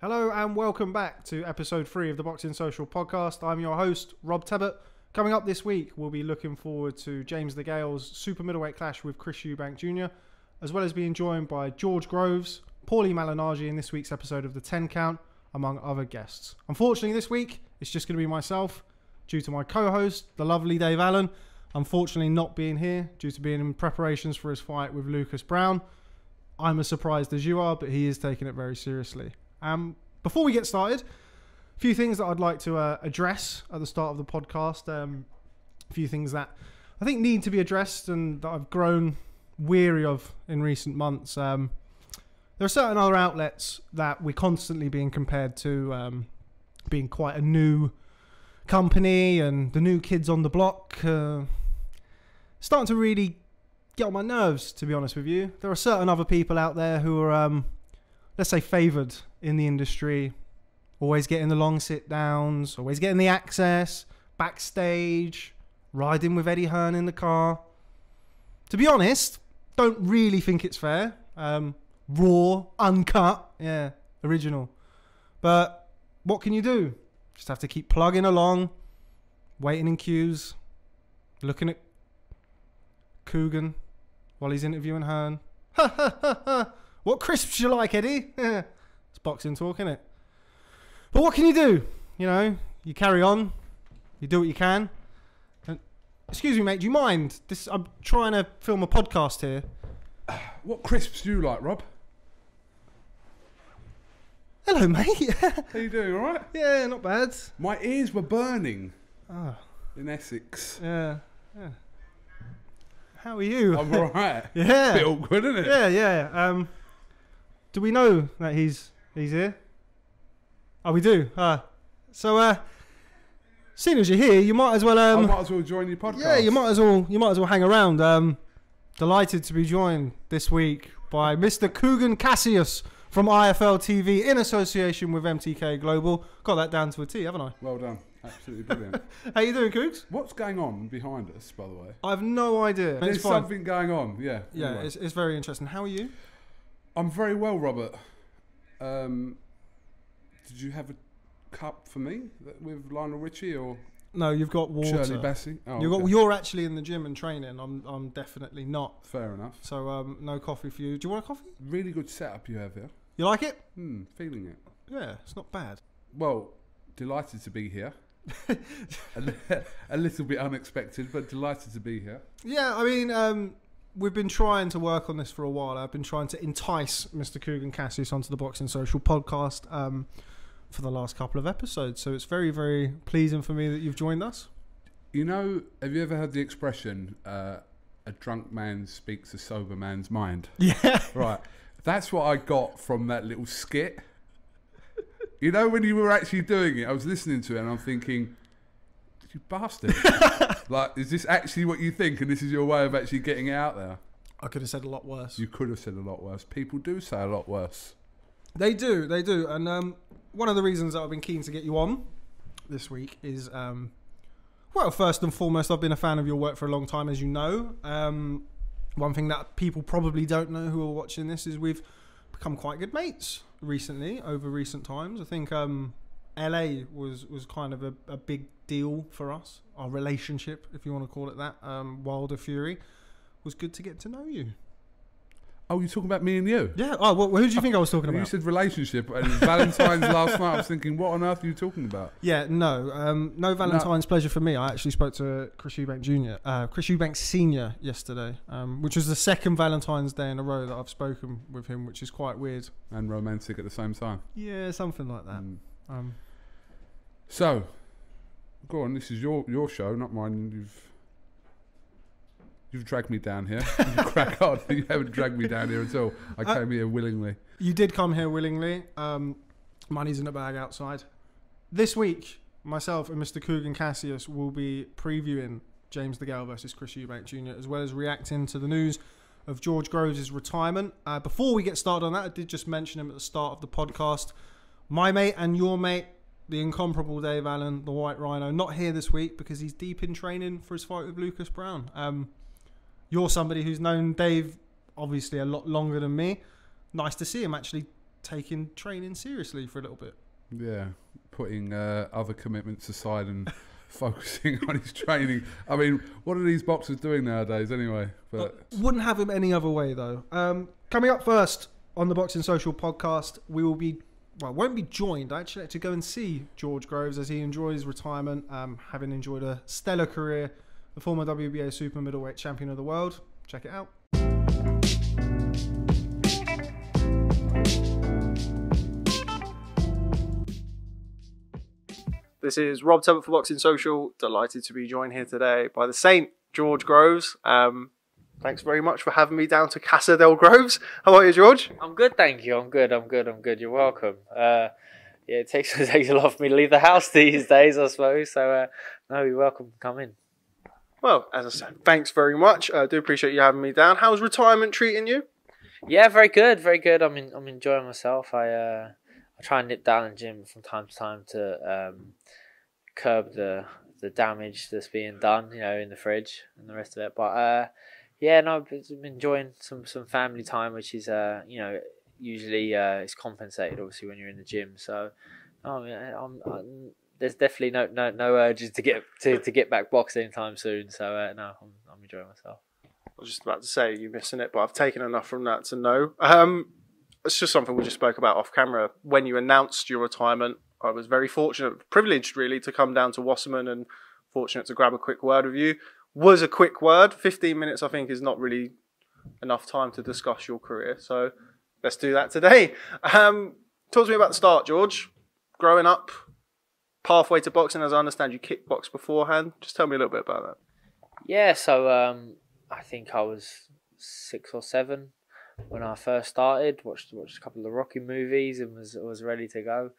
Hello and welcome back to episode three of the Boxing Social podcast. I'm your host, Rob Tebbutt. Coming up this week, we'll be looking forward to James DeGale's super middleweight clash with Chris Eubank Jr., as well as being joined by George Groves, Paulie Malignaggi in this week's episode of the 10 Count, among other guests. Unfortunately, this week, it's just going to be myself, due to my co host, the lovely Dave Allen, unfortunately not being here due to being in preparations for his fight with Lucas Browne. I'm as surprised as you are, but he is taking it very seriously. Um, before we get started, a few things that I'd like to uh, address at the start of the podcast. Um, a few things that I think need to be addressed and that I've grown weary of in recent months. Um, there are certain other outlets that we're constantly being compared to um, being quite a new company and the new kids on the block. Uh, starting to really get on my nerves, to be honest with you. There are certain other people out there who are, um, let's say, favoured in the industry, always getting the long sit downs, always getting the access, backstage, riding with Eddie Hearn in the car. To be honest, don't really think it's fair. Um, raw, uncut, yeah, original. But what can you do? Just have to keep plugging along, waiting in queues, looking at Kugan while he's interviewing Hearn. Ha ha ha ha! What crisps you like, Eddie? boxing talk, isn't it? But what can you do? You know, you carry on, you do what you can. And, excuse me, mate. Do you mind? This I'm trying to film a podcast here. What crisps do you like, Rob? Hello, mate. How you doing, all right? yeah, not bad. My ears were burning Oh, in Essex. yeah, yeah. How are you? I'm all right. yeah. Bit awkward, isn't it? Yeah, yeah. Um, do we know that he's he's here? Oh, we do. Uh, so, uh, seeing as you're here, you might as well. Um, I might as well join your podcast. yeah, you might as well. You might as well hang around. Um, delighted to be joined this week by Mr. Kugan Cassius from IFL TV in association with MTK Global. Got that down to a T, haven't I? Well done. Absolutely brilliant. How you doing, Coogs? What's going on behind us, by the way? I've no idea. There's something going on. Yeah. Yeah, anyway. it's, it's very interesting. How are you? I'm very well, Robert. Um, did you have a cup for me with Lionel Richie or No, you've got water. Shirley Bassey? Oh, you got, okay. you're actually in the gym and training. I'm, I'm definitely not. Fair enough. So, um, no coffee for you. Do you want a coffee? Really good setup you have here. You like it? Hmm, feeling it. Yeah, it's not bad. Well, delighted to be here. a, a little bit unexpected, but delighted to be here. Yeah, I mean, um, we've been trying to work on this for a while. I've been trying to entice Mr. Kugan Cassius onto the Boxing Social podcast um, for the last couple of episodes. So it's very, very pleasing for me that you've joined us. You know, have you ever heard the expression, uh, a drunk man speaks a sober man's mind? Yeah. Right. That's what I got from that little skit. You know, when you were actually doing it, I was listening to it and I'm thinking, you bastard. like, is this actually what you think? And this is your way of actually getting it out there? I could have said a lot worse. You could have said a lot worse. People do say a lot worse. They do, they do. And um, one of the reasons that I've been keen to get you on this week is, um, well, first and foremost, I've been a fan of your work for a long time, as you know. Um, one thing that people probably don't know who are watching this is we've become quite good mates recently, over recent times. I think um, LA was, was kind of a, a big deal for us. Our relationship, if you want to call it that, um, Wilder Fury, was good to get to know you. Oh, you're talking about me and you? Yeah. Oh, well, who do you think I was talking about? You said relationship and Valentine's last night. I was thinking, what on earth are you talking about? Yeah, no, um, no Valentine's pleasure for me. I actually spoke to Chris Eubank Jr., uh, Chris Eubank Senior yesterday, um, which was the second Valentine's Day in a row that I've spoken with him, which is quite weird. And romantic at the same time. Yeah, something like that. Mm. Um, So, go on. This is your your show, not mine. You've you've dragged me down here. you crack on. You haven't dragged me down here at all. I Uh, came here willingly. you did come here willingly. Um, money's in a bag outside. This week, myself and Mr. Kugan Cassius will be previewing James DeGale versus Chris Eubank Jr., as well as reacting to the news of George Groves' retirement. Uh, before we get started on that, I did just mention him at the start of the podcast. My mate and your mate, the incomparable Dave Allen, the White Rhino, not here this week because he's deep in training for his fight with Lucas Browne. Um, you're somebody who's known Dave obviously a lot longer than me. Nice to see him actually taking training seriously for a little bit. Yeah, putting uh, other commitments aside and focusing on his training. I mean, what are these boxers doing nowadays anyway? But Wouldn't have him any other way though. Um, coming up first on the Boxing Social podcast, we will be well, won't be joined. I actually like to go and see George Groves as he enjoys retirement, um, having enjoyed a stellar career, the former WBA super middleweight champion of the world. Check it out. This is Rob Tebbutt for Boxing Social. Delighted to be joined here today by the Saint George Groves. Um, thanks very much for having me down to Casa del Groves. How are you, George? I'm good, thank you. I'm good. I'm good. I'm good. You're welcome. Uh, yeah, it takes it takes a lot for me to leave the house these days, I suppose. So, uh, no, you're welcome. to Come in. Well, as I said, thanks very much. I do appreciate you having me down. How's retirement treating you? Yeah, very good. Very good. I'm in, I'm enjoying myself. I uh, I try and nip down in the gym from time to time to um, curb the the damage that's being done, you know, in the fridge and the rest of it. But uh, yeah, no, I'm enjoying some some family time, which is uh, you know, usually uh, it's compensated obviously when you're in the gym. So, no, I'm, I'm, there's definitely no, no no urges to get to, to get back boxing anytime soon. So uh, no, I'm, I'm enjoying myself. I was just about to say you're missing it, but I've taken enough from that to know. Um, it's just something we just spoke about off camera. When you announced your retirement, I was very fortunate, privileged really, to come down to Wasserman and fortunate to grab a quick word with you. Was a quick word. 15 minutes, I think, is not really enough time to discuss your career. So let's do that today. Um, talk to me about the start, George. Growing up, pathway to boxing, as I understand, you kickboxed beforehand. Just tell me a little bit about that. Yeah, so um, I think I was six or seven when I first started. Watched watched a couple of Rocky movies and was was ready to go.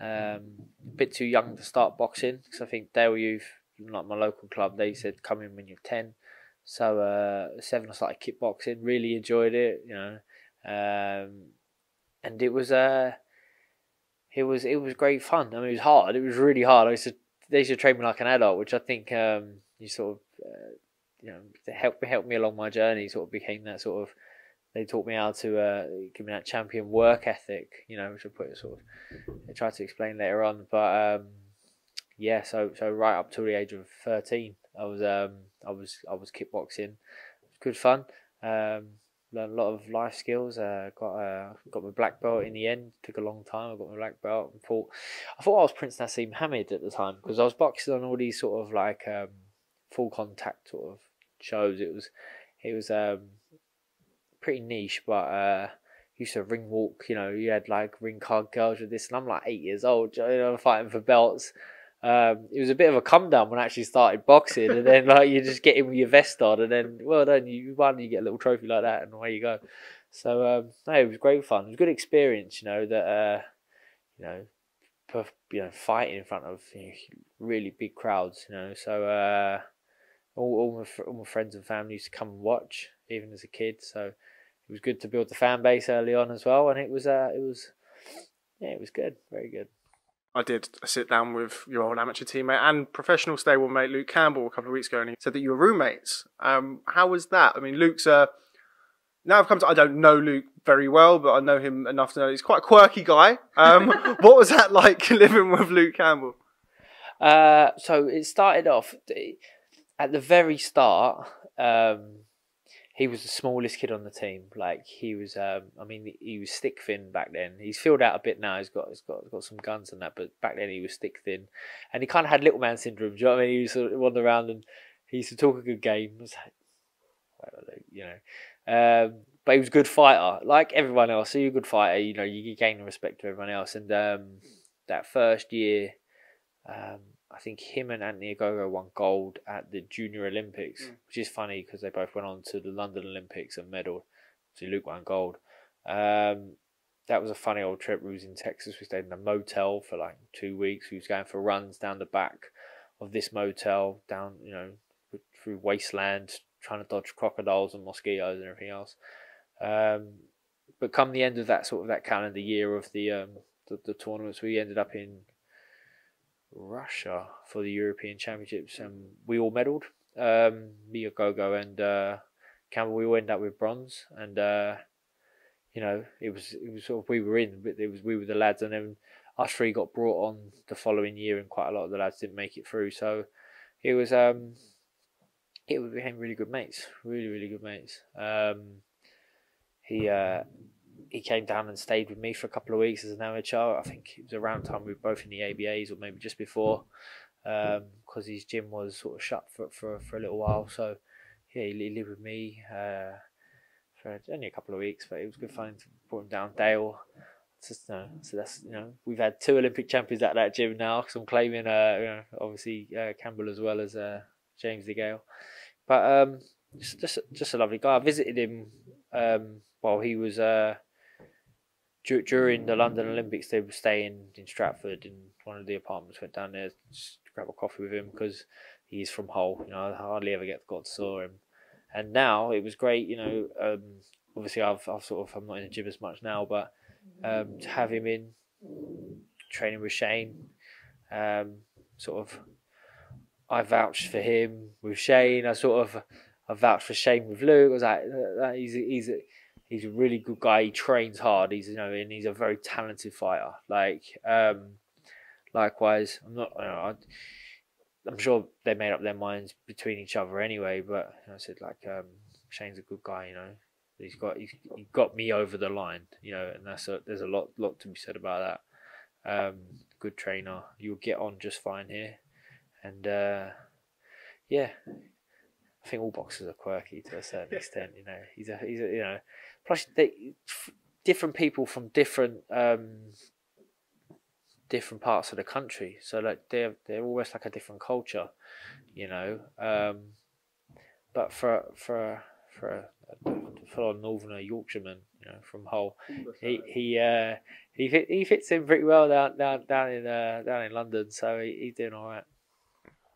Um, a bit too young to start boxing because I think Dale Youth, like my local club, they said come in when you're ten. So uh, seven I started kickboxing. Really enjoyed it, you know, um, and it was uh, it was it was great fun. I mean, it was hard. It was really hard. I used to they used to train me like an adult, which I think um, you sort of uh, you know helped helped me along my journey. Sort of became that sort of they taught me how to uh, give me that champion work ethic, you know, which I put sort of I tried to explain later on. But um, yeah, so so right up to the age of thirteen, I was um, I was I was kickboxing. Good fun. Um, learned a lot of life skills. Uh, got uh, got my black belt in the end. Took a long time. I got my black belt. And thought I thought I was Prince Naseem Hamed at the time because I was boxing on all these sort of like um, full contact sort of shows. It was it was um, pretty niche, but uh, used to ring walk. You know, you had like ring card girls with this, and I'm like eight years old, you know, fighting for belts. Um, it was a bit of a come down when I actually started boxing, and then like you just get in with your vest on, and then well then you won, you get a little trophy like that, and away you go. So um, no, it was great fun. It was a good experience, you know that uh, you know, you know, fighting in front of you know, really big crowds, you know. So uh, all all my, all my friends and family used to come and watch, even as a kid. So it was good to build the fan base early on as well, and it was uh, it was yeah, it was good, very good. I did a sit down with your old amateur teammate and professional stablemate Luke Campbell a couple of weeks ago, and he said that you were roommates. Um, how was that? I mean, Luke's uh, now I've come to I don't know Luke very well, but I know him enough to know he's quite a quirky guy. Um, what was that like living with Luke Campbell? Uh, so it started off at the very start. Um, he was the smallest kid on the team. Like he was, um, I mean, he was stick thin back then. He's filled out a bit now. He's got, he's got, got some guns and that. But back then he was stick thin, and he kind of had little man syndrome. Do you know what I mean? He used to wander around and he used to talk a good game. Was like, you know, um, but he was a good fighter, like everyone else. So you're a good fighter. You know, you gain the respect of everyone else. And um, that first year, um, think him and Anthony Ogogo won gold at the Junior Olympics, Mm. which is funny because they both went on to the London Olympics and medaled. So Luke won gold. Um, that was a funny old trip. We was in Texas. We stayed in a motel for like two weeks. We was going for runs down the back of this motel, down you know through wasteland, trying to dodge crocodiles and mosquitoes and everything else. Um, but come the end of that sort of that calendar year of the um, the, the tournaments, we ended up in Russia for the European Championships, and we all medalled. Um, me, Gogo, and uh, Campbell. We all ended up with bronze, and uh, you know, it was it was sort of we were in, but it was we were the lads, and then us three got brought on the following year, and quite a lot of the lads didn't make it through. So it was um, it became really good mates, really really good mates. Um, he uh, he came down and stayed with me for a couple of weeks as an amateur. I think it was around time we were both in the ABAs, or maybe just before, because um, his gym was sort of shut for for for a little while. So yeah, he, lived with me. Uh, for only a couple of weeks, but it was good fun. Brought him down Dale. Just, you know, so that's you know we've had two Olympic champions at that gym now. Because I'm claiming, uh, you know, obviously uh, Campbell as well as uh, James DeGale. But um, just, just just a lovely guy. I visited him um, while he was uh, d- during the London Olympics. They were staying in Stratford, and one of the apartments went down there to grab a coffee with him because he's from Hull. You know, I hardly ever get got to saw him and now it was great. You know, um, obviously I've I've sort of I'm not in the gym as much now, but um, to have him in training with Shane, um, sort of I vouched for him with Shane. I sort of I vouched for Shane with Luke. I was like, he's he's he's a really good guy. He trains hard. He's you know, and he's a very talented fighter. Like um, likewise, I'm not. You know, I, I'm sure they made up their minds between each other anyway. But you know, I said like um, Shane's a good guy, you know. He's got he's, he got me over the line, you know, and that's a, there's a lot lot to be said about that. Um, good trainer, you'll get on just fine here, and uh, yeah, I think all boxers are quirky to a certain extent. You know, he's a he's a you know, plus they, different people from different um, different parts of the country. So like they're they're almost like a different culture, you know. Um, but for for for a, full on northerner Yorkshireman, you know, from Hull, he he uh, he fit, he fits in pretty well down down down in uh, down in London. So he, he's doing all right.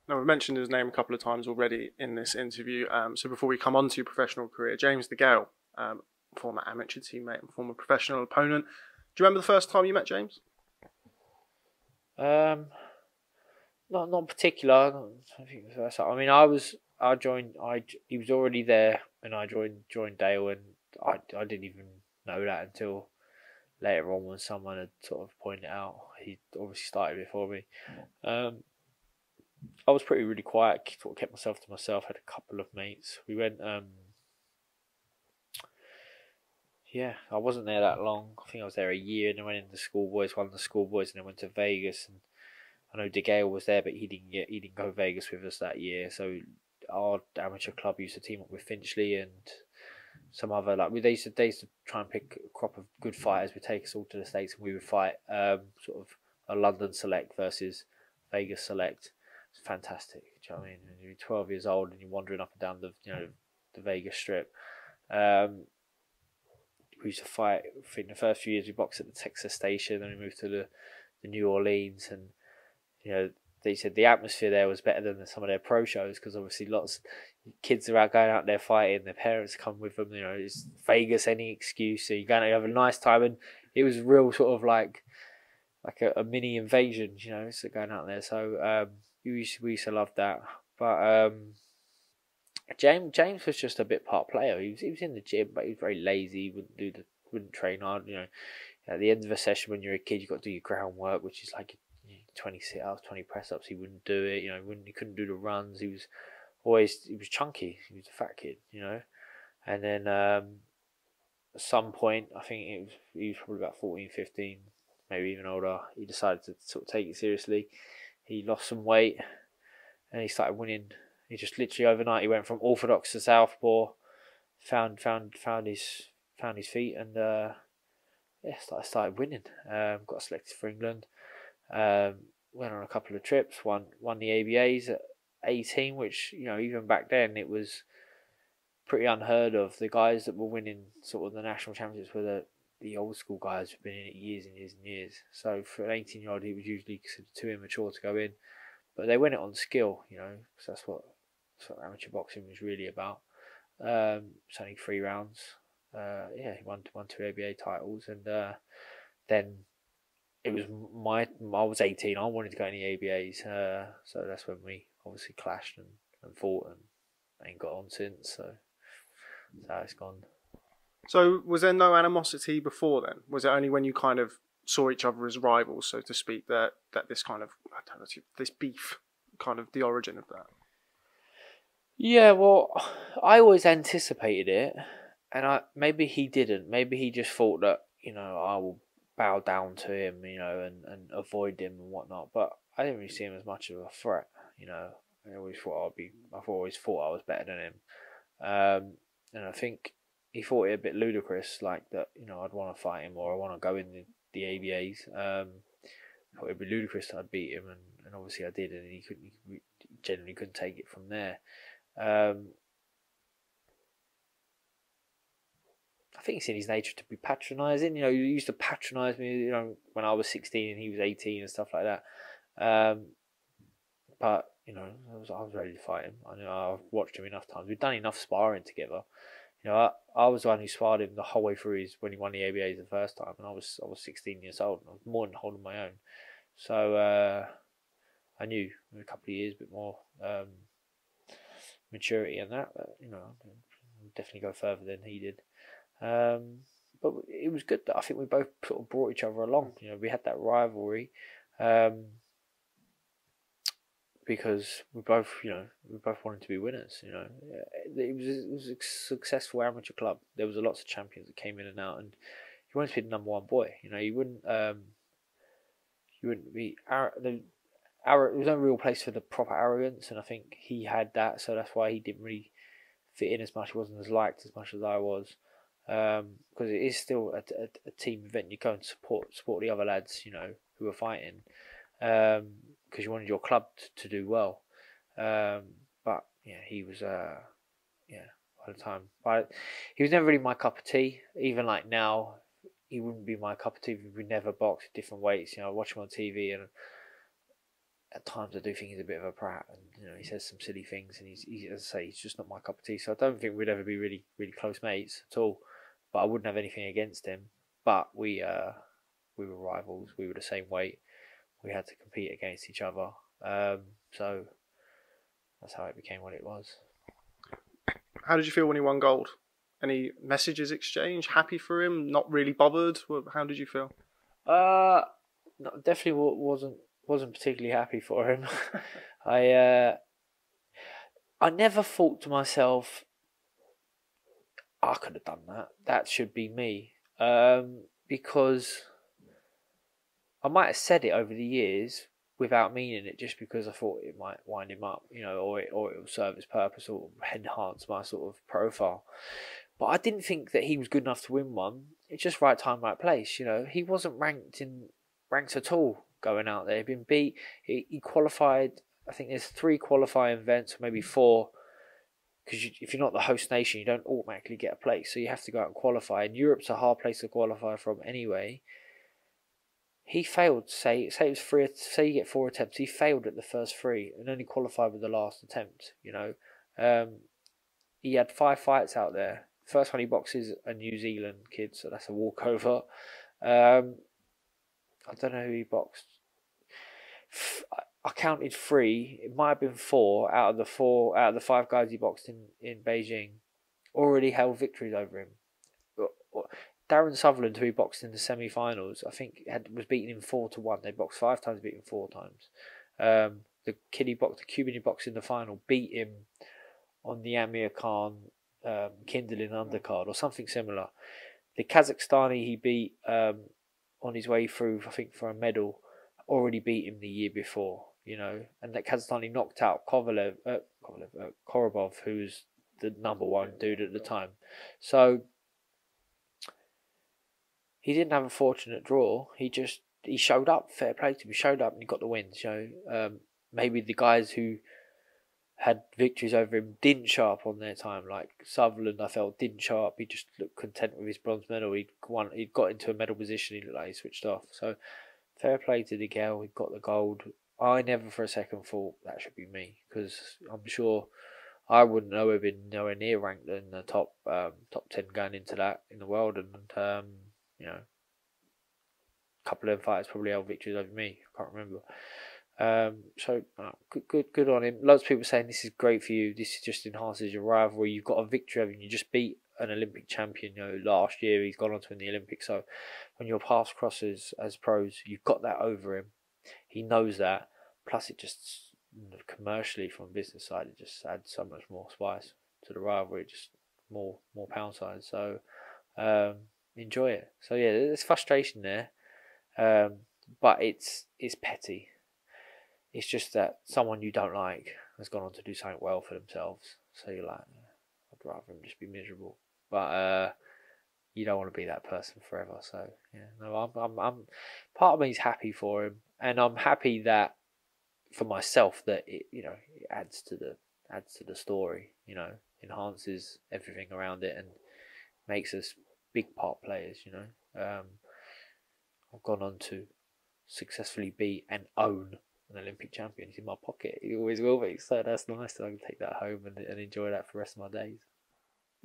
Now, we've mentioned his name a couple of times already in this interview. Um, so before we come on to professional career, James DeGale, um, former amateur teammate and former professional opponent. Do you remember the first time you met James? Um, not not particular. I think the first. I mean, I was I joined. I he was already there, and I joined joined Dale, and I I didn't even know that until later on when someone had sort of pointed out. He obviously started before me. Um, I was pretty really quiet. Sort of kept myself to myself. Had a couple of mates. We went. Um, yeah, I wasn't there that long. I think I was there a year, and then went into schoolboys, won the schoolboys, and then went to Vegas. And I know DeGale was there, but he didn't get he didn't go Vegas with us that year. So our amateur club used to team up with Finchley and some other like we they used to they used to try and pick a crop of good fighters. Would take us all to the states, and we would fight um, sort of a London select versus Vegas select. It's fantastic. Do you know what I mean? you're 12 years old and you're wandering up and down the you know the Vegas Strip. Um, we used to fight. I think the first few years we boxed at the Texas station, then we moved to the, the New Orleans, and you know they said the atmosphere there was better than some of their pro shows because obviously lots of kids are out going out there fighting. Their parents come with them. You know, it's Vegas any excuse. So you're going to have a nice time, and it was real sort of like like a, a mini invasion. You know, so going out there. So um, we used to, we used to love that, but um, James James was just a bit part player. He was he was in the gym, but he was very lazy. Wouldn't do the wouldn't train hard. You know, at the end of a session when you're a kid, you have got to do your groundwork, which is like twenty sit ups, twenty press ups. He wouldn't do it. You know, he, wouldn't, he couldn't do the runs. He was always he was chunky. He was a fat kid. You know, and then um, at some point, I think it was he was probably about 14, 15, maybe even older. He decided to sort of take it seriously. He lost some weight, and he started winning he just literally overnight he went from orthodox to southpaw, found found found his found his feet, and uh, yeah, started started winning. Um, got selected for England. Um, went on a couple of trips. Won won the ABAs at eighteen, which you know even back then it was pretty unheard of. The guys that were winning sort of the national championships were the the old school guys who've been in it years and years and years. So for an 18 year old, he was usually considered too immature to go in. But they win it on skill, you know, because that's what amateur boxing was really about. Um, it's only three rounds. Uh, yeah, he won won two ABA titles, and uh, then it was my I was eighteen. I wanted to go in the ABAs, uh, so that's when we obviously clashed and, and fought and ain't got on since. So that's how it's gone. So was there no animosity before then? Was it only when you kind of saw each other as rivals, so to speak, that that this kind of I don't know, this beef kind of the origin of that? Yeah, well, I always anticipated it, and I maybe he didn't. Maybe he just thought that you know I will bow down to him, you know, and, and avoid him and whatnot. But I didn't really see him as much of a threat, you know. I always thought I'd be. I've always thought I was better than him, um, and I think he thought it a bit ludicrous, like that. You know, I'd want to fight him or I want to go in the, the ABAs. Um, thought it'd be ludicrous that I'd beat him, and, and obviously I did, and he couldn't. He generally couldn't take it from there. Um, I think it's in his nature to be patronising. You know, he used to patronise me. You know, when I was sixteen and he was eighteen and stuff like that. Um, but you know, I was I was ready to fight him. I know I've watched him enough times. We've done enough sparring together. You know, I, I was the one who sparred him the whole way through his when he won the ABAs the first time, and I was I was 16 years old, and I was more than holding my own. So uh, I knew a couple of years, a bit more um, maturity and that, but, you know, definitely go further than he did. Um, but it was good that I think we both sort of brought each other along. You know, we had that rivalry. Um, because we both, you know, we both wanted to be winners. You know, it was it was a successful amateur club. There was a lots of champions that came in and out, and he wanted to be the number one boy. You know, you wouldn't um, you wouldn't be the there was no real place for the proper arrogance, and I think he had that, so that's why he didn't really fit in as much. He wasn't as liked as much as I was, because um, it is still a, a, a, team event. You go and support support the other lads, you know, who are fighting. Um, because you wanted your club to, to do well. Um, but yeah, he was uh, yeah by the time, but he was never really my cup of tea. Even like now, he wouldn't be my cup of tea. We never boxed different weights. You know, I watch him on TV and. At times, I do think he's a bit of a prat, and you know he says some silly things, and he's, he, as I say, he's just not my cup of tea. So I don't think we'd ever be really, really close mates at all. But I wouldn't have anything against him. But we, uh, we were rivals. We were the same weight we had to compete against each other. Um, so that's how it became what it was. How did you feel when he won gold? Any messages exchanged? Happy for him? Not really bothered? How did you feel? Uh, no, definitely wasn't wasn't particularly happy for him. I uh, I never thought to myself, I could have done that. That should be me. Um, because I might have said it over the years without meaning it, just because I thought it might wind him up, you know, or it, or it will serve its purpose or enhance my sort of profile. But I didn't think that he was good enough to win one. It's just right time, right place. You know, he wasn't ranked in ranks at all going out there. He'd been beat. He, he qualified. I think there's three qualifying events, or maybe four. Because you, if you're not the host nation, you don't automatically get a place. So you have to go out and qualify. And Europe's a hard place to qualify from anyway he failed. Say say it was three. Say you get four attempts. He failed at the first three and only qualified with the last attempt. You know, um, he had five fights out there. First one he boxes a New Zealand kid, so that's a walkover. Um, I don't know who he boxed. I counted three. It might have been four out of the four out of the five guys he boxed in in Beijing. Already held victories over him. Darren Sutherland, who he boxed in the semi-finals, I think had was beaten in four to one. They boxed five times, beaten four times. Um, the kid he boxed, the Cuban he boxed in the final, beat him on the Amir Khan um, Kindelán undercard or something similar. The Kazakhstani he beat um, on his way through, I think, for a medal, already beat him the year before. You know, and that Kazakhstani knocked out Kovalev, uh, Kovalev uh, Korobov, who was the number one dude at the time. So he didn't have a fortunate draw. He just he showed up. Fair play to him. He showed up and he got the win. So um, maybe the guys who had victories over him didn't show up on their time. Like Sutherland, I felt didn't show up. He just looked content with his bronze medal. He'd won. He'd got into a medal position. He looked like he switched off. So fair play to DeGale. He got the gold. I never for a second thought that should be me because I'm sure I wouldn't have been nowhere near ranked in the top um, top ten going into that in the world and um, you know, a couple of fights probably held victories over me. I can't remember. Um, so uh, good, good, good on him. Lots of people saying this is great for you. This just enhances your rivalry. You've got a victory over. You just beat an Olympic champion. You know, last year he's gone on to win the Olympics. So when your paths crosses as pros, you've got that over him. He knows that. Plus, it just commercially from business side, it just adds so much more spice to the rivalry. Just more more pound sign. So um, enjoy it. So yeah, there's frustration there, um, but it's it's petty. It's just that someone you don't like has gone on to do something well for themselves. So you're like, I'd rather him just be miserable. But uh, you don't want to be that person forever. So yeah, no, I'm, I'm, I'm part of me is happy for him, and I'm happy that for myself that it, you know, it adds to the adds to the story. You know, enhances everything around it and makes us big part players. You know, um, I've gone on to successfully be and own an Olympic champion. He's in my pocket. He always will be. So that's nice that I can take that home and, and enjoy that for the rest of my days.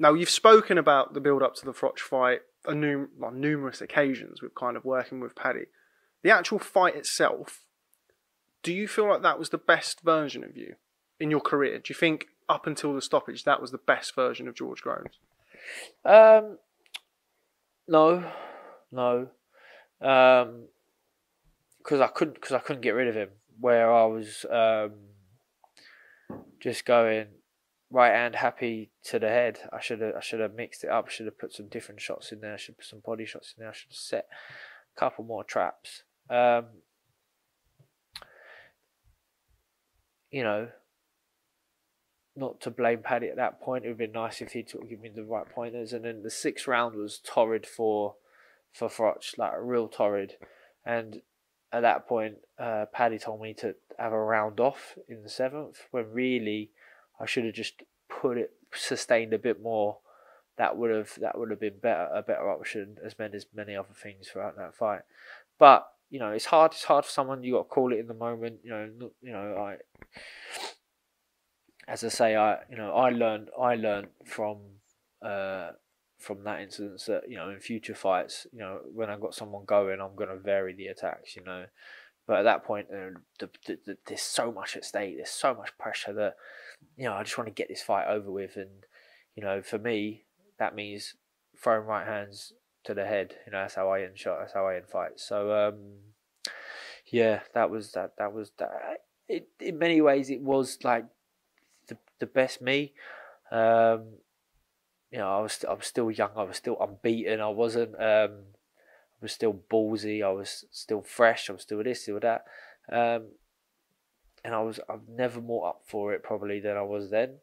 Now you've spoken about the build up to the Froch fight on, num- on numerous occasions with kind of working with Paddy. The actual fight itself, do you feel like that was the best version of you in your career? Do you think up until the stoppage that was the best version of George Groves? Um, no, no, because um, I couldn't because I couldn't get rid of him. Where I was um, just going right hand happy to the head. I should have I should have mixed it up. I should have put some different shots in there. I should put some body shots in there. I should have set a couple more traps. Um, you know, not to blame Paddy at that point. It would have been nice if he'd given me the right pointers. And then the sixth round was torrid for for Froch, like real torrid. And at that point, uh, Paddy told me to have a round off in the seventh, when really I should have just put it sustained a bit more. That would have that would have been better a better option as many as many other things throughout that fight. But you know, it's hard. It's hard for someone. You got to call it in the moment. You know, you know, I as I say, I you know I learned I learned from uh, from that incident that you know in future fights, you know when I've got someone going, I'm going to vary the attacks. You know, but at that point, uh, the, the, the, there's so much at stake. There's so much pressure that you know I just want to get this fight over with, and you know for me that means throwing right hands to the head. You know that's how I end shot. That's how I end fights. So um, yeah, that was that. That was that. It, in many ways, it was like the the best me. Um, you know, I was I was still young. I was still unbeaten. I wasn't. Um, I was still ballsy. I was still fresh. I was still this, still that. Um, and I was I'm never more up for it probably than I was then.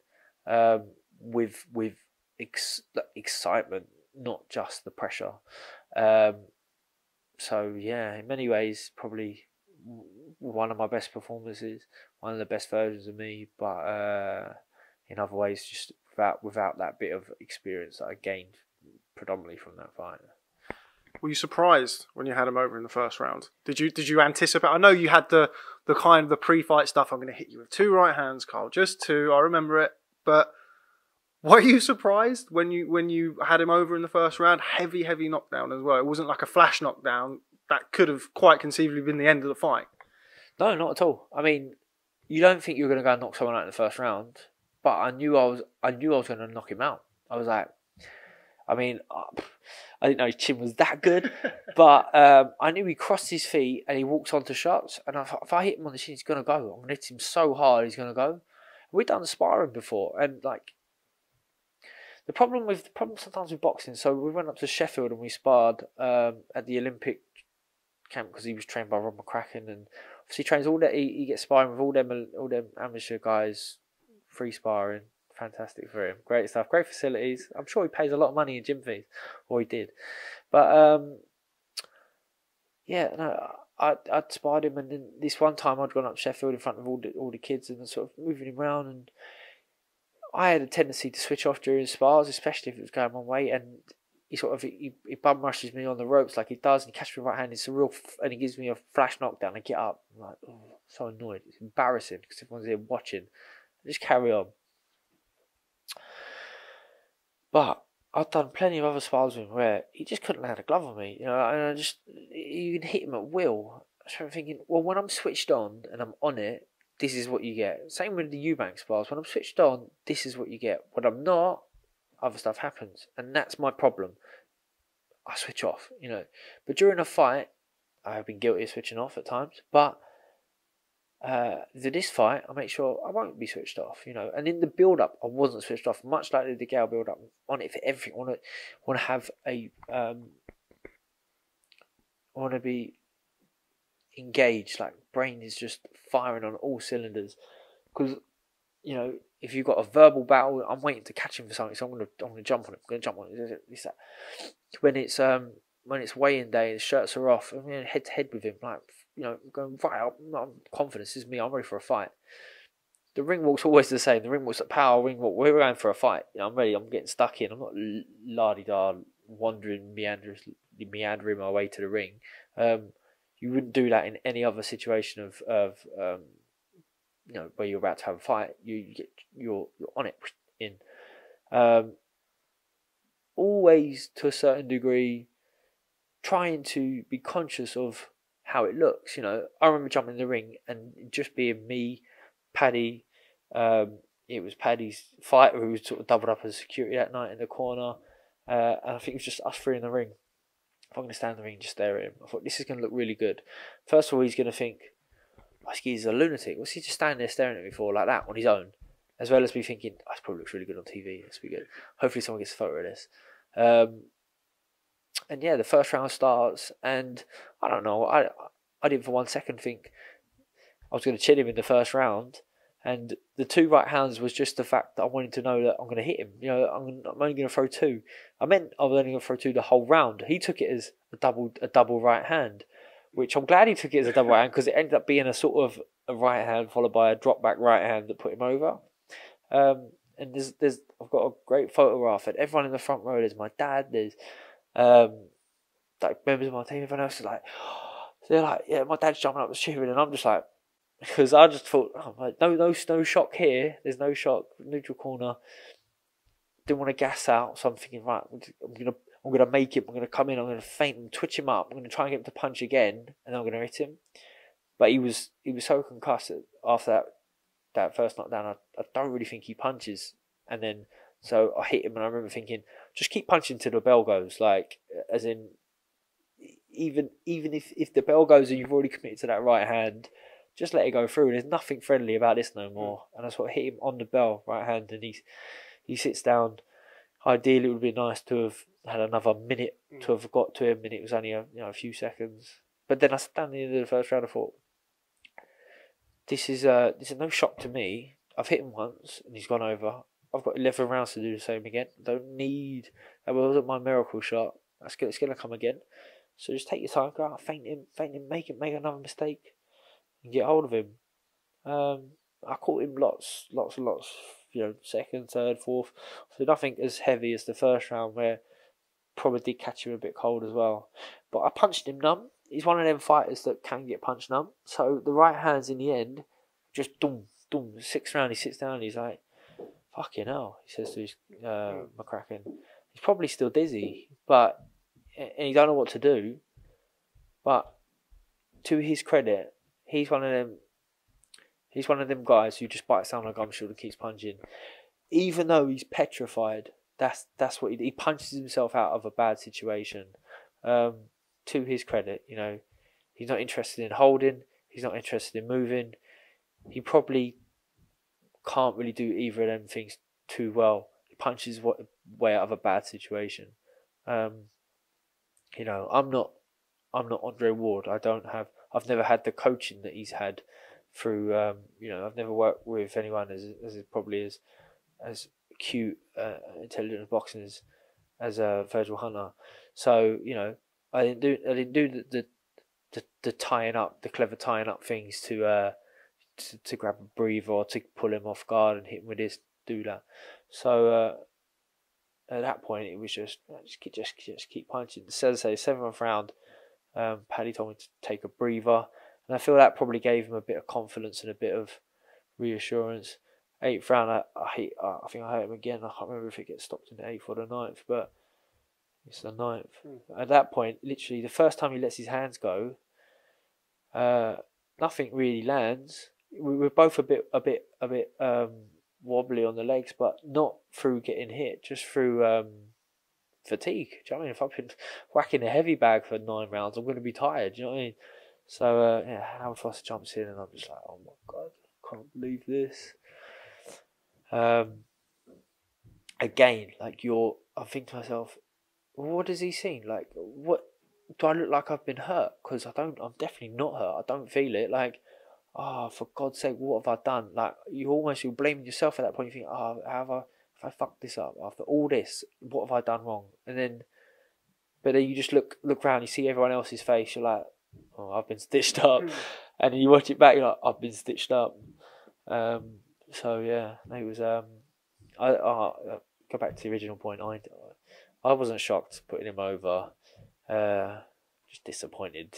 Um, with with ex- excitement, not just the pressure. Um, so yeah, in many ways, probably one of my best performances, one of the best versions of me. But uh, in other ways, just without without that bit of experience that I gained predominantly from that fight. Were you surprised when you had him over in the first round? Did you did you anticipate? I know you had the the kind of the pre-fight stuff. I'm going to hit you with two right hands, Carl. Just two. I remember it. But were you surprised when you when you had him over in the first round? Heavy, heavy knockdown as well. It wasn't like a flash knockdown that could have quite conceivably been the end of the fight. No, not at all. I mean, you don't think you're going to go and knock someone out in the first round, but I knew I was I knew I was going to knock him out. I was like, I mean, uh, I didn't know his chin was that good, but um, I knew he crossed his feet and he walks onto shots. And if, if I hit him on the chin, he's going to go. I'm going to hit him so hard, he's going to go. We've done sparring before, and like the problem with the problem sometimes with boxing. So we went up to Sheffield and we sparred um, at the Olympic camp because he was trained by Rob McCracken, and obviously he trains all that. He, he gets sparring with all them all them amateur guys, free sparring fantastic for him. Great stuff, great facilities. I'm sure he pays a lot of money in gym fees, or he did. But um, yeah, no, I I sparred him, and then this one time I'd gone up Sheffield in front of all the all the kids and sort of moving him around, and I had a tendency to switch off during spars, especially if it was going one way, and. He sort of he, he bum rushes me on the ropes like he does, and he catches me right hand. It's a real, f- and he gives me a flash knockdown. I get up, I'm like, oh, so annoyed. It's embarrassing because everyone's here watching. I just carry on. But I've done plenty of other spars with him where he just couldn't land a glove on me, you know, and I just you can hit him at will. So I'm thinking, well, when I'm switched on and I'm on it, this is what you get. Same with the Eubank spars. When I'm switched on, this is what you get. When I'm not, other stuff happens, and that's my problem. I switch off, you know. But during a fight, I have been guilty of switching off at times, but uh, to this fight, I make sure I won't be switched off, you know. And in the build up, I wasn't switched off, much like the DeGale build up. On it for everything. Want to want to have a um, want to be engaged. Like brain is just firing on all cylinders. Because you know, if you've got a verbal battle, I'm waiting to catch him for something, so I'm gonna I'm gonna jump on it. I'm gonna jump on it. That. When it's um when it's weighing day, the shirts are off. I'm head to head with him, like you know, going right up. I'm confident. This is me. I'm ready for a fight. The ring walk's always the same. The ring walk's a power ring walk. We're going for a fight. You know, I'm ready. I'm getting stuck in. I'm not la di da wandering, meandering, meandering my way to the ring. Um, you wouldn't do that in any other situation of of um, you know where you're about to have a fight. You, you get you're you're on it in. Um, always to a certain degree, trying to be conscious of how it looks. You know, I remember jumping in the ring and just being me, Paddy. Um, it was Paddy's fighter who was sort of doubled up as security that night in the corner, uh, and I think it was just us three in the ring. If I'm going to stand in the ring and just stare at him, I thought this is going to look really good. First of all, he's going to think, oh, he's a lunatic. What's he just standing there staring at me for like that on his own? As well as me thinking, oh, this probably looks really good on TV. This will be good. Hopefully, someone gets a photo of this. Um, and yeah, the first round starts, and I don't know. I I didn't for one second think I was going to chill him in the first round. And the two right hands was just the fact that I wanted to know that I'm going to hit him. You know, I'm, I'm only going to throw two. I meant I was only going to throw two the whole round. He took it as a double a double right hand, which I'm glad he took it as a double right hand because it ended up being a sort of a right hand followed by a drop back right hand that put him over. Um, and there's there's I've got a great photograph and everyone in the front row. There's my dad. There's um, like members of my team. Everyone else is like, they're like, yeah, my dad's jumping up the cheering, and I'm just like, because I just thought, oh, like, no, no, no shock here. There's no shock. Neutral corner. Didn't want to gas out, so I'm thinking, right, I'm gonna, I'm gonna make it. I'm gonna come in. I'm gonna feint him, twitch him up. I'm gonna try and get him to punch again, and I'm gonna hit him. But he was, he was so concussed after that, that first knockdown. I, I don't really think he punches, and then so I hit him, and I remember thinking, just keep punching till the bell goes, like as in even even if, if the bell goes and you've already committed to that right hand, just let it go through. There's nothing friendly about this no more. And I sort of hit him on the bell, right hand, and he he sits down. Ideally, it would be nice to have had another minute to have got to him, and it was only a you know a few seconds. But then I sat down at the end of the first round. I thought, this is uh this is no shock to me. I've hit him once, and he's gone over. I've got eleven rounds to do the same again. Don't need that wasn't my miracle shot. That's good. It's gonna come again. So just take your time, go out, feint him, faint him, make him make another mistake, and get hold of him. Um, I caught him lots, lots and lots. You know, second, third, fourth. So nothing as heavy as the first round, where probably did catch him a bit cold as well. But I punched him numb. He's one of them fighters that can get punched numb. So the right hands in the end, just dum dum. Sixth round, he sits down. He's like, "Fucking hell," he says to his uh, McCracken. He's probably still dizzy, but and he don't know what to do. But to his credit, he's one of them. He's one of them guys who just bites down a gumshoe and keeps punching, even though he's petrified. That's that's what he, he punches himself out of a bad situation. Um, to his credit, you know, he's not interested in holding. He's not interested in moving. He probably can't really do either of them things too well. He punches way out of a bad situation. Um, you know, I'm not I'm not Andre Ward. I don't have I've never had the coaching that he's had through um, you know, I've never worked with anyone as as probably as as cute, uh, intelligent boxing as as uh, Virgil Hunter. So, you know, I didn't do I didn't do the the, the, the tying up, the clever tying up things to uh to, to grab a breather or to pull him off guard and hit him with his do that. So uh, at that point, it was just just keep, just, just keep punching. So as I say, seventh round, um, Paddy told me to take a breather, and I feel that probably gave him a bit of confidence and a bit of reassurance. Eighth round, I, I hit, uh, I think I hit him again. I can't remember if it gets stopped in the eighth or the ninth, but it's the ninth. Mm. At that point, literally, the first time he lets his hands go, uh, nothing really lands. We were both a bit, a bit, a bit um, wobbly on the legs, but not through getting hit, just through um, fatigue. Do you know what I mean? If I've been whacking a heavy bag for nine rounds, I'm going to be tired. Do you know what I mean? So uh, yeah, Howard Foster jumps in, and I'm just like, oh my god, I can't believe this. Um, again, like you're, I think to myself, what has he seen? Like, what do I look like? I've been hurt because I don't. I'm definitely not hurt. I don't feel it. Like, oh, for God's sake, what have I done? Like, you almost you're blaming yourself at that point. You think, oh, have I? If I fucked this up after all this, what have I done wrong? And then, but then you just look look around, you see everyone else's face. You're like, oh, I've been stitched up, and then you watch it back. You're like, I've been stitched up. Um, so yeah, it was. Um, I, I go back to the original point. I I wasn't shocked putting him over. Uh, just disappointed.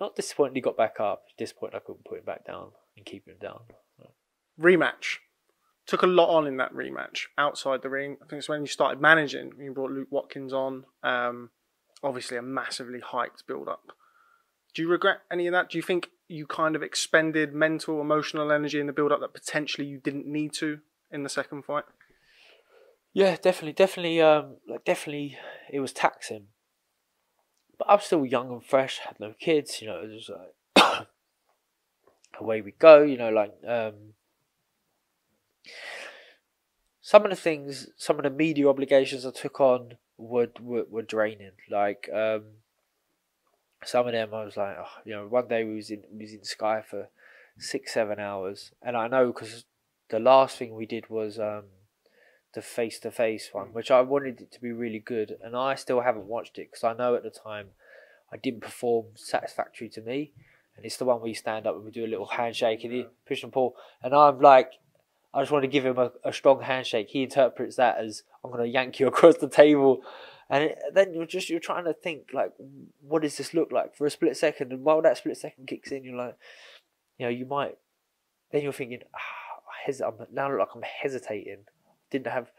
Not disappointed he got back up. Disappointed I couldn't put him back down and keep him down. Rematch. Took a lot on in that rematch outside the ring. I think it's when you started managing. You brought Luke Watkins on. Um, obviously, a massively hyped build up. Do you regret any of that? Do you think you kind of expended mental, emotional energy in the build up that potentially you didn't need to in the second fight? Yeah, definitely, definitely, um, like definitely, it was taxing. But I'm still young and fresh, had no kids, you know. It was like away we go, you know. Like um, some of the things, some of the media obligations I took on were were, were draining. Like um, some of them, I was like, oh, you know, one day we was in we was in Sky for six, seven hours, and I know because the last thing we did was um, the face to face one, which I wanted it to be really good, and I still haven't watched it because I know at the time I didn't perform satisfactory to me. And it's the one where you stand up and we do a little handshake and he push and pull, and I'm like, I just want to give him a, a strong handshake. He interprets that as I'm going to yank you across the table, and it, then you're just you're trying to think like, what does this look like for a split second? And while that split second kicks in, you're like, you know, you might. Then you're thinking, ah, I I'm now look like I'm hesitating didn't have.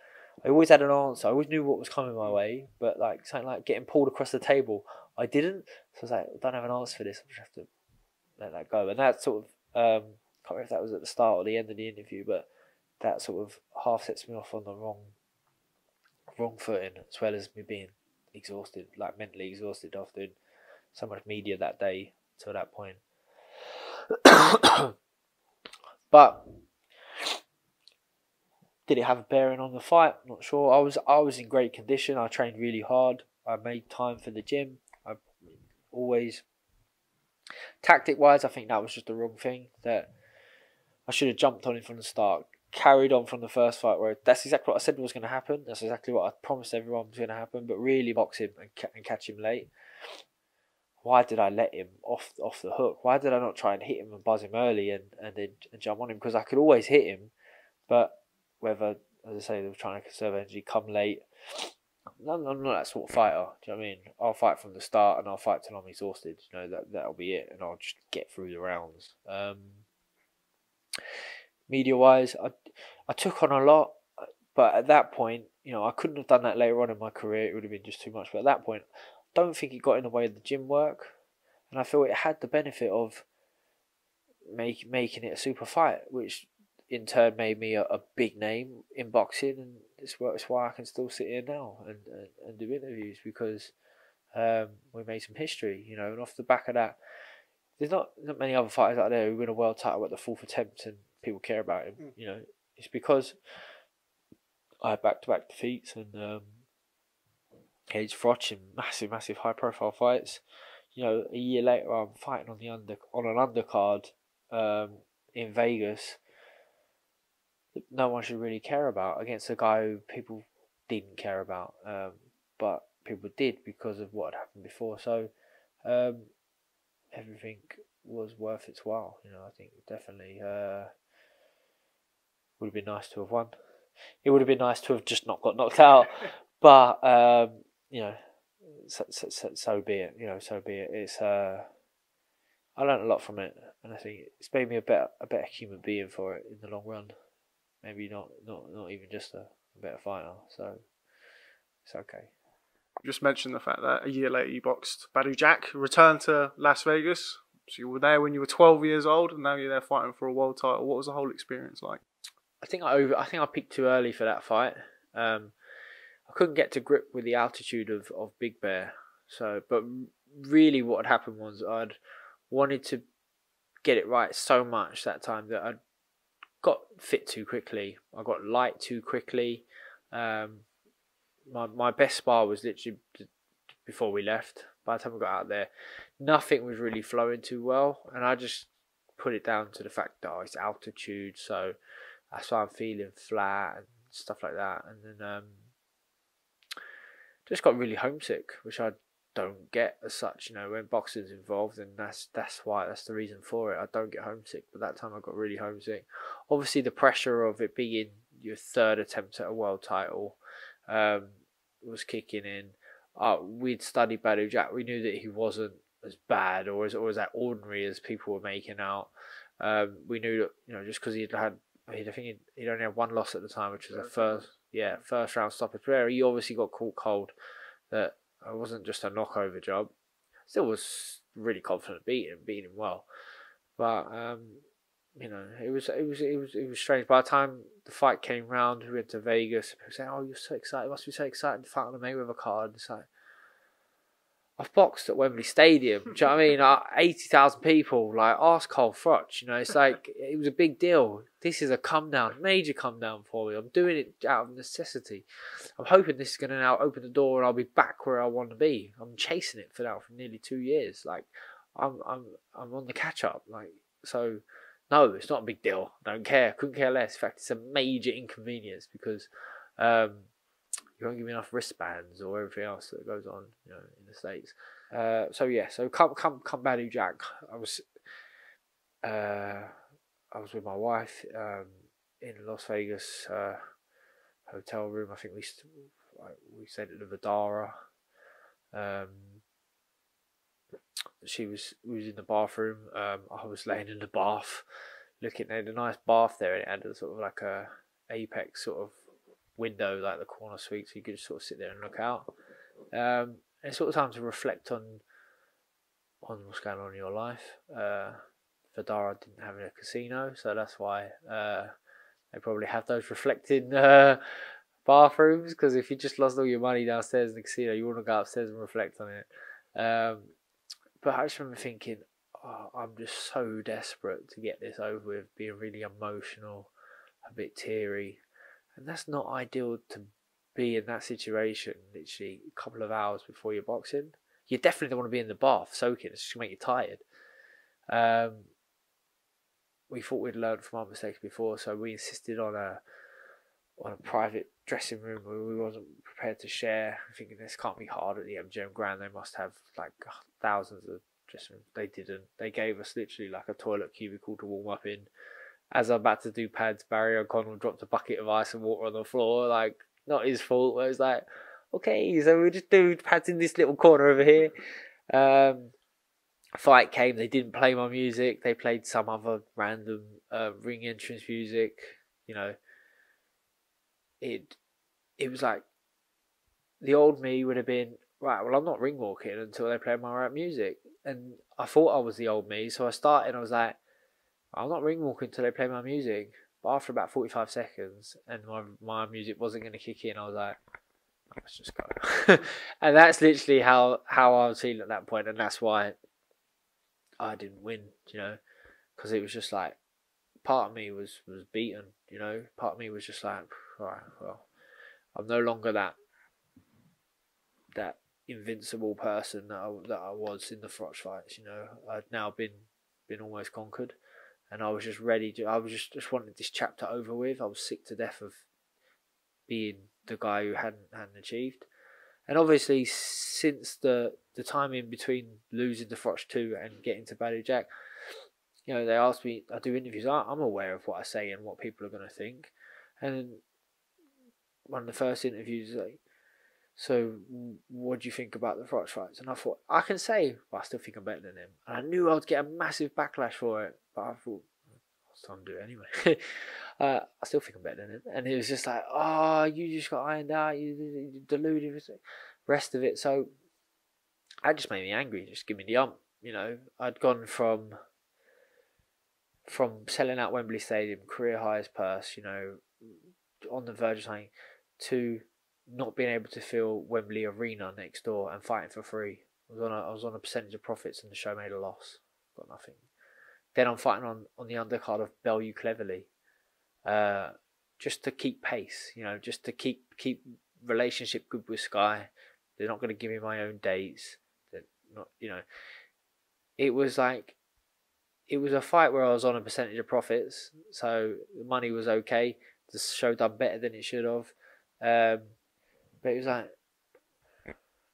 I always had an answer. I always knew what was coming my way, but like something like getting pulled across the table, I didn't. So I was like, I don't have an answer for this. I just have to let that go. And that sort of um, can't remember if that was at the start or the end of the interview, but that sort of half sets me off on the wrong wrong footing, as well as me being exhausted, like mentally exhausted after so much media that day till that point. but did it have a bearing on the fight? Not sure. I was I was in great condition. I trained really hard. I made time for the gym. I always tactic wise, I think that was just the wrong thing. That I should have jumped on him from the start. Carried on from the first fight, where that's exactly what I said was going to happen. That's exactly what I promised everyone was going to happen. But really box him and, ca- and catch him late. Why did I let him off off the hook? Why did I not try and hit him and buzz him early and and then and jump on him? Because I could always hit him, but whether, as I say, they were trying to conserve energy, come late. I'm, I'm not that sort of fighter. Do you know what I mean? I'll fight from the start and I'll fight till I'm exhausted. You know that that'll be it, and I'll just get through the rounds. Um, media wise, I I took on a lot, but at that point, you know, I couldn't have done that later on in my career. It would have been just too much. But at that point, I don't think it got in the way of the gym work, and I feel it had the benefit of make making it a super fight, which in turn made me a, a, big name in boxing, and it's, it's why I can still sit here now and, and, and do interviews because um, we made some history, you know. And off the back of that, there's not not many other fighters out there who win a world title at the fourth attempt and people care about him. Mm. You know, it's because I had back to back defeats and um, Cage Froch in massive, massive high profile fights. You know, a year later, I'm fighting on the under on an undercard um, in Vegas no one should really care about against a guy who people didn't care about, um, but people did because of what had happened before. So um, everything was worth its while. You know, I think definitely uh, would have been nice to have won. It would have been nice to have just not got knocked out, but um, you know, so, so, so, be it. You know, so be it. It's uh, I learned a lot from it, and I think it's made me a better a better human being for it in the long run maybe not not not even just a, a better fighter. So it's okay. Just mentioned the fact that a year later you boxed Badou Jack, returned to Las Vegas. So you were there when you were 12 years old, and now you're there fighting for a world title. What was the whole experience like? I think I over. I think I peaked too early for that fight. Um, I couldn't get to grip with the altitude of, of Big Bear. So, but really, what had happened was I'd wanted to get it right so much that time that I got fit too quickly. I got light too quickly. Um, my my best spar was literally before we left. By the time we got out there, nothing was really flowing too well, and I just put it down to the fact that oh, it's altitude, so that's why I'm feeling flat and stuff like that. And then um, just got really homesick, which I don't get as such. You know, when boxing's involved, and that's that's why that's the reason for it. I don't get homesick, but that time I got really homesick. Obviously, the pressure of it being your third attempt at a world title um, was kicking in. Uh, we'd studied Badou Jack. We knew that he wasn't as bad or as or as that ordinary as people were making out. Um, we knew that you know just because he'd had I think he'd, he'd only had one loss at the time, which was a first yeah first round stoppage. Where he obviously got caught cold. That it wasn't just a knockover job. Still was really confident beating him, beating him well, but um, you know it was it was it was it was strange. By the time the fight came round, we went to Vegas. People saying, "Oh, you're so excited! You must be so excited to fight on the Mayweather card." It's like I've boxed at Wembley Stadium. do you know what I mean? Uh, 80,000 people, like, ask Carl Froch. You know, it's like, it was a big deal. This is a come down, major come down for me. I'm doing it out of necessity. I'm hoping this is going to now open the door and I'll be back where I want to be. I'm chasing it for now for nearly two years. Like, I'm, I'm, I'm on the catch up. Like, so, no, it's not a big deal. don't care. Couldn't care less. In fact, it's a major inconvenience because, um, you won't give me enough wristbands or everything else that goes on, you know, in the states. Uh, so yeah, so come come come Badou Jack. I was uh, I was with my wife um, in Las Vegas uh, hotel room. I think we st- we stayed at the Vdara. Um, she was was in the bathroom. Um, I was laying in the bath, looking at a nice bath there, and it had a sort of like a apex sort of window, like the corner suite, so you could just sort of sit there and look out. Um, it's sort of time to reflect on on what's going on in your life. Uh, Vdara didn't have a casino, so that's why uh, they probably have those reflecting uh, bathrooms. Because if you just lost all your money downstairs in the casino, you want to go upstairs and reflect on it. Um, but I just remember thinking, oh, I'm just so desperate to get this over with, being really emotional, a bit teary. And that's not ideal to be in that situation literally a couple of hours before you're boxing. You definitely don't want to be in the bath soaking, it's just going to make you tired. Um, we thought we'd learned from our mistakes before, so we insisted on a on a private dressing room where we wasn't prepared to share. Thinking this can't be hard at the MGM Grand. They must have like thousands of dressing rooms. They didn't. They gave us literally like a toilet cubicle to warm up in as I'm about to do pads, Barry O'Connell dropped a bucket of ice and water on the floor. Like, not his fault. Where it's like, okay, so we just do pads in this little corner over here. Um, fight came. They didn't play my music. They played some other random uh, ring entrance music. You know, it it was like the old me would have been right. Well, I'm not ring walking until they play my rap music, and I thought I was the old me. So I started. I was like I'm not ring walking until they play my music. But after about 45 seconds and my, my music wasn't going to kick in, I was like, let's just go. and that's literally how, how I was feeling at that point, and that's why I didn't win, you know, because it was just like part of me was was beaten, you know. Part of me was just like, right, well, I'm no longer that that invincible person that I, that I was in the Froch fights, you know. I'd now been been almost conquered and I was just ready to. I was just just wanted this chapter over with. I was sick to death of being the guy who hadn't hadn't achieved, and obviously since the the time in between losing the Froch two and getting to Badou Jack, you know they asked me. I do interviews. I'm aware of what I say and what people are going to think, and one of the first interviews like. So, what do you think about the Froch fights? And I thought, I can say, but I still think I'm better than him. And I knew I'd get a massive backlash for it but I thought, I'll time to do it anyway. uh, I still think I'm better than him. And it was just like, oh, you just got ironed out, you, you deluded, rest of it. So that just made me angry. Just give me the ump. You know, I'd gone from from selling out Wembley Stadium, career highest purse, you know, on the verge of something, to not being able to fill Wembley Arena next door and fighting for free. I was on a, I was on a percentage of profits and the show made a loss. Got nothing. Then I'm fighting on, on the undercard of Bellew Cleverly. Uh, just to keep pace, you know, just to keep keep relationship good with Sky. They're not going to give me my own dates. They're not, you know. It was like, it was a fight where I was on a percentage of profits, so the money was okay. The show done better than it should have, um, but it was like,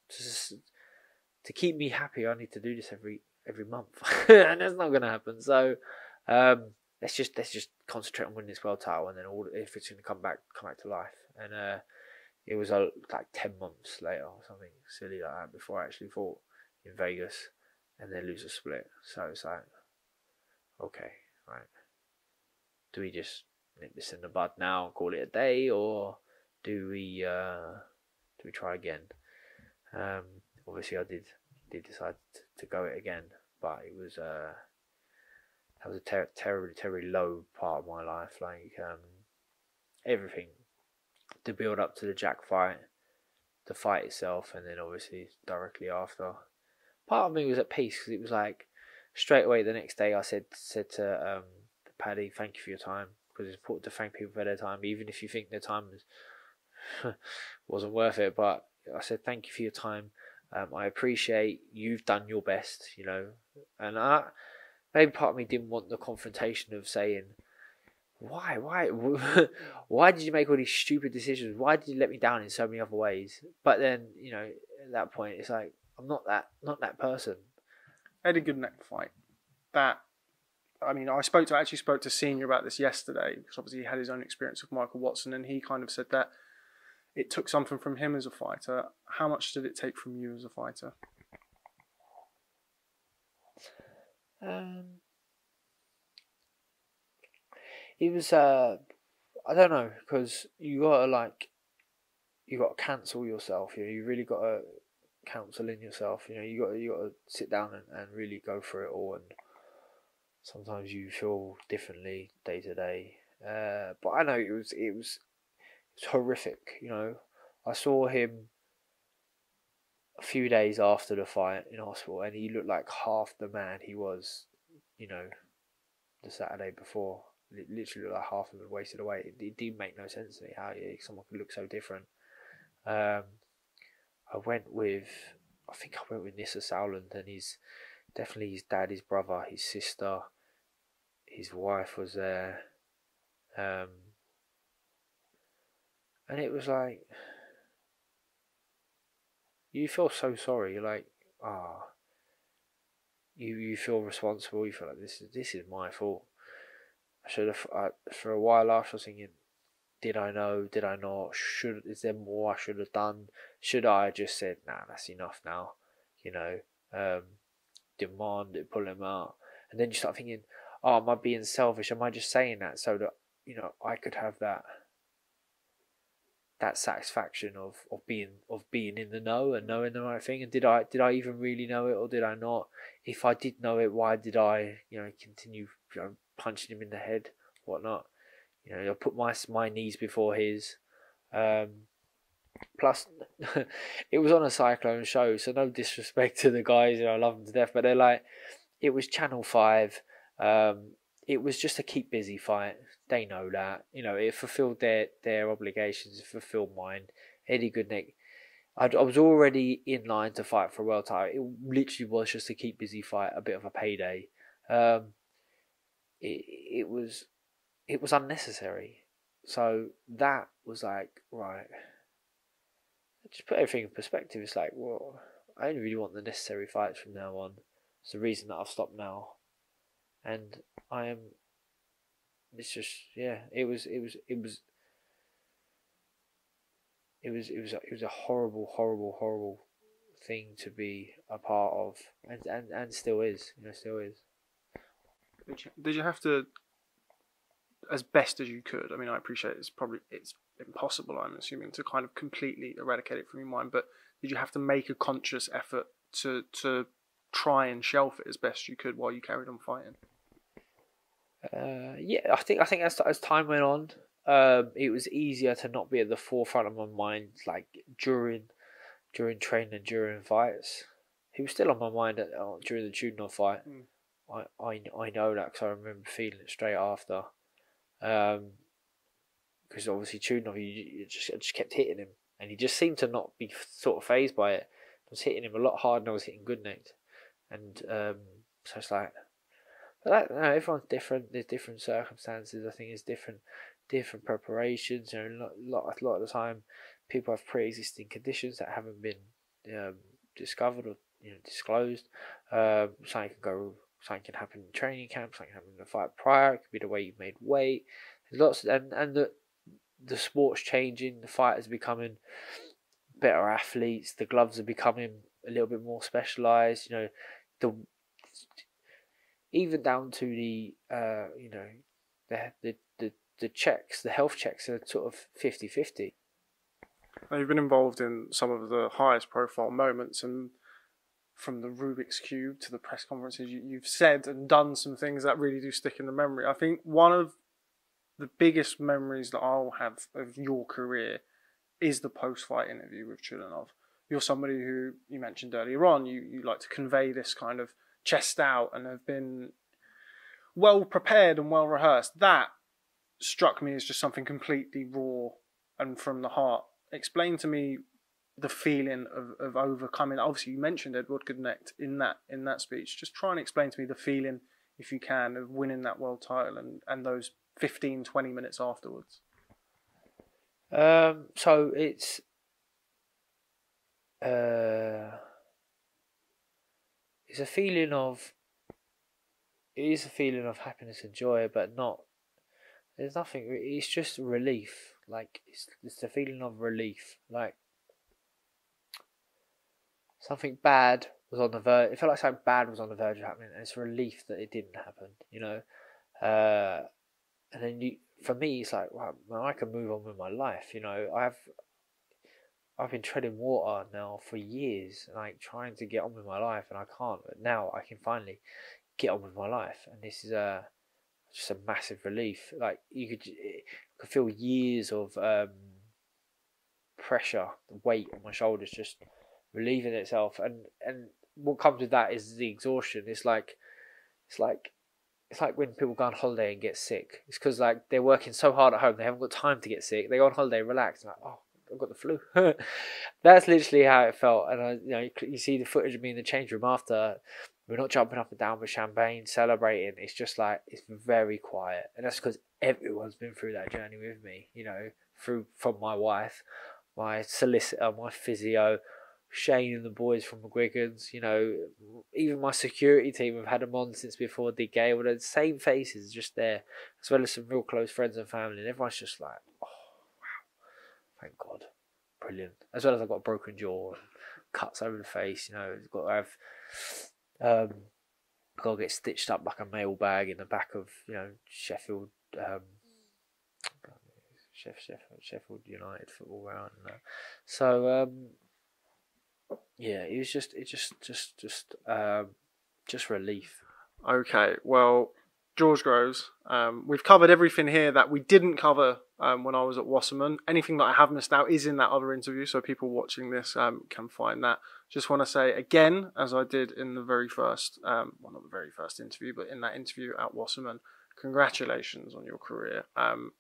just to keep me happy, I need to do this every every month, and that's not going to happen. So. Um, let's just let's just concentrate on winning this world title, and then all if it's going to come back come back to life. And uh, it was uh, like ten months later or something silly like that before I actually fought in Vegas, and then lose a split. So it's like, okay, right. Do we just nip this in the bud now and call it a day, or do we uh, do we try again? Um, obviously, I did did decide to, go it again, but it was. Uh, that was a ter- terribly, terribly low part of my life. Like um, everything, to build up to the Jack fight, the fight itself, and then obviously directly after. Part of me was at peace because it was like straight away the next day I said said to um, Paddy, "Thank you for your time," because it's important to thank people for their time, even if you think their time was, wasn't worth it. But I said, "Thank you for your time." Um, I appreciate you've done your best, you know, and I maybe part of me didn't want the confrontation of saying, why, why, why did you make all these stupid decisions? Why did you let me down in so many other ways? But then, you know, at that point, it's like I'm not that, not that person. Had a good Gutknecht fight. That, I mean, I spoke to, I actually spoke to Senior about this yesterday because obviously he had his own experience with Michael Watson, and he kind of said that it took something from him as a fighter. How much did it take from you as a fighter? Um, it was uh, I don't know because you gotta like, you gotta cancel yourself. You know, you really gotta counsel in yourself. You know, you gotta you gotta sit down and, and really go through it all. And sometimes you feel differently day to day. Uh, but I know it was it was horrific. You know, I saw him a few days after the fight in hospital, and he looked like half the man he was, you know, the Saturday before. It literally looked like half of him wasted away. It, it didn't make no sense to me how someone could look so different. Um, I went with, I think I went with Nisse Sauerland, and he's definitely his dad, his brother, his sister, his wife was there. Um, and it was like you feel so sorry. You're like, ah, oh, you you feel responsible. You feel like this is this is my fault. I should have. I, for a while after, I was thinking, did I know? Did I not? Should is there more I should have done? Should I have just said, nah, that's enough now? You know, um, demand it, pull him out, and then you start thinking, oh, am I being selfish? Am I just saying that so that you know I could have that that satisfaction of, of being of being in the know and knowing the right thing? And did I did I even really know it or did I not? If I did know it why did I you know continue you know, punching him in the head whatnot? You know I put my my knees before his um, plus it was on a cyclone show so no disrespect to the guys you know I love them to death but they're like it was channel 5 um, it was just a keep busy fight. They know that. You know, it fulfilled their, their obligations, it fulfilled mine. Eddie Gutknecht, i I was already in line to fight for a world title. It literally was just a keep busy fight, a bit of a payday. Um, it, it was it was unnecessary. So that was like, right. Just put everything in perspective. It's like, well, I only really want the necessary fights from now on. It's the reason that I've stopped now and I am. It's just yeah. It was it was it was. It was it was it was a horrible horrible horrible thing to be a part of, and and, and still is you know still is. Did you, did you have to, as best as you could? I mean, I appreciate it's probably it's impossible. I'm assuming to kind of completely eradicate it from your mind, but did you have to make a conscious effort to to try and shelf it as best you could while you carried on fighting? Uh, yeah, I think I think as as time went on, um, it was easier to not be at the forefront of my mind, like during during training and during fights. He was still on my mind at, uh, during the Chudinov fight. Mm. I, I I know that because I remember feeling it straight after. Um, because obviously Chudinov, you, you just I just kept hitting him, and he just seemed to not be sort of phased by it. I was hitting him a lot harder than I was hitting Gutknecht, and um, so it's like, but that, no, everyone's different. There's different circumstances. I think it's different, different preparations. You know, a lot, a lot of the time, people have pre-existing conditions that haven't been um, discovered or you know disclosed. Um, something can go, something can happen in training camp. Something can happen in the fight prior. It could be the way you made weight. There's lots, and and the the sport's changing. The fighters becoming better athletes. The gloves are becoming a little bit more specialized. You know, the even down to the uh, you know the the the, the checks, the health checks are sort of 50-50. Now, you've been involved in some of the highest profile moments, and from the Rubik's Cube to the press conferences, you, you've said and done some things that really do stick in the memory. I think one of the biggest memories that I'll have of your career is the post fight interview with Chudinov. You're somebody who you mentioned earlier on, you, you like to convey this kind of chest out and have been well prepared and well rehearsed. That struck me as just something completely raw and from the heart. Explain to me the feeling of, of overcoming. Obviously, you mentioned Eduard Gutknecht in that in that speech. Just try and explain to me the feeling, if you can, of winning that world title and, and those 15, 20 minutes afterwards. Um, so it's uh, it's a feeling of it is a feeling of happiness and joy, but not. There's nothing. It's just relief. Like it's it's a feeling of relief. Like something bad was on the verge. It felt like something bad was on the verge of happening, and it's relief that it didn't happen. You know, uh, and then you, for me, it's like, well, I can move on with my life. You know, I've I've been treading water now for years, like trying to get on with my life, and I can't. But now I can finally get on with my life, and this is a just a massive relief. Like you could, you could feel years of um, pressure, the weight on my shoulders, just relieving itself, and and what comes with that is the exhaustion. It's like, it's like it's like when people go on holiday and get sick. It's because like they're working so hard at home, they haven't got time to get sick. They go on holiday, relax, and like oh, I've got the flu. That's literally how it felt. And I, you know, you, see the footage of me in the change room after. We're not jumping up and down with champagne, celebrating. It's just like it's very quiet, and that's because everyone's been through that journey with me. You know, through from my wife, my solicitor, my physio, Shane and the boys from McGuigan's, you know, even my security team have had them on since before DeGale. The same faces just there, as well as some real close friends and family. And everyone's just like, thank God. Brilliant. As well as I've got a broken jaw and cuts over the face, you know, got to have, um, got to get stitched up like a mailbag in the back of, you know, Sheffield, um, Sheffield, Sheffield United football round. So, um, yeah, it was just it just just just um, just relief. Okay, well, George Groves, um, we've covered everything here that we didn't cover um, when I was at Wasserman. Anything that I have missed out is in that other interview, so people watching this um, can find that. Just want to say again, as I did in the very first, um, well, not the very first interview, but in that interview at Wasserman, congratulations on your career. Um,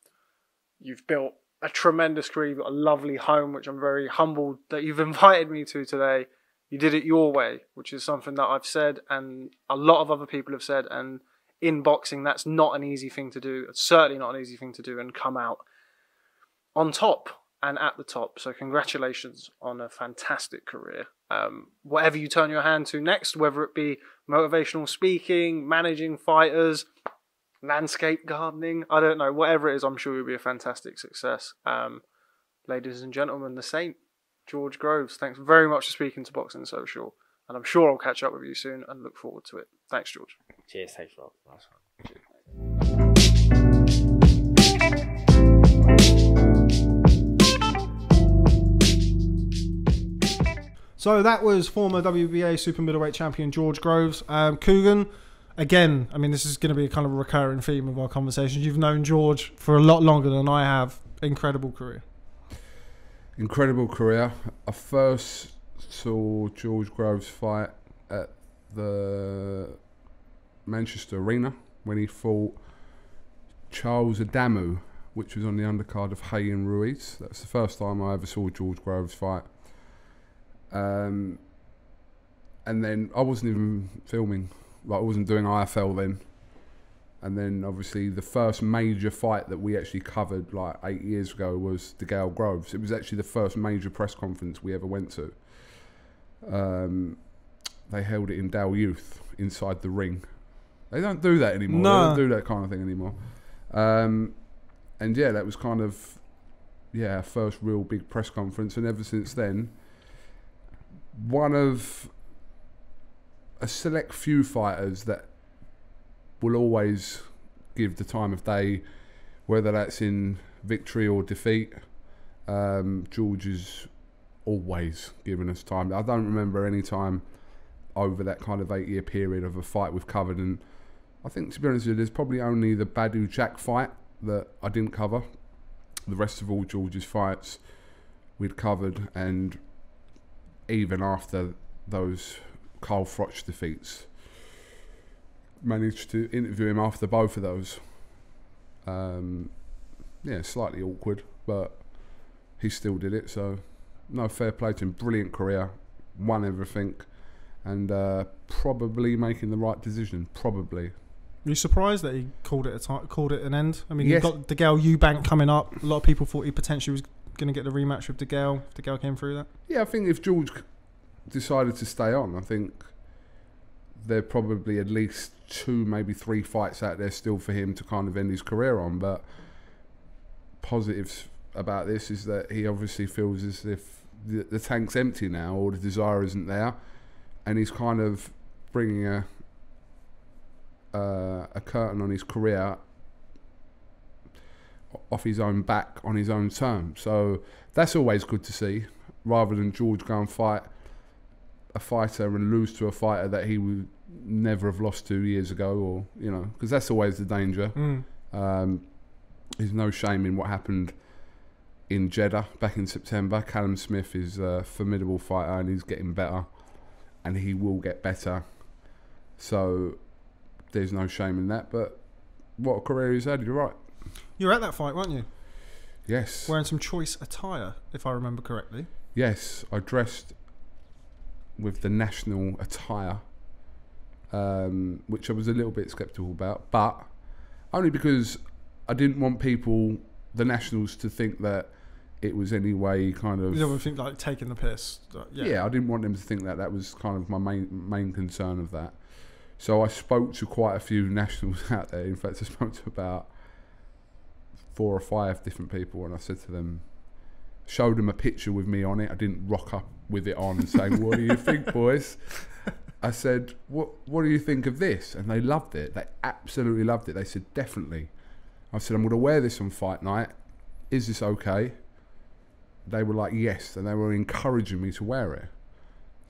you've built a tremendous career. You've got a lovely home, which I'm very humbled that you've invited me to today. You did it your way, which is something that I've said and a lot of other people have said. And in boxing, that's not an easy thing to do. It's certainly not an easy thing to do and come out on top and at the top. So, congratulations on a fantastic career. Um, whatever you turn your hand to next, whether it be motivational speaking, managing fighters, landscape gardening. I don't know. Whatever it is, I'm sure it'll be a fantastic success. Um, ladies and gentlemen, the Saint, George Groves, thanks very much for speaking to Boxing Social. And I'm sure I'll catch up with you soon and look forward to it. Thanks, George. Cheers. Thanks, Rob. Nice one. Cheers. So that was former WBA super middleweight champion George Groves. Um, Kugan, again, I mean, this is going to be a kind of a recurring theme of our conversations. You've known George for a lot longer than I have. Incredible career. Incredible career. I first saw George Groves fight at the Manchester Arena when he fought Charles Adamu, which was on the undercard of Haye and Ruiz. That's the first time I ever saw George Groves fight. Um, and then I wasn't even filming, like I wasn't doing IFL then. And then obviously the first major fight that we actually covered like eight years ago was DeGale Groves. It was actually the first major press conference we ever went to. Um, they held it in Dale Youth inside the ring. They don't do that anymore. No. They don't do that kind of thing anymore. Um, and yeah, that was kind of yeah our first real big press conference. And ever since then, one of a select few fighters that will always give the time of day, whether that's in victory or defeat. Um, George has always giving us time. I don't remember any time over that kind of eight year period of a fight we've covered. And I think, to be honest with you, there's probably only the Badou Jack fight that I didn't cover. The rest of all George's fights we'd covered, and even after those Carl Froch defeats, managed to interview him after both of those. Um, yeah, slightly awkward, but he still did it. So, no fair play to him. Brilliant career, won everything, and uh, probably making the right decision. Probably. Are you surprised that he called it a ti called it an end? I mean, Yes. you've got DeGale Eubank coming up. A lot of people thought he potentially was going to get the rematch with DeGale. If Gale came through that. Yeah, I think if George decided to stay on, I think there are probably at least two, maybe three fights out there still for him to kind of end his career on. But positives about this is that he obviously feels as if the, the tank's empty now, or the desire isn't there, and he's kind of bringing a uh, a curtain on his career off his own back on his own terms. So that's always good to see, rather than George go and fight a fighter and lose to a fighter that he would never have lost two years ago, or you know, because that's always the danger. Mm. Um, there's no shame in what happened in Jeddah back in September. Callum Smith is a formidable fighter and he's getting better, and he will get better. So there's no shame in that. But what a career he's had. You're right. You were at that fight, weren't you? Yes. Wearing some choice attire, if I remember correctly. Yes, I dressed with the national attire, um, which I was a little bit sceptical about, but only because I didn't want people, the nationals, to think that it was any way kind of. You don't think like taking the piss. Like, yeah. yeah. I didn't want them to think that. That was kind of my main main concern of that. So I spoke to quite a few nationals out there. In fact, I spoke to about four or five different people, and I said to them, showed them a picture with me on it. I didn't rock up with it on and say, "What do you think, boys?" I said, "What What do you think of this?" And they loved it. They absolutely loved it. They said, "Definitely." I said, "I'm going to wear this on fight night. Is this okay?" They were like, "Yes," and they were encouraging me to wear it.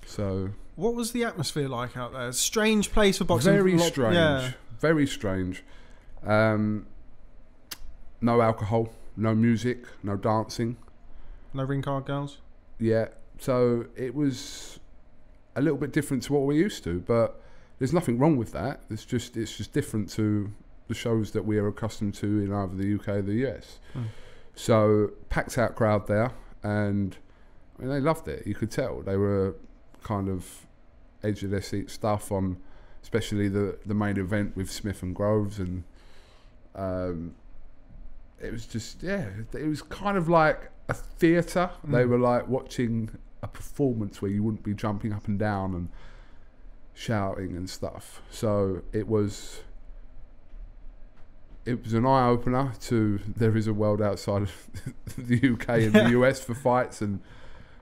So What was the atmosphere like out there? Strange place for boxing. very strange. Yeah. Very strange. Um, no alcohol, no music, no dancing. No ring card girls. Yeah, so it was a little bit different to what we're used to, but there's nothing wrong with that. It's just it's just different to the shows that we are accustomed to in either the UK or the US. Mm. So packed out crowd there, and I mean, they loved it. You could tell they were kind of edge of their seat stuff on, especially the the main event with Smith and Groves, and um, it was just yeah, it was kind of like a theatre. They Mm. were like watching a performance where you wouldn't be jumping up and down and shouting and stuff. So it was it was an eye opener to there is a world outside of the UK and the US for fights and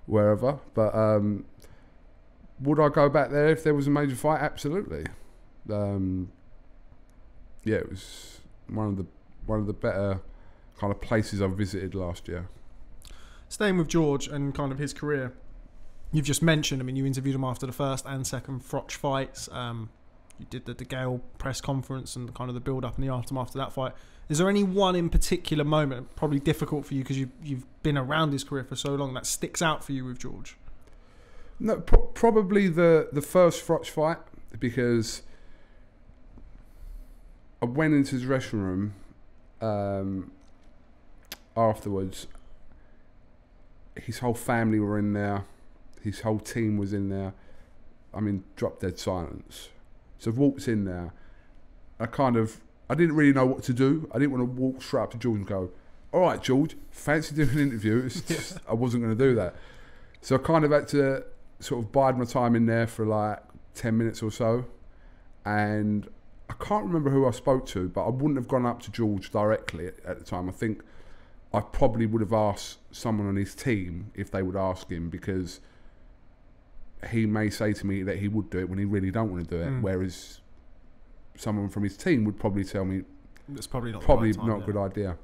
wherever. But um, would I go back there if there was a major fight? Absolutely. Um, yeah, it was one of the one of the better kind of places I visited last year. Staying with George and kind of his career, you've just mentioned. I mean, you interviewed him after the first and second Froch fights. Um, you did the DeGale press conference and kind of the build up and the aftermath to that fight. Is there any one in particular moment, probably difficult for you because you've you've been around his career for so long, that sticks out for you with George? No, pro- probably the the first Froch fight because I went into his dressing room um, afterwards. His whole family were in there. His whole team was in there. I mean, drop dead silence. So I've walked in there. I kind of, I didn't really know what to do. I didn't want to walk straight up to George and go, "All right, George, fancy doing an interview?" It's just, I wasn't going to do that. So I kind of had to sort of bide my time in there for like ten minutes or so, and I can't remember who I spoke to, but I wouldn't have gone up to George directly at, at the time. I think I probably would have asked someone on his team if they would ask him because he may say to me that he would do it when he really don't want to do it, Mm. whereas someone from his team would probably tell me It's probably not probably right time, not a good idea.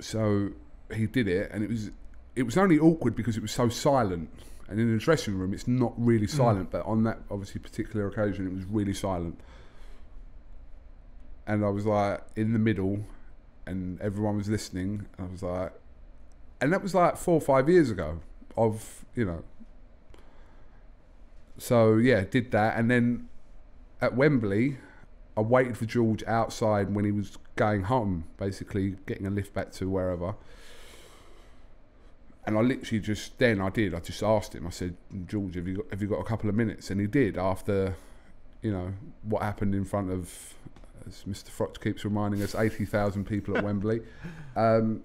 So he did it, and it was it was only awkward because it was so silent. And in the dressing room, it's not really Mm. silent, but on that obviously particular occasion, it was really silent. And I was like in the middle, and everyone was listening. I was like, and that was like four or five years ago. Of you know. So yeah, did that, and then at Wembley, I waited for George outside when he was going home, basically getting a lift back to wherever. And I literally just then I did. I just asked him. I said, George, have you got, have you got a couple of minutes? And he did. After, you know, what happened in front of, as Mr. Froch keeps reminding us, eighty thousand people at Wembley. Um,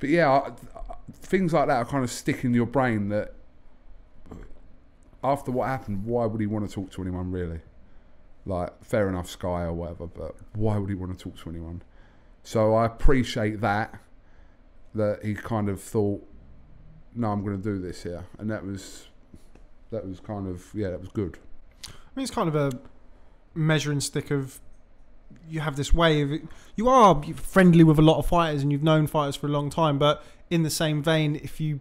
but yeah, I, things like that are kind of stick in your brain. That after what happened, why would he want to talk to anyone really? like fair enough sky or whatever but why would he want to talk to anyone? So i appreciate that that he kind of thought no i'm going to do this here. And that was that was kind of yeah that was good. I mean, it's kind of a measuring stick of you have this way of you are friendly with a lot of fighters and you've known fighters for a long time, but in the same vein, if you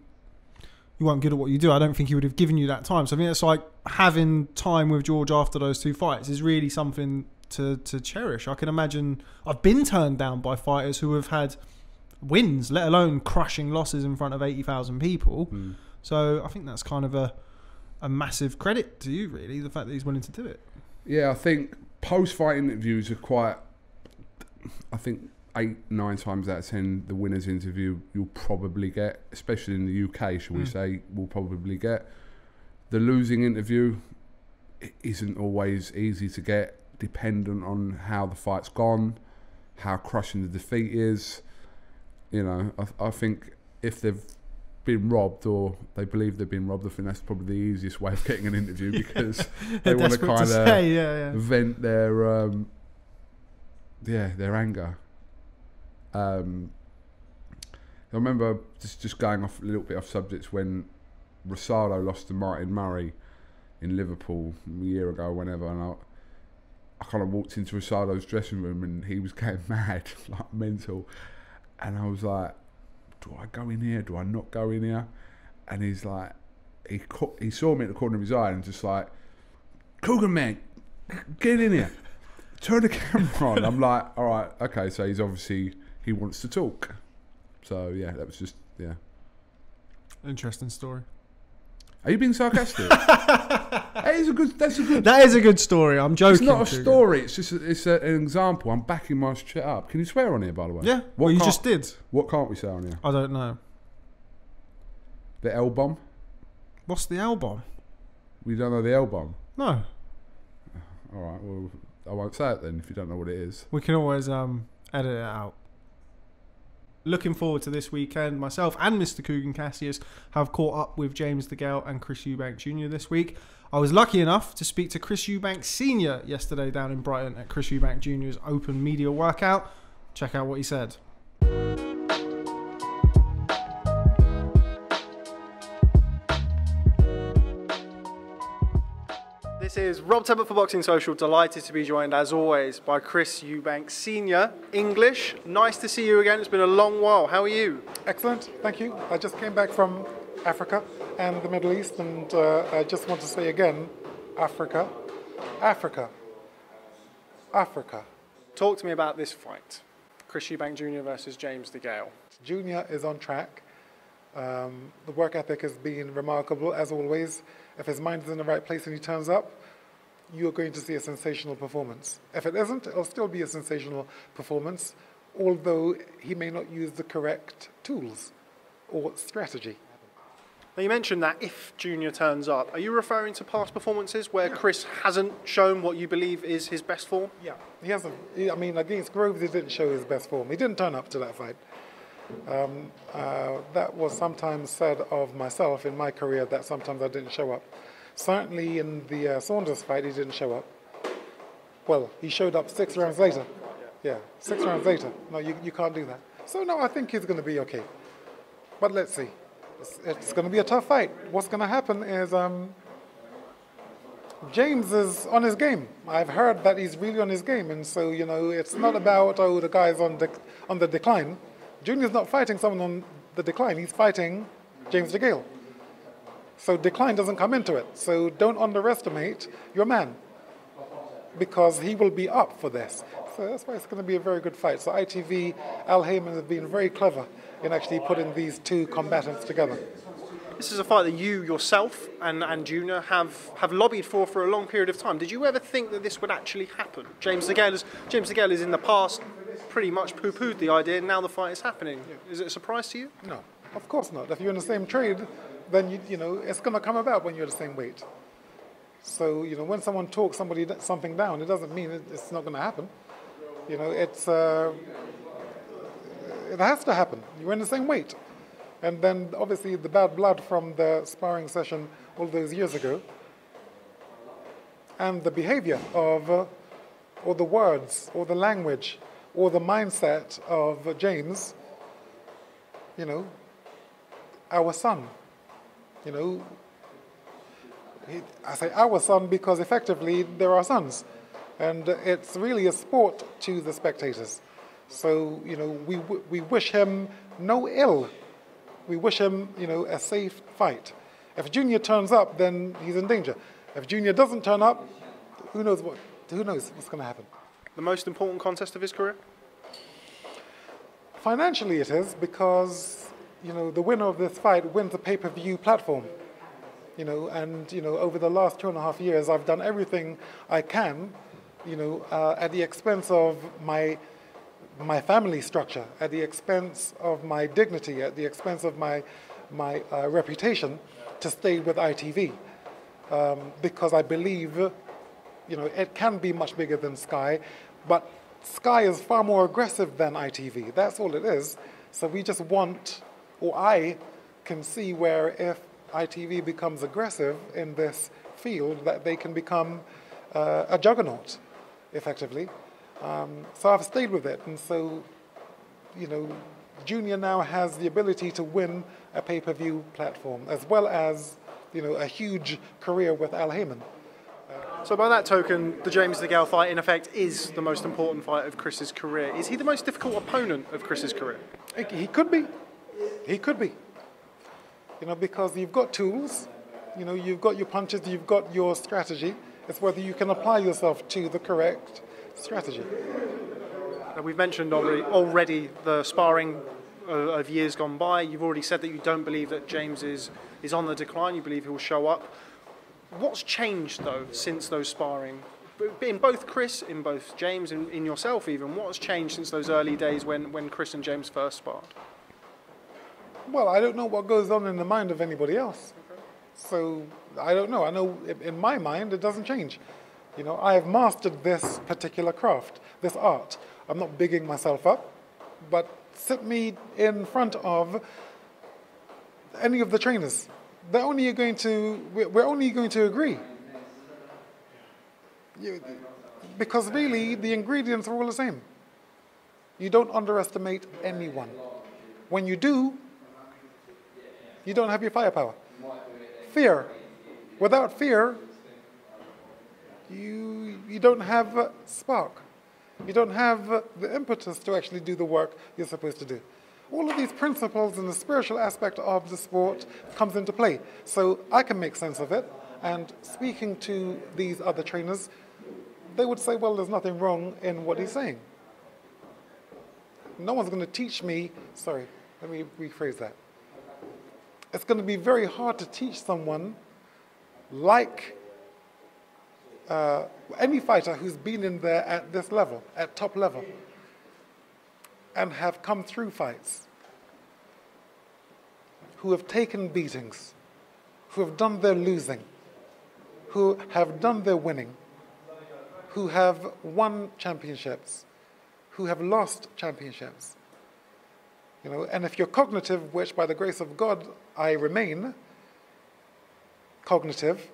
you weren't good at what you do, I don't think he would have given you that time. So I think it's like having time with George after those two fights is really something to to cherish. I can imagine I've been turned down by fighters who have had wins, let alone crushing losses in front of eighty thousand people. Mm. So I think that's kind of a a massive credit to you, really, the fact that he's willing to do it. yeah i think post-fight interviews are quite i think eight nine times out of ten the winners interview you'll probably get especially in the uk shall we Mm. say will probably get the losing interview isn't always easy to get dependent on how the fight's gone how crushing the defeat is you know i, I think if they've been robbed or they believe they've been robbed i think that's probably the easiest way of getting an interview because they want to kind of yeah, yeah. vent their um, yeah their anger. Um, I remember just just going off a little bit off subjects when Rosado lost to Martin Murray in Liverpool a year ago, whenever, and I, I kind of walked into Rosado's dressing room and he was getting mad, like mental, and I was like, "Do I go in here? Do I not go in here?" And he's like, he ca- he saw me at the corner of his eye and just like, "Kugan man, get in here." Turn the camera on. I'm like, all right, okay. So he's obviously he wants to talk. So yeah, that was just yeah. Interesting story. Are you being sarcastic? that is a good. That's a good. That is a good story. I'm joking. It's not a story. It's just a, it's a, an example. I'm backing my shit up. Can you swear on here, by the way? Yeah. What Well, you just did. What can't we say on here? I don't know. The L bomb. What's the L bomb? We don't know the L bomb. No. All right. Well, I won't say it then if you don't know what it is. We can always um edit it out. Looking forward to this weekend. Myself and Mr. Kugan Cassius have caught up with James DeGale and Chris Eubank Jr. this week. I was lucky enough to speak to Chris Eubank Sr. yesterday down in Brighton at Chris Eubank Jr.'s open media workout. Check out what he said. Is Rob Tebbutt for Boxing Social. Delighted to be joined, as always, by Chris Eubank Senior. English. Nice to see you again. It's been a long while. How are you? Excellent, thank you. I just came back from Africa and the Middle East, and uh, I just want to say again, Africa, Africa, Africa. Talk to me about this fight. Chris Eubank Jr. versus James DeGale. Junior is on track. Um, the work ethic has been remarkable, as always. If his mind is in the right place and he turns up, you're going to see a sensational performance. If it isn't, it'll still be a sensational performance, although he may not use the correct tools or strategy. Now you mentioned that if Junior turns up, are you referring to past performances where Chris hasn't shown what you believe is his best form? Yeah, he hasn't. I mean, against Groves, he didn't show his best form. He didn't turn up to that fight. Um, uh, that was sometimes said of myself in my career that sometimes I didn't show up. Certainly in the uh, Saunders fight, he didn't show up. Well, he showed up six rounds later. Yeah, six rounds later. No, you, you can't do that. So, no, I think he's going to be okay. But let's see. It's, it's going to be a tough fight. What's going to happen is um, James is on his game. I've heard that he's really on his game, and so you know it's not about oh the guy's on the on the decline. Junior's not fighting someone on the decline. He's fighting James DeGale. So decline doesn't come into it. So don't underestimate your man because he will be up for this. So that's why it's going to be a very good fight. So ITV, Al Haymon has been very clever in actually putting these two combatants together. This is a fight that you yourself and, and Junior have, have lobbied for for a long period of time. Did you ever think that this would actually happen? James DeGale is, James DeGale is in the past pretty much poo-pooed the idea, and now the fight is happening. Is it a surprise to you? No, of course not. If you're in the same trade, then you, you know it's going to come about when you're the same weight. So you know when someone talks somebody something down, it doesn't mean it's not going to happen. You know it's uh, it has to happen. You're in the same weight, and then obviously the bad blood from the sparring session all those years ago, and the behavior of, uh, or the words, or the language, or the mindset of James. You know, our son. You know, he, I say our son because effectively there are sons. And it's really a sport to the spectators. So, you know, we, we wish him no ill. We wish him, you know, a safe fight. If Junior turns up, then he's in danger. If Junior doesn't turn up, who knows what, who knows what's going to happen. The most important contest of his career? Financially, it is because you know the winner of this fight wins a pay-per-view platform. You know, and you know over the last two and a half years, I've done everything I can, you know, uh, at the expense of my my family structure, at the expense of my dignity, at the expense of my my uh, reputation, to stay with ITV, um, because I believe, you know, it can be much bigger than Sky, but Sky is far more aggressive than ITV. That's all it is. So we just want, or I can see where if ITV becomes aggressive in this field, that they can become uh, a juggernaut, effectively. Um, so I've stayed with it, and so, you know, Junior now has the ability to win a pay-per-view platform, as well as, you know, a huge career with Al Haymon. So by that token, the James DeGale fight, in effect, is the most important fight of Chris's career. Is he the most difficult opponent of Chris's career? He could be. He could be. You know, because you've got tools, you know, you've got your punches, you've got your strategy. It's whether you can apply yourself to the correct strategy. We've mentioned already, already the sparring uh, of years gone by. You've already said that you don't believe that James is, is on the decline. You believe he'll show up. What's changed though since those sparring? In both Chris, in both James, in, in yourself even, what has changed since those early days when, when Chris and James first sparred? Well, I don't know what goes on in the mind of anybody else. So I don't know. I know in my mind it doesn't change. You know, I have mastered this particular craft, this art. I'm not bigging myself up, but sit me in front of any of the trainers. They're only going to, we're only going to agree. You, because really, the ingredients are all the same. You don't underestimate anyone. When you do, you don't have your firepower. Fear. Without fear, you, you don't have spark. You don't have the impetus to actually do the work you're supposed to do. All of these principles and the spiritual aspect of the sport comes into play. So I can make sense of it. And speaking to these other trainers, they would say, well, there's nothing wrong in what he's saying. No one's going to teach me, sorry, let me rephrase that. It's going to be very hard to teach someone like uh, any fighter who's been in there at this level, at top level, and have come through fights, who have taken beatings, who have done their losing, who have done their winning, who have won championships, who have lost championships. You know, and if you're cognitive, which by the grace of God I remain cognitive,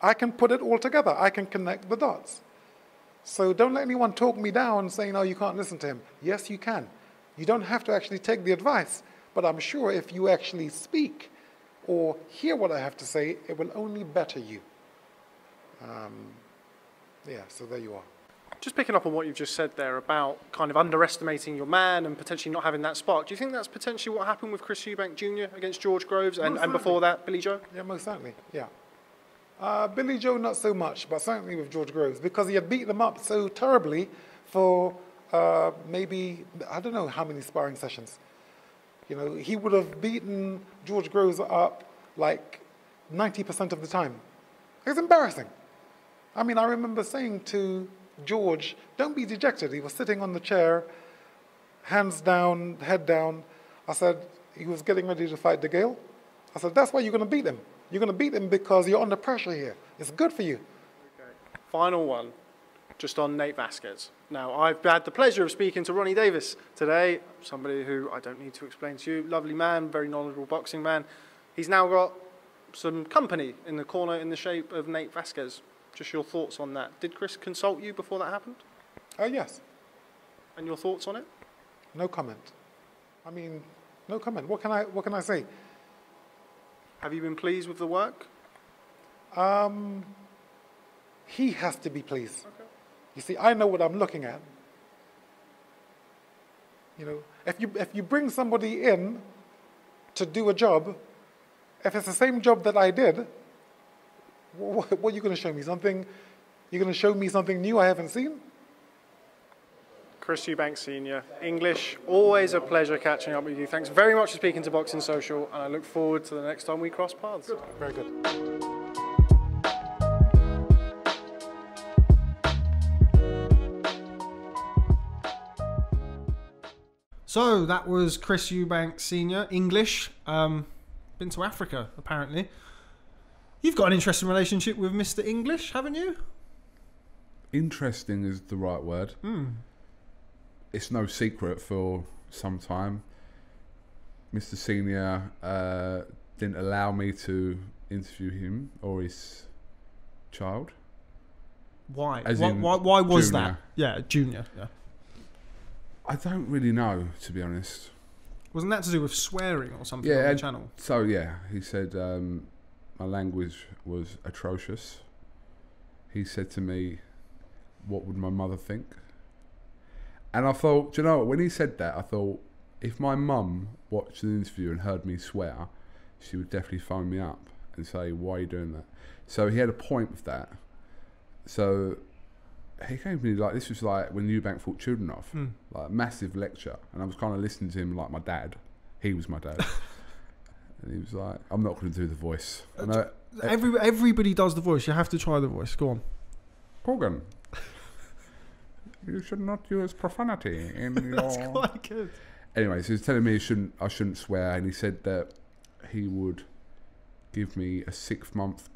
I can put it all together. I can connect the dots. So don't let anyone talk me down saying, no, you can't listen to him. Yes, you can. You don't have to actually take the advice, but I'm sure if you actually speak or hear what I have to say, it will only better you. Um, yeah, so there you are. Just picking up on what you've just said there about kind of underestimating your man and potentially not having that spark, do you think that's potentially what happened with Chris Eubank Jr. against George Groves and, and before that, Billy Joe? Yeah, most certainly. Yeah. Uh, Billy Joe, not so much, but certainly with George Groves, because he had beaten them up so terribly for uh, maybe, I don't know how many sparring sessions. You know, he would have beaten George Groves up like 90% of the time. It's embarrassing. I mean, I remember saying to George, don't be dejected. He was sitting on the chair, hands down, head down. I said, he was getting ready to fight DeGale. I said, that's why you're going to beat him. You're going to beat him because you're under pressure here. It's good for you. Final one, just on Nate Vasquez. Now, I've had the pleasure of speaking to Ronnie Davies today, somebody who I don't need to explain to you, lovely man, very knowledgeable boxing man. He's now got some company in the corner in the shape of Nate Vasquez. Just your thoughts on that. Did Chris consult you before that happened? Oh, yes. And your thoughts on it? No comment. I mean, no comment. What can I, what can I say? Have you been pleased with the work? Um, he has to be pleased. Okay. You see, I know what I'm looking at. You know, if you, if you bring somebody in to do a job, if it's the same job that I did, what, what are you going to show me? Something, you're going to show me something new I haven't seen? Chris Eubank Sr., English, always a pleasure catching up with you. Thanks very much for speaking to Boxing Social, and I look forward to the next time we cross paths. Very good. So that was Chris Eubank Senior, English. Um, been to Africa apparently. You've got an interesting relationship with Mr. English, haven't you? Interesting is the right word. It's no secret for some time. Mr. Senior uh, didn't allow me to interview him or his child. Why? Why, why, why was junior. that? Yeah, junior. Yeah. I don't really know, to be honest. Wasn't that to do with swearing or something Yeah, on the channel? So yeah, he said um, my language was atrocious. He said to me, "What would my mother think?" And I thought, do you know, when he said that, I thought if my mum watched the interview and heard me swear, she would definitely phone me up and say, "Why are you doing that?" So he had a point with that. So he gave me like this was like when Eubank fought children off, Hmm. like a massive lecture, and I was kind of listening to him like my dad. He was my dad. And he was like, "I'm not going to do the voice." And I, Every everybody does the voice. You have to try the voice. Go on. Morgan, you should not use profanity in your. That's quite good. Anyway, so he was telling me he shouldn't, I shouldn't swear, and he said that he would give me a six month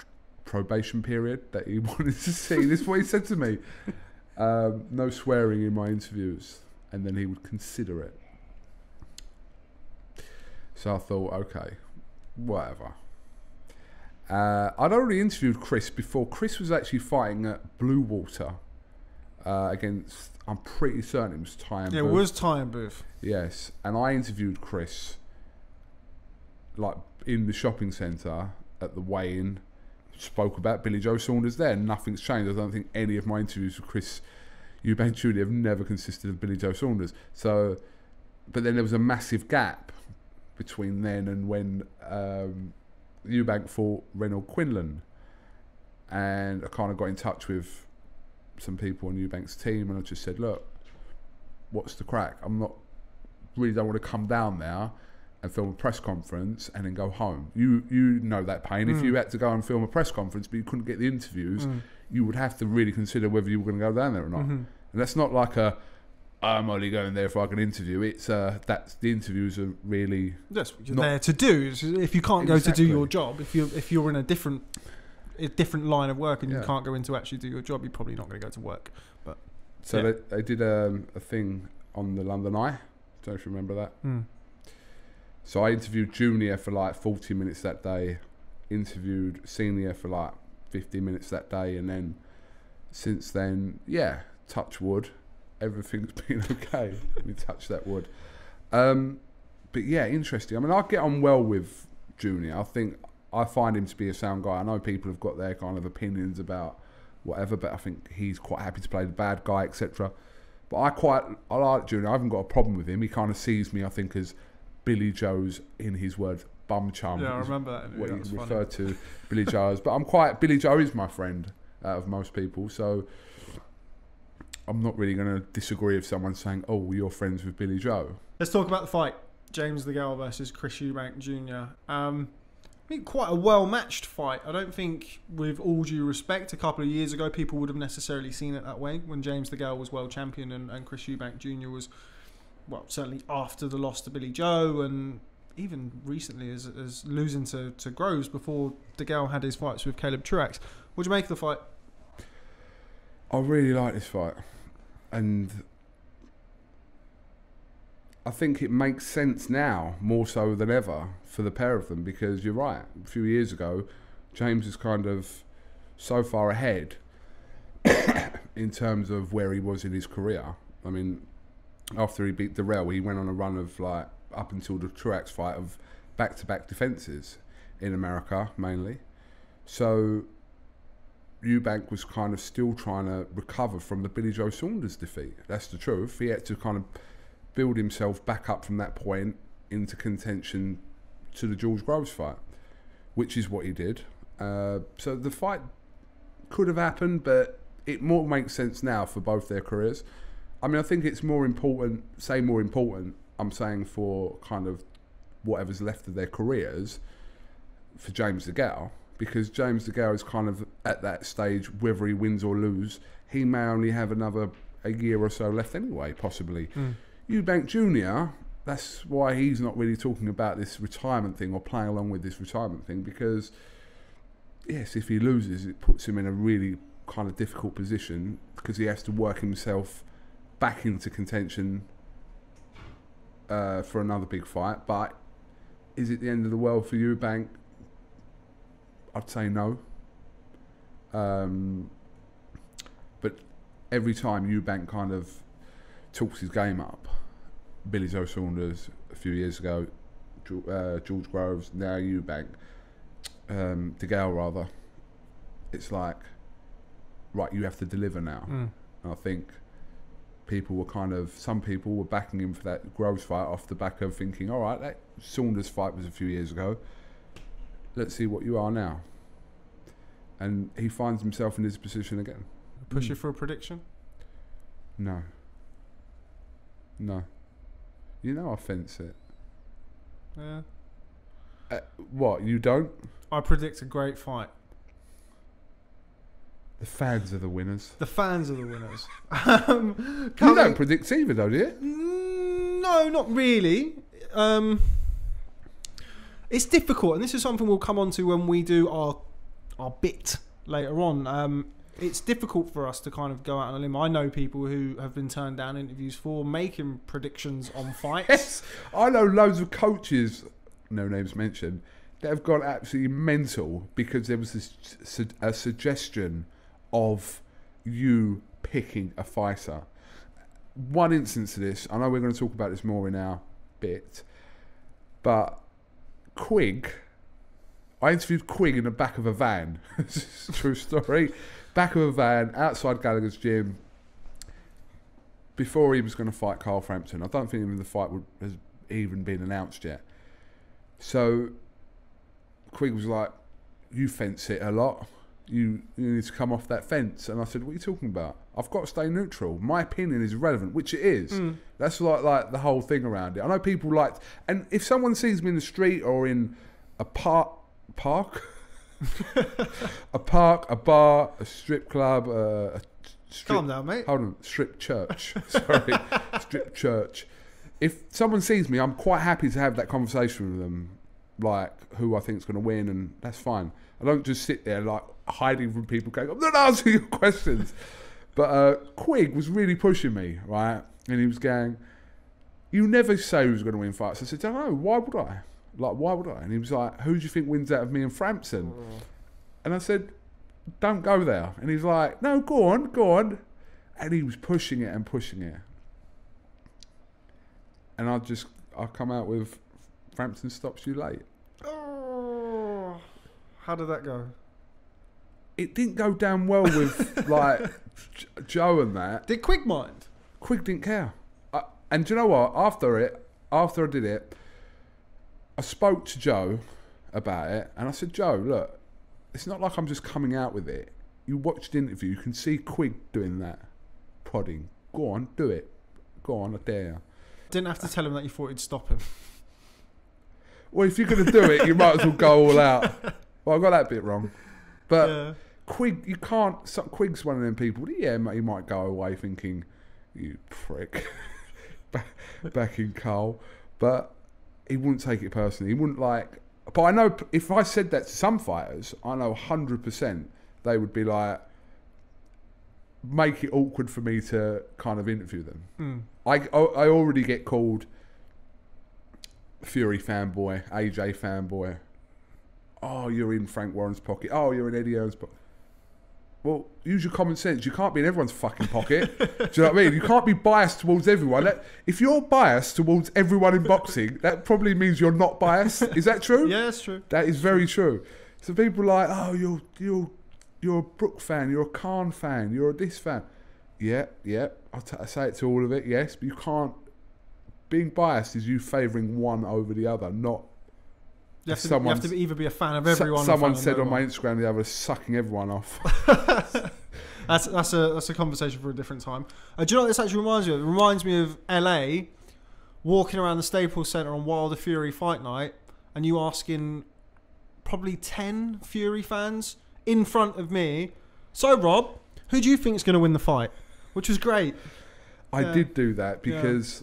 probation period that he wanted to see. this is what he said to me. Um, no swearing in my interviews, and then he would consider it. So I thought, okay, whatever. Uh, I'd already interviewed Chris before. Chris was actually fighting at Bluewater uh, against, I'm pretty certain it was Ty and Yeah, it was Tyan Booth. Yes, and I interviewed Chris like in the shopping centre at the weigh-in. Spoke about Billy Joe Saunders there. Nothing's changed. I don't think any of my interviews with Chris Eubank Jr. have never consisted of Billy Joe Saunders. So, but then there was a massive gap between then and when um, Eubank fought Renold Quinlan, and I kind of got in touch with some people on Eubank's team, and I just said, look, what's the crack? I'm not really don't want to come down there and film a press conference and then go home. You you know that pain. If hmm. you had to go and film a press conference but you couldn't get the interviews, hmm. you would have to really consider whether you were going to go down there or not. Mm-hmm. And that's not like a I'm only going there if I can interview. It's uh that's the interviews are really That's what you're Not- there to do. If you can't go to do your job, if you if you're in a different a different line of work and you can't go in to actually do your job, you're probably not going to go to work. But so Yeah. they, they did um, a thing on the London Eye. Don't you remember that. Hmm. So I interviewed junior for like 40 minutes that day, interviewed senior for like 50 minutes that day, and then since then, yeah, touch wood, everything's been okay. Let me touch that wood. Um, but yeah, interesting. I mean, I get on well with Junior. I think I find him to be a sound guy. I know people have got their kind of opinions about whatever, but I think he's quite happy to play the bad guy, etc. But I quite I like Junior. I haven't got a problem with him. He kind of sees me, I think, as Billy Joe's, in his words, bum chum. yeah, I remember that. what that you was funny. refer to Billy Joe as. But I'm quite Billy Joe is my friend out of most people, so I'm not really going to disagree if someone's saying, "Oh, you're friends with Billy Joe." Let's talk about the fight. James DeGale versus Chris Eubank Jr. Um, I think quite a well matched fight. I don't think, with all due respect, a couple of years ago people would have necessarily seen it that way when James DeGale was world champion and, and Chris Eubank Jr. was, well, certainly after the loss to Billy Joe and even recently as, as losing to, to Groves before DeGale had his fights with Caleb Truax. What do you make of the fight? I really like this fight, and I think it makes sense now more so than ever for the pair of them because you're right. A few years ago, James is kind of so far ahead in terms of where he was in his career. I mean, after he beat Dirrell, he went on a run of like up until the Truax fight of back-to-back defenses in America mainly. So Eubank was kind of still trying to recover from the Billy Joe Saunders defeat. That's the truth. He had to kind of build himself back up from that point into contention to the George Groves fight, which is what he did. Uh, so the fight could have happened, but it more makes sense now for both their careers. I mean, I think it's more important, say more important, I'm saying for kind of whatever's left of their careers for James DeGale, because James DeGale is kind of at that stage, whether he wins or lose, he may only have another a year or so left anyway, possibly. Eubank Jr., that's why he's not really talking about this retirement thing or playing along with this retirement thing, because yes, if he loses, it puts him in a really kind of difficult position because he has to work himself back into contention uh, for another big fight. But is it the end of the world for Eubank? I'd say no. Um, but every time Eubank kind of talks his game up, Billy Joe Saunders a few years ago, George, uh, George Groves, now Eubank, um, DeGale rather, it's like, right, you have to deliver now. And I think people were kind of, some people were backing him for that Groves fight off the back of thinking, all right, that Saunders fight was a few years ago. Let's see what you are now. And he finds himself in this position again. Push you for a prediction? No. No. You know I fence it. Yeah. Uh, what, you don't? I predict a great fight. The fans are the winners. The fans are the winners. um, You don't predict either, though, do you? Mm, No, not really. Um, it's difficult, and this is something we'll come on to when we do our our bit later on. Um, it's difficult for us to kind of go out on a limb. I know people who have been turned down interviews for making predictions on fights. Yes. I know loads of coaches, no names mentioned, that have gone absolutely mental because there was this su- a suggestion of you picking a fighter. One instance of this, I know we're going to talk about this more in our bit, but Quigg, I interviewed Quigg in the back of a van. This is True story. Back of a van outside Gallagher's gym before he was going to fight Carl Frampton. I don't think even the fight would, has even been announced yet. So Quigg was like, "You fence it a lot. You you need to come off that fence." And I said, "What are you talking about? I've got to stay neutral. My opinion is relevant, which it is. That's like like the whole thing around it. I know people like, and if someone sees me in the street or in a park, park, a park, a bar, a strip club, uh, a strip Calm down, mate. Hold on, strip church. Sorry, strip church. If someone sees me, I'm quite happy to have that conversation with them, like who I think is going to win, and that's fine. I don't just sit there like hiding from people, going, "I'm not answering your questions." But uh, Quigg was really pushing me, right? And he was going, "You never say who's going to win fights." I said, "I don't know. Why would I? Like, why would I?" And he was like, "Who do you think wins out of me and Frampton?" And I said, don't go there. And he's like, no, go on, go on. And he was pushing it and pushing it. And I just, I come out with Frampton stops you late. Oh, how did that go? It didn't go down well with like Joe and that. Did Quigg mind? Quigg didn't care. I, and do you know what? After it, after I did it, I spoke to Joe about it, and I said, Joe, look, it's not like I'm just coming out with it. You watched the interview, you can see Quigg doing that, prodding. Go on, do it. Go on, I dare you. Didn't have to tell him that you thought he'd stop him. Well, if you're going to do it, you might as well go all out. Well, I got that bit wrong. But Yeah. Quigg, you can't. So, Quigg's one of them people. Yeah, he might go away thinking, "You prick," back, in coal. But he wouldn't take it personally. He wouldn't like. But I know if I said that to some fighters, I know hundred percent they would be like, make it awkward for me to kind of interview them. Mm. I, I I already get called Fury fanboy, AJ fanboy. Oh, you're in Frank Warren's pocket. Oh, you're in Eddie Hearn's pocket. Well, use your common sense. You can't be in everyone's fucking pocket. Do you know what I mean? You can't be biased towards everyone. That, if you're biased towards everyone in boxing, that probably means you're not biased. Is that true? Yeah, that's true. That is very true. So people are like, oh, you're you're you're a Brook fan, you're a Khan fan, you're a this fan. Yeah, yeah. T- I say it to all of it. Yes, but you can't. Being biased is you favouring one over the other, not. You have, to, you have to either be a fan of everyone. someone said no on my. Instagram the other, sucking everyone off. That's that's a that's a conversation for a different time. Uh, do you know what this actually reminds me of? It reminds me of LA walking around the Staples Center on Wilder Fury Fight Night, and you asking probably ten Fury fans in front of me. So Rob, who do you think is going to win the fight? Which was great. I Yeah. did do that because.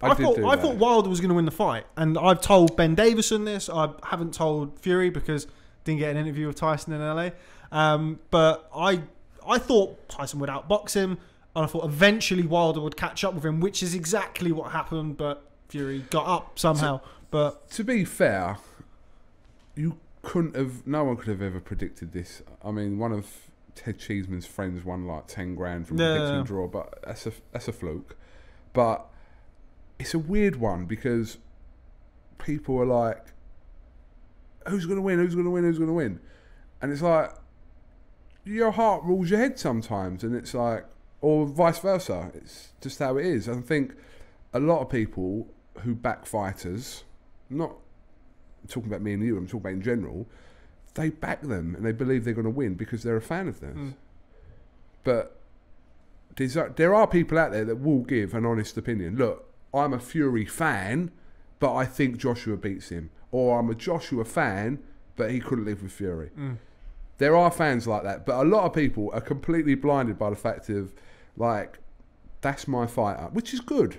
I, I, thought I that. thought Wilder was going to win the fight, and I've told Ben Davison this. I haven't told Fury because didn't get an interview with Tyson in LA. Um, but I I thought Tyson would outbox him, and I thought eventually Wilder would catch up with him, which is exactly what happened. But Fury got up somehow. but to be fair, you couldn't have. No one could have ever predicted this. I mean, one of Ted Cheeseman's friends won like ten grand from Yeah. a draw, but that's a that's a fluke. But it's a weird one because people are like, "Who's going to win? Who's going to win? Who's going to win?" And it's like your heart rules your head sometimes, and it's like, or vice versa. It's just how it is. I think a lot of people who back fighters, not talking about me and you, I'm talking about in general, they back them and they believe they're going to win because they're a fan of them. Mm. But there are people out there that will give an honest opinion. Look, I'm a Fury fan, but I think Joshua beats him. Or I'm a Joshua fan, but he couldn't live with Fury. mm, There are fans like that, but a lot of people are completely blinded by the fact of, like, that's my fighter, which is good.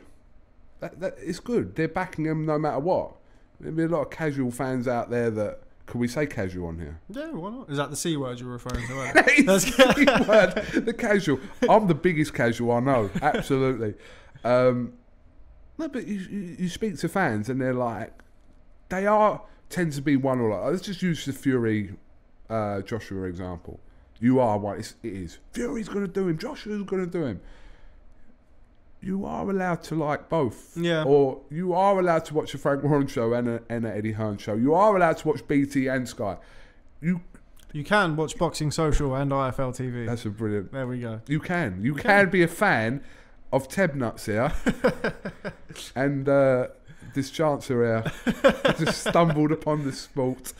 That, that it's good. They're backing him no matter what. There'll be a lot of casual fans out there that can we say casual on here? yeah, why not? Is that the c word you're referring to? right? That's- the word, the casual. I'm the biggest casual I know. Absolutely. Um, no, but you, you, you speak to fans and they're like, they are tend to be one or like. Let's just use the Fury, uh, Joshua example. You are one. It's, it is. Fury's going to do him. Joshua's going to do him. You are allowed to like both. Yeah. Or you are allowed to watch a Frank Warren show and a, and a Eddie Hearn show. You are allowed to watch BT and Sky. You. You can watch Boxing Social and IFL TV. That's a brilliant. there we go. You can. You can be a fan of Teb Nuts here and uh, this chancer here. I just stumbled upon this sport.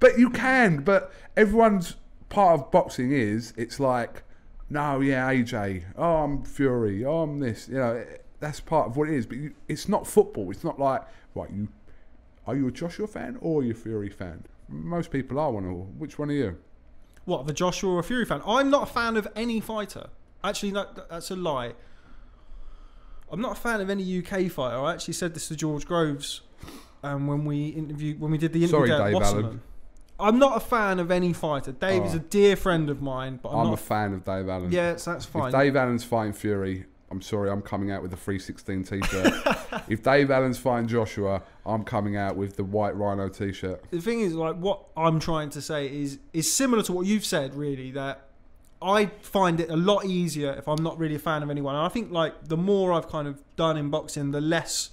But you can, but everyone's part of boxing is it's like, no, yeah, AJ, oh, I'm Fury, oh, I'm this. You know, that's part of what it is. But you, it's not football. It's not like, right, you are you a Joshua fan or are you a Fury fan? Most people are one or which one are you? What the Joshua or Fury fan? I'm not a fan of any fighter. Actually, no, that's a lie. I'm not a fan of any UK fighter. I actually said this to George Groves um, when we interviewed when we did the interview Sorry, Dave Wasserman. Allen. I'm not a fan of any fighter. Dave is Oh. a dear friend of mine, but I'm, I'm, not. a fan of Dave Allen. yes, that's fine. If Dave Allen's fighting Fury, I'm sorry, I'm coming out with the 316 t-shirt. if Dave Allen's fighting Joshua, I'm coming out with the white rhino t-shirt. the thing is, like, what I'm trying to say is is similar to what you've said, really. That I find it a lot easier if I'm not really a fan of anyone. And I think, like, the more I've kind of done in boxing, the less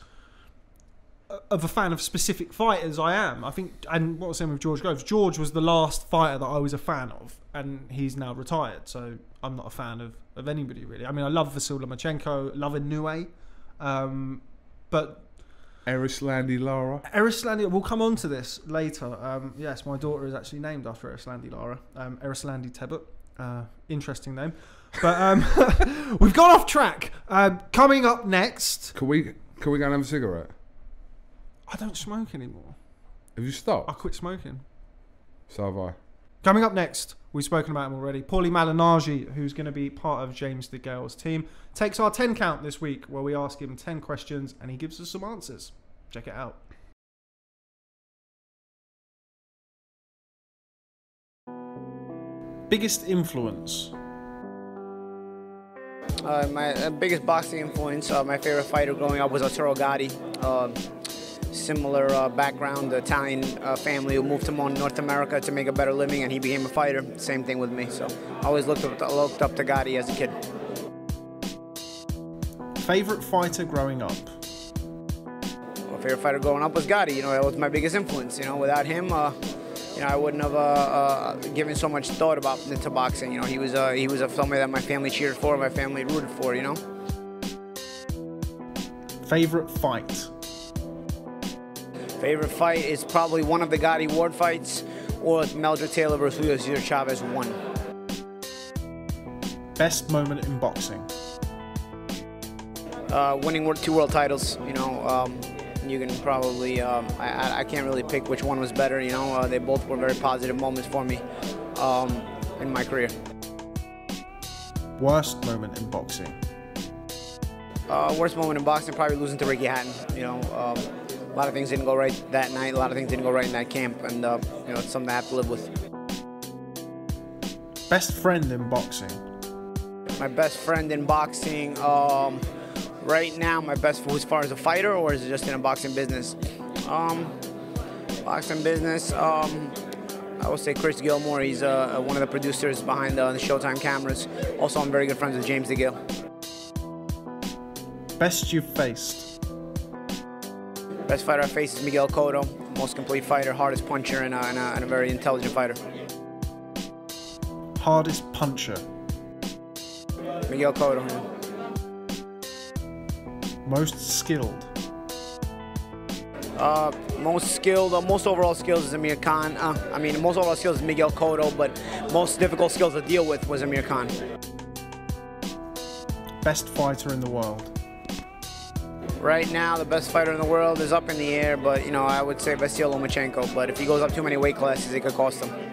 of a fan of specific fighters I am. I think, and what I was saying with George Groves, George was the last fighter that I was a fan of, and he's now retired. So I'm not a fan of, of anybody really. I mean, I love Vasil Lomachenko, love Inoue, um, but Erislandi Lara. Erislandi, we'll come on to this later. Um, yes, my daughter is actually named after Erislandi Lara. Um, Erislandi Tebbutt. Uh, interesting name. But um, we've gone off track. Um, coming up next, Can we can we go and have a cigarette? I don't smoke anymore. Have you stopped? I quit smoking. So have I. Coming up next, we've spoken about him already. Paulie Malignaggi, who's going to be part of James DeGale's team, takes our 10 count this week where we ask him 10 questions and he gives us some answers. Check it out. Biggest influence? Uh, my uh, biggest boxing influence, uh, my favorite fighter growing up was Arturo Gatti. Uh, similar uh, background, Italian uh, family who moved to North America to make a better living, and he became a fighter. Same thing with me. So I always looked up to, looked up to Gatti as a kid. Favorite fighter growing up? My favorite fighter growing up was Gatti. You know, that was my biggest influence. You know, without him, uh, you know, I wouldn't have uh, uh, given so much thought about into boxing. You know, he was uh, he was a somebody that my family cheered for, my family rooted for. You know, Favorite fight? favorite fight is probably one of the Gatti Ward fights, or Meldrick Taylor versus Julio Cesar Chavez one. Best moment in boxing? Uh, winning two world titles. You know. Um, you can probably, um, I, I- can't really pick which one was better, you know. Uh, they both were very positive moments for me um, in my career. Worst moment in boxing? Uh, worst moment in boxing, probably losing to Ricky Hatton. You know, um, a lot of things didn't go right that night. A lot of things didn't go right in that camp, and uh, you know, it's something I have to live with. Best friend in boxing? My best friend in boxing, um, right now, my best as far as a fighter, or is it just in a boxing business? Um, boxing business. Um, I would say Chris Gilmore. He's uh, one of the producers behind uh, the Showtime cameras. Also, I'm very good friends with James DeGale. Best you've faced? Best fighter I faced is Miguel Cotto. Most complete fighter, hardest puncher, and a, and a, and a very intelligent fighter. Hardest puncher? Miguel Cotto. Most skilled? Uh, most skilled, uh, most overall skills is Amir Khan. Uh, I mean, most overall skills is Miguel Cotto, but most difficult skills to deal with was Amir Khan. Best fighter in the world? Right now, the best fighter in the world is up in the air, but you know, I would say Vasil Lomachenko. But if he goes up too many weight classes, it could cost him.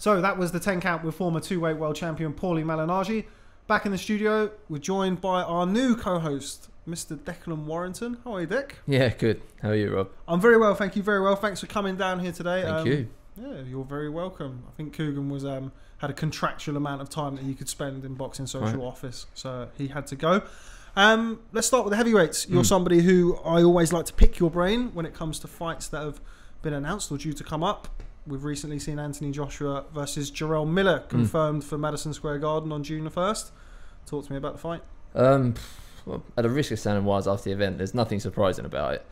So that was the 10 count with former two weight world champion Paulie Malignaggi. Back in the studio, we're joined by our new co host, Mr. Declan Warrington. How are you, Dick? Yeah, good. How are you, Rob? I'm very well, thank you very well. Thanks for coming down here today. Thank Um, you. Yeah, you're very welcome. I think Kugan was um, had a contractual amount of time that he could spend in boxing social Right. office, so he had to go. Um, let's start with the heavyweights. You're Mm. somebody who I always like to pick your brain when it comes to fights that have been announced or due to come up. We've recently seen Anthony Joshua versus Jarrell Miller confirmed for Madison Square Garden on June the first. Talk to me about the fight. Um, well, at a risk of sounding wise after the event, there's nothing surprising about it.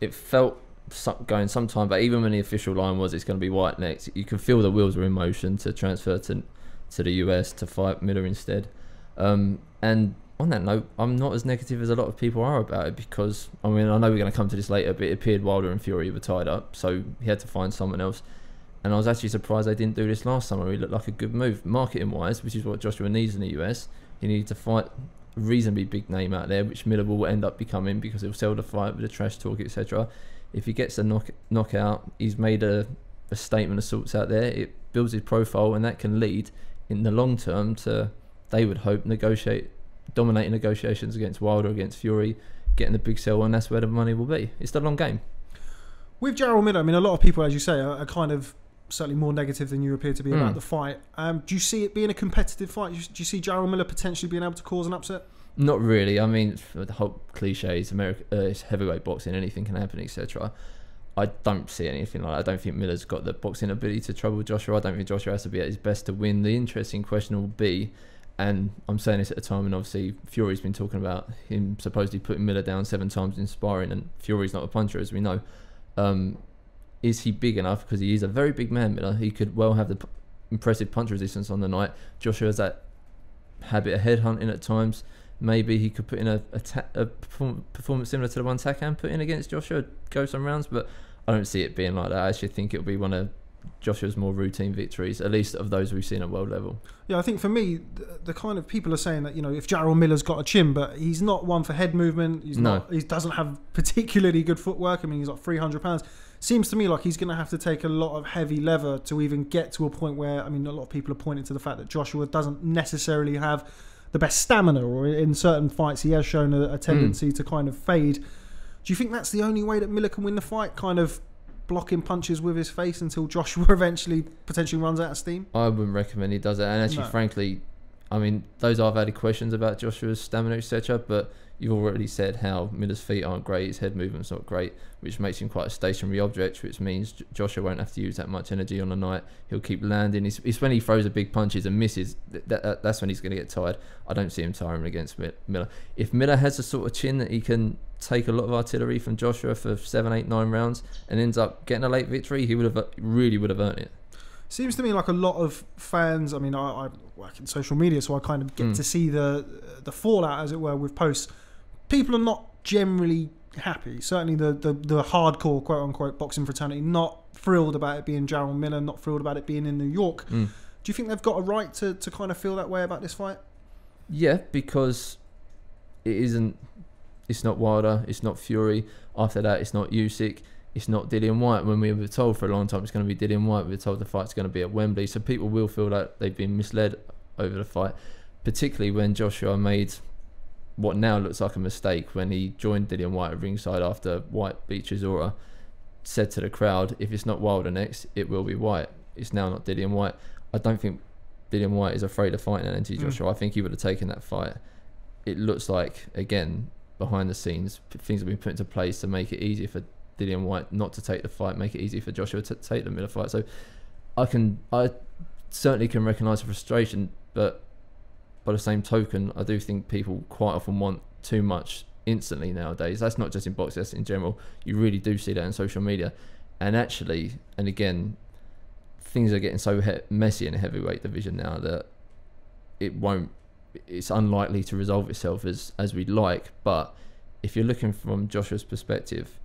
It felt some, going sometime. But even when the official line was it's going to be Whyte next, you can feel the wheels were in motion to transfer to to the US to fight Miller instead. Um, and on that note, I'm not as negative as a lot of people are about it because I mean I know we're going to come to this later, but it appeared Wilder and Fury were tied up, so he had to find someone else. And I was actually surprised they didn't do this last summer. He looked like a good move, marketing wise, which is what Joshua needs in the US. He needed to fight a reasonably big name out there, which Miller will end up becoming because he'll sell the fight with the trash talk, etc. If he gets a knock knockout, he's made a, a statement of sorts out there. It builds his profile, and that can lead in the long term to they would hope negotiate dominating negotiations against Wilder, against Fury, getting the big sell, and that's where the money will be. It's the long game. With Jarrell Miller, I mean, a lot of people, as you say, are, are kind of certainly more negative than you appear to be about Mm. the fight. Um, do you see it being a competitive fight? Do you, do you see Jarrell Miller potentially being able to cause an upset? Not really. I mean, the whole cliches, America, uh, it's heavyweight boxing, anything can happen, etc. I don't see anything like that. I don't think Miller's got the boxing ability to trouble Joshua. I don't think Joshua has to be at his best to win. The interesting question will be, and I'm saying this at a time, and obviously Fury's been talking about him supposedly putting Miller down seven times in sparring, and Fury's not a puncher, as we know. Um, is he big enough? Because he is a very big man, Miller. He could well have the p- impressive punch resistance on the night. Joshua has that habit of headhunting at times. Maybe he could put in a, a, ta- a perform- performance similar to the one Takam put in against Joshua, go some rounds, but I don't see it being like that. I actually think it'll be one of Joshua's more routine victories, at least of those we've seen at world level. Yeah, I think for me, the, the kind of people are saying that you know if Jarrell Miller's got a chin, but he's not one for head movement. He's No. not. He doesn't have particularly good footwork. I mean, he's like 300 pounds. Seems to me like he's going to have to take a lot of heavy leather to even get to a point where I mean, a lot of people are pointing to the fact that Joshua doesn't necessarily have the best stamina, or in certain fights he has shown a, a tendency hmm. to kind of fade. Do you think that's the only way that Miller can win the fight? Kind of blocking punches with his face until Joshua eventually potentially runs out of steam. I wouldn't recommend he does it. And actually, No. frankly, I mean, those are valid questions about Joshua's stamina, etc. But you've already said how Miller's feet aren't great, his head movement's not great, which makes him quite a stationary object, which means Joshua won't have to use that much energy on the night. He'll keep landing. It's, it's when he throws the big punches and misses, that, that, that's when he's going to get tired. I don't see him tiring against Miller. If Miller has a sort of chin that he can take a lot of artillery from Joshua for seven, eight, nine rounds and ends up getting a late victory, he would have really would have earned it. Seems to me like a lot of fans. I mean, I, I work in social media, so I kind of get Mm. to see the the fallout, as it were, with posts. People are not generally happy. Certainly, the the, the hardcore quote unquote boxing fraternity not thrilled about it being Jarrell Miller, not thrilled about it being in New York. Mm. Do you think they've got a right to, to kind of feel that way about this fight? Yeah, because it isn't. It's not Wilder. It's not Fury. After that, it's not Usyk. It's not Dillian Whyte. When we were told for a long time it's going to be Dillian Whyte, we were told the fight's going to be at Wembley. So people will feel like they've been misled over the fight, particularly when Joshua made what now looks like a mistake when he joined Dillian Whyte at ringside after Whyte beat Chisora. Said to the crowd, "If it's not Wilder next, it will be Whyte. It's now not Dillian Whyte." I don't think Dillian Whyte is afraid of fighting Anthony Mm. Joshua. I think he would have taken that fight. It looks like again behind the scenes things have been put into place to make it easier for Dillian Whyte not to take the fight, make it easier for Joshua to take the middle fight. So I can I certainly can recognise the frustration, but by the same token, I do think people quite often want too much instantly nowadays. That's not just in boxing, that's in general. You really do see that in social media. And actually, and again, things are getting so messy in the heavyweight division now that it won't. It's unlikely to resolve itself as as we'd like. But if you're looking from Joshua's perspective,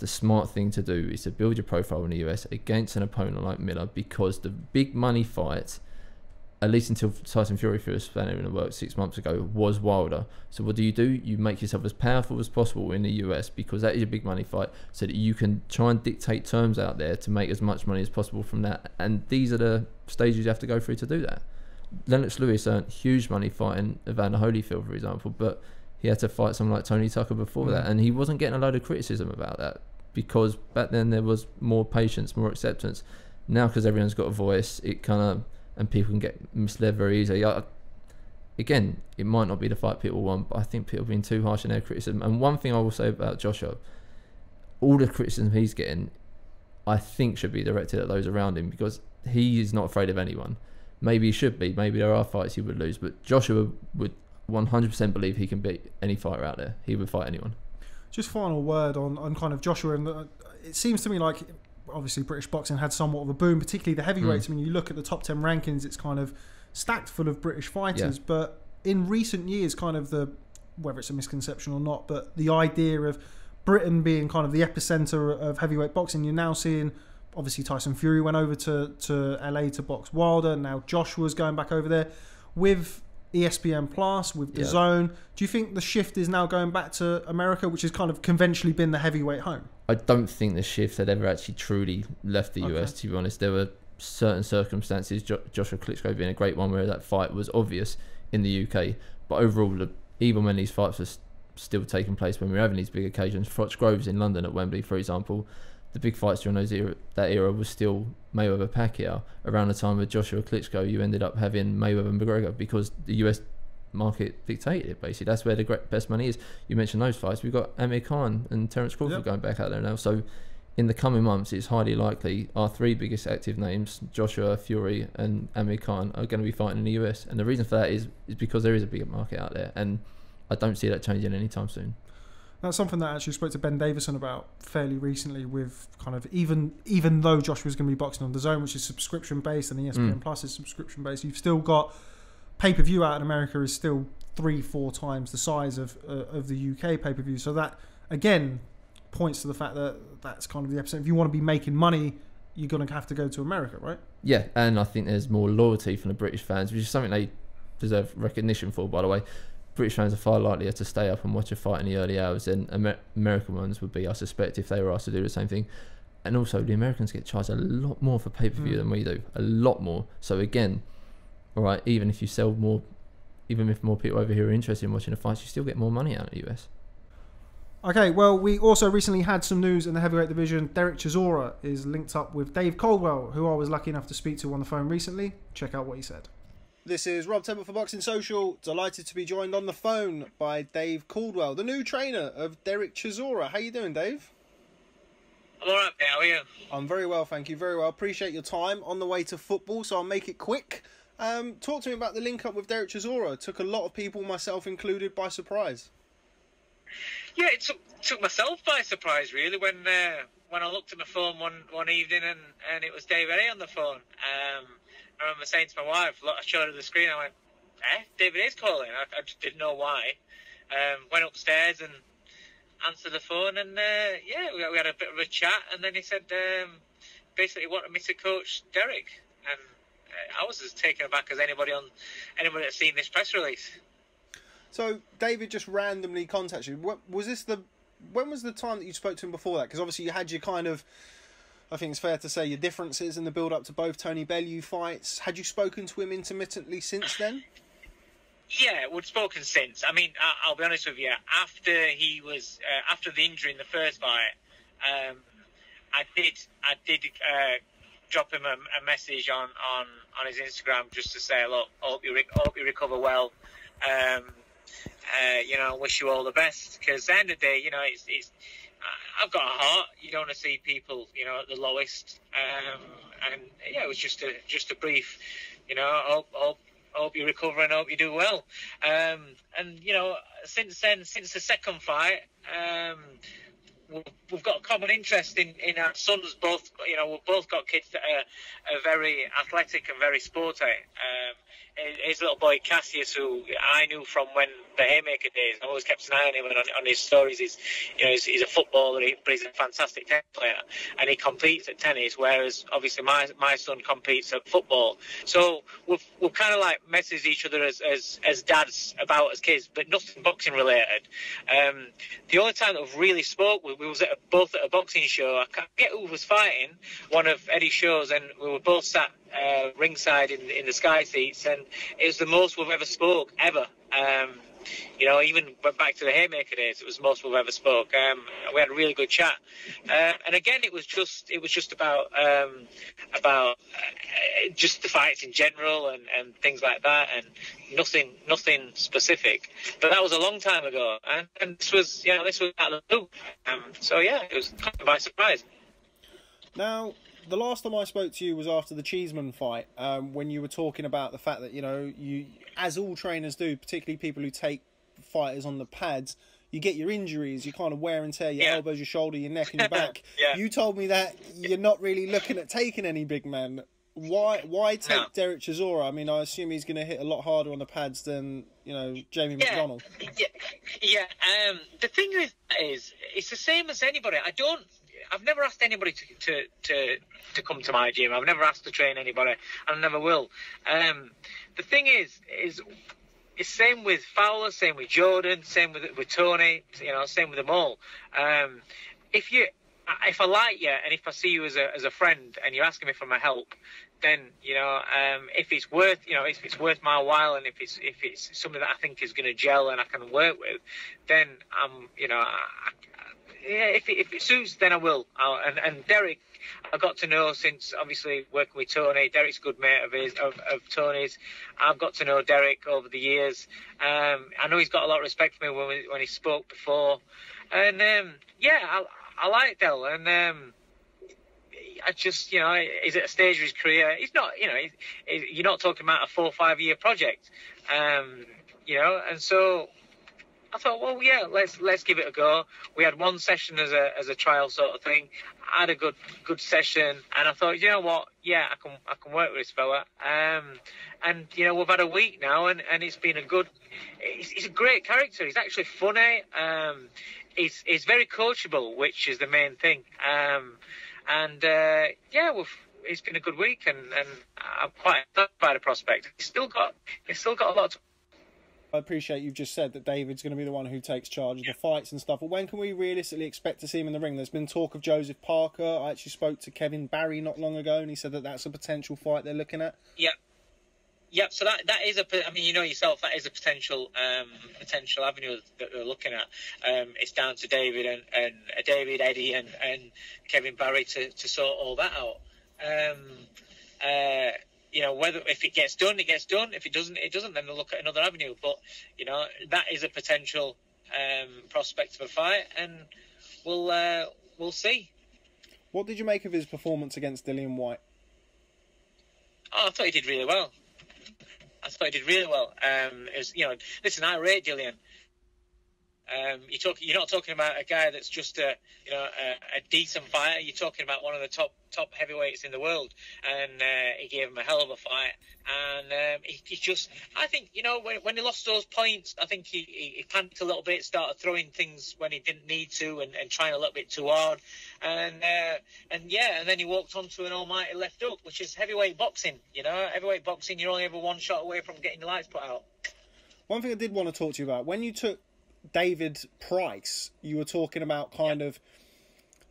the smart thing to do is to build your profile in the US against an opponent like Miller because the big money fight, at least until Tyson Fury first spanner in the work six months ago, was Wilder. So what do you do? You make yourself as powerful as possible in the US because that is a big money fight, so that you can try and dictate terms out there to make as much money as possible from that. And these are the stages you have to go through to do that. Lennox Lewis earned huge money fighting Evander Holyfield, for example, but he had to fight someone like Tony Tucker before mm. that, and he wasn't getting a load of criticism about that because back then there was more patience, more acceptance. Now, because everyone's got a voice, it kind of and people can get misled very easily. I, again, it might not be the fight people want, but I think people are being too harsh in their criticism. And one thing I will say about Joshua, all the criticism he's getting, I think should be directed at those around him because he is not afraid of anyone. Maybe he should be. Maybe there are fights he would lose, but Joshua would 100% believe he can beat any fighter out there. He would fight anyone. Just final word on, on kind of Joshua, and uh, it seems to me like obviously British boxing had somewhat of a boom, particularly the heavyweights. Hmm. I mean, you look at the top ten rankings; it's kind of stacked full of British fighters. Yeah. But in recent years, kind of the whether it's a misconception or not, but the idea of Britain being kind of the epicenter of heavyweight boxing, you're now seeing. Obviously, Tyson Fury went over to, to LA to box Wilder. Now Joshua's going back over there with ESPN Plus, with DAZN. Do you think the shift is now going back to America, which has kind of conventionally been the heavyweight home? I don't think the shift had ever actually truly left the Okay. US. To be honest, there were certain circumstances, jo- Joshua Klitschko being a great one, where that fight was obvious in the UK. But overall, the, even when these fights are still taking place, when we're having these big occasions, Froch Groves in London at Wembley, for example, the big fights during those era, that era was still Mayweather Pacquiao. Around the time of Joshua Klitschko, you ended up having Mayweather and McGregor because the US market dictated it. Basically, that's where the great, best money is. You mentioned those fights. We've got Amir Khan and Terence Crawford Yep. going back out there now. So, in the coming months, it's highly likely our three biggest active names, Joshua Fury and Amir Khan, are going to be fighting in the US. And the reason for that is is because there is a bigger market out there, and I don't see that changing anytime soon. That's something that I actually spoke to Ben Davison about fairly recently. With kind of even even though Joshua's going to be boxing on DAZN, which is subscription based, and ESPN Mm. Plus is subscription based, you've still got pay per view out in America is still three four times the size of uh, of the UK pay per view. So that again points to the fact that that's kind of the episode. If you want to be making money, you're going to have to go to America, right? Yeah, and I think there's more loyalty from the British fans, which is something they deserve recognition for, by the way. British fans are far likelier to stay up and watch a fight in the early hours than Amer- American ones would be, I suspect, if they were asked to do the same thing. And also, the Americans get charged a lot more for pay per view Mm. than we do, a lot more. So again, all right, even if you sell more, even if more people over here are interested in watching the fights, you still get more money out of the US. Okay, well, we also recently had some news in the heavyweight division. Derek Chisora is linked up with Dave Coldwell, who I was lucky enough to speak to on the phone recently. Check out what he said. This is Rob Tebbutt for Boxing Social. Delighted to be joined on the phone by Dave Coldwell, the new trainer of Derek Chisora. How you doing, Dave? I'm all right. How are you? I'm very well, thank you. Very well. Appreciate your time on the way to football, so I'll make it quick. Um, talk to me about the link up with Derek Chisora. Took a lot of people, myself included, by surprise. Yeah, it took took myself by surprise really when uh, when I looked at my phone one one evening and, and it was Dave A on the phone. Um, I remember saying to my wife, look, I showed her the screen. I went, "Eh, David is calling." I, I just didn't know why. Um, went upstairs and answered the phone, and uh, yeah, we, we had a bit of a chat. And then he said, um, basically, wanted me to coach Derek, and uh, I was as taken aback as anybody on anybody that's seen this press release. So David just randomly contacted you. Was this the? When was the time that you spoke to him before that? Because obviously you had your kind of, I think it's fair to say, your differences in the build up to both Tony Bellew fights. Had you spoken to him intermittently since then? Yeah, we'd spoken since. I mean, I, I'll be honest with you. After he was, uh, after the injury in the first fight, um, I did, I did uh, drop him a, a message on, on, on his Instagram just to say, look, hope you, re- hope you recover well. Um, uh, you know, wish you all the best. Because the end of the day, you know, it's, it's I've got a heart. You don't want to see people, you know, at the lowest. Um, and yeah, it was just a just a brief, you know, hope hope hope you recover and hope you do well. Um, and you know, since then, since the second fight, um, we've, got a common interest in, in our sons. Both, you know, we've both got kids that are, are very athletic and very sporty. Um, his- little boy Cassius, who I knew from when the Hayemaker days, I always kept an eye on him and on, on his stories. He's, you know, he's, he's a footballer, but he's a fantastic tennis player, and he competes at tennis. Whereas obviously my my son competes at football. So we've we've kind of like messaged each other as as, as dads about as kids, but nothing boxing related. Um, the only time that we've really spoke, we, we was at a, both at a boxing show. I can't get who was fighting one of Eddie's shows, and we were both sat uh, ringside in in the sky seats, and it was the most we've ever spoke ever. Um, you know, even went back to the Hayemaker days. It was the most we've ever spoke. Um, we had a really good chat, uh, and again, it was just it was just about um, about uh, just the fights in general and, and things like that, and nothing nothing specific. But that was a long time ago, and, and this was you know this was out of the blue. Um, so yeah, it was kind of by surprise. Now, the last time I spoke to you was after the Cheeseman fight, um, when you were talking about the fact that you know you, as all trainers do, particularly people who take fighters on the pads, you get your injuries, you kind of wear and tear your Yeah. elbows, your shoulder, your neck, and your back. Yeah. You told me that you're not really looking at taking any big man. Why? Why take No. Derek Chisora? I mean, I assume he's going to hit a lot harder on the pads than you know Jamie Yeah. McDonnell. Yeah, yeah. Um, the thing is, it's the same as anybody. I don't. I've never asked anybody to to to, to come to my gym. I've never asked to train anybody, and I never will. Um, the thing is, is it's same with Fowler, same with Jordan, same with with Tony. You know, same with them all. Um, if you if I like you and if I see you as a as a friend and you're asking me for my help, then you know um, if it's worth you know if it's worth my while and if it's if it's something that I think is going to gel and I can work with, then I'm you know yeah if it, if it suits then I will. I'll, and and Derek. I got to know since obviously working with Tony. Derek's good mate of his of, of Tony's. I've got to know Derek over the years. Um, I know he's got a lot of respect for me when we, when he spoke before, and um, yeah, I, I like Del, and um, I just you know he's at a stage of his career. He's not you know he's, he's, you're not talking about a four or five year project, um, you know, and so. I thought, well, yeah, let's let's give it a go. We had one session as a as a trial sort of thing. I had a good good session, and I thought, you know what, yeah, I can I can work with this fella. Um, and you know, we've had a week now, and, and it's been a good. He's, he's a great character. He's actually funny. Um, he's he's very coachable, which is the main thing. Um, and uh, yeah, we've. It's been a good week, and, and I'm quite excited by the prospect. He's still got he's still got a lot to I appreciate you've just said that David's going to be the one who takes charge of the fights and stuff. But when can we realistically expect to see him in the ring? There's been talk of Joseph Parker. I actually spoke to Kevin Barry not long ago, and he said that that's a potential fight they're looking at. Yep. Yep. So that that is a. I mean, you know yourself, that is a potential um, potential avenue that they're looking at. Um, it's down to David and, and uh, David, Eddie, and, and Kevin Barry to, to sort all that out. Um, uh, you know, whether if it gets done, it gets done. If it doesn't, it doesn't. Then they'll look at another avenue. But you know, that is a potential um, prospect of a fight, and we'll uh, we'll see. What did you make of his performance against Dillian Whyte? Oh, I thought he did really well. I thought he did really well. Um, was, you know, listen, I rate Dillian. Um, you're talking, you're not talking about a guy that's just a, you know, a, a decent fighter. You're talking about one of the top top heavyweights in the world, and uh, he gave him a hell of a fight. And um, he, he just, I think, you know, when, when he lost those points, I think he, he, he panicked a little bit, started throwing things when he didn't need to, and, and trying a little bit too hard. And uh, and yeah, and then he walked onto an almighty left hook, which is heavyweight boxing. You know, heavyweight boxing, you're only ever one shot away from getting the lights put out. One thing I did want to talk to you about when you took David Price, you were talking about kind of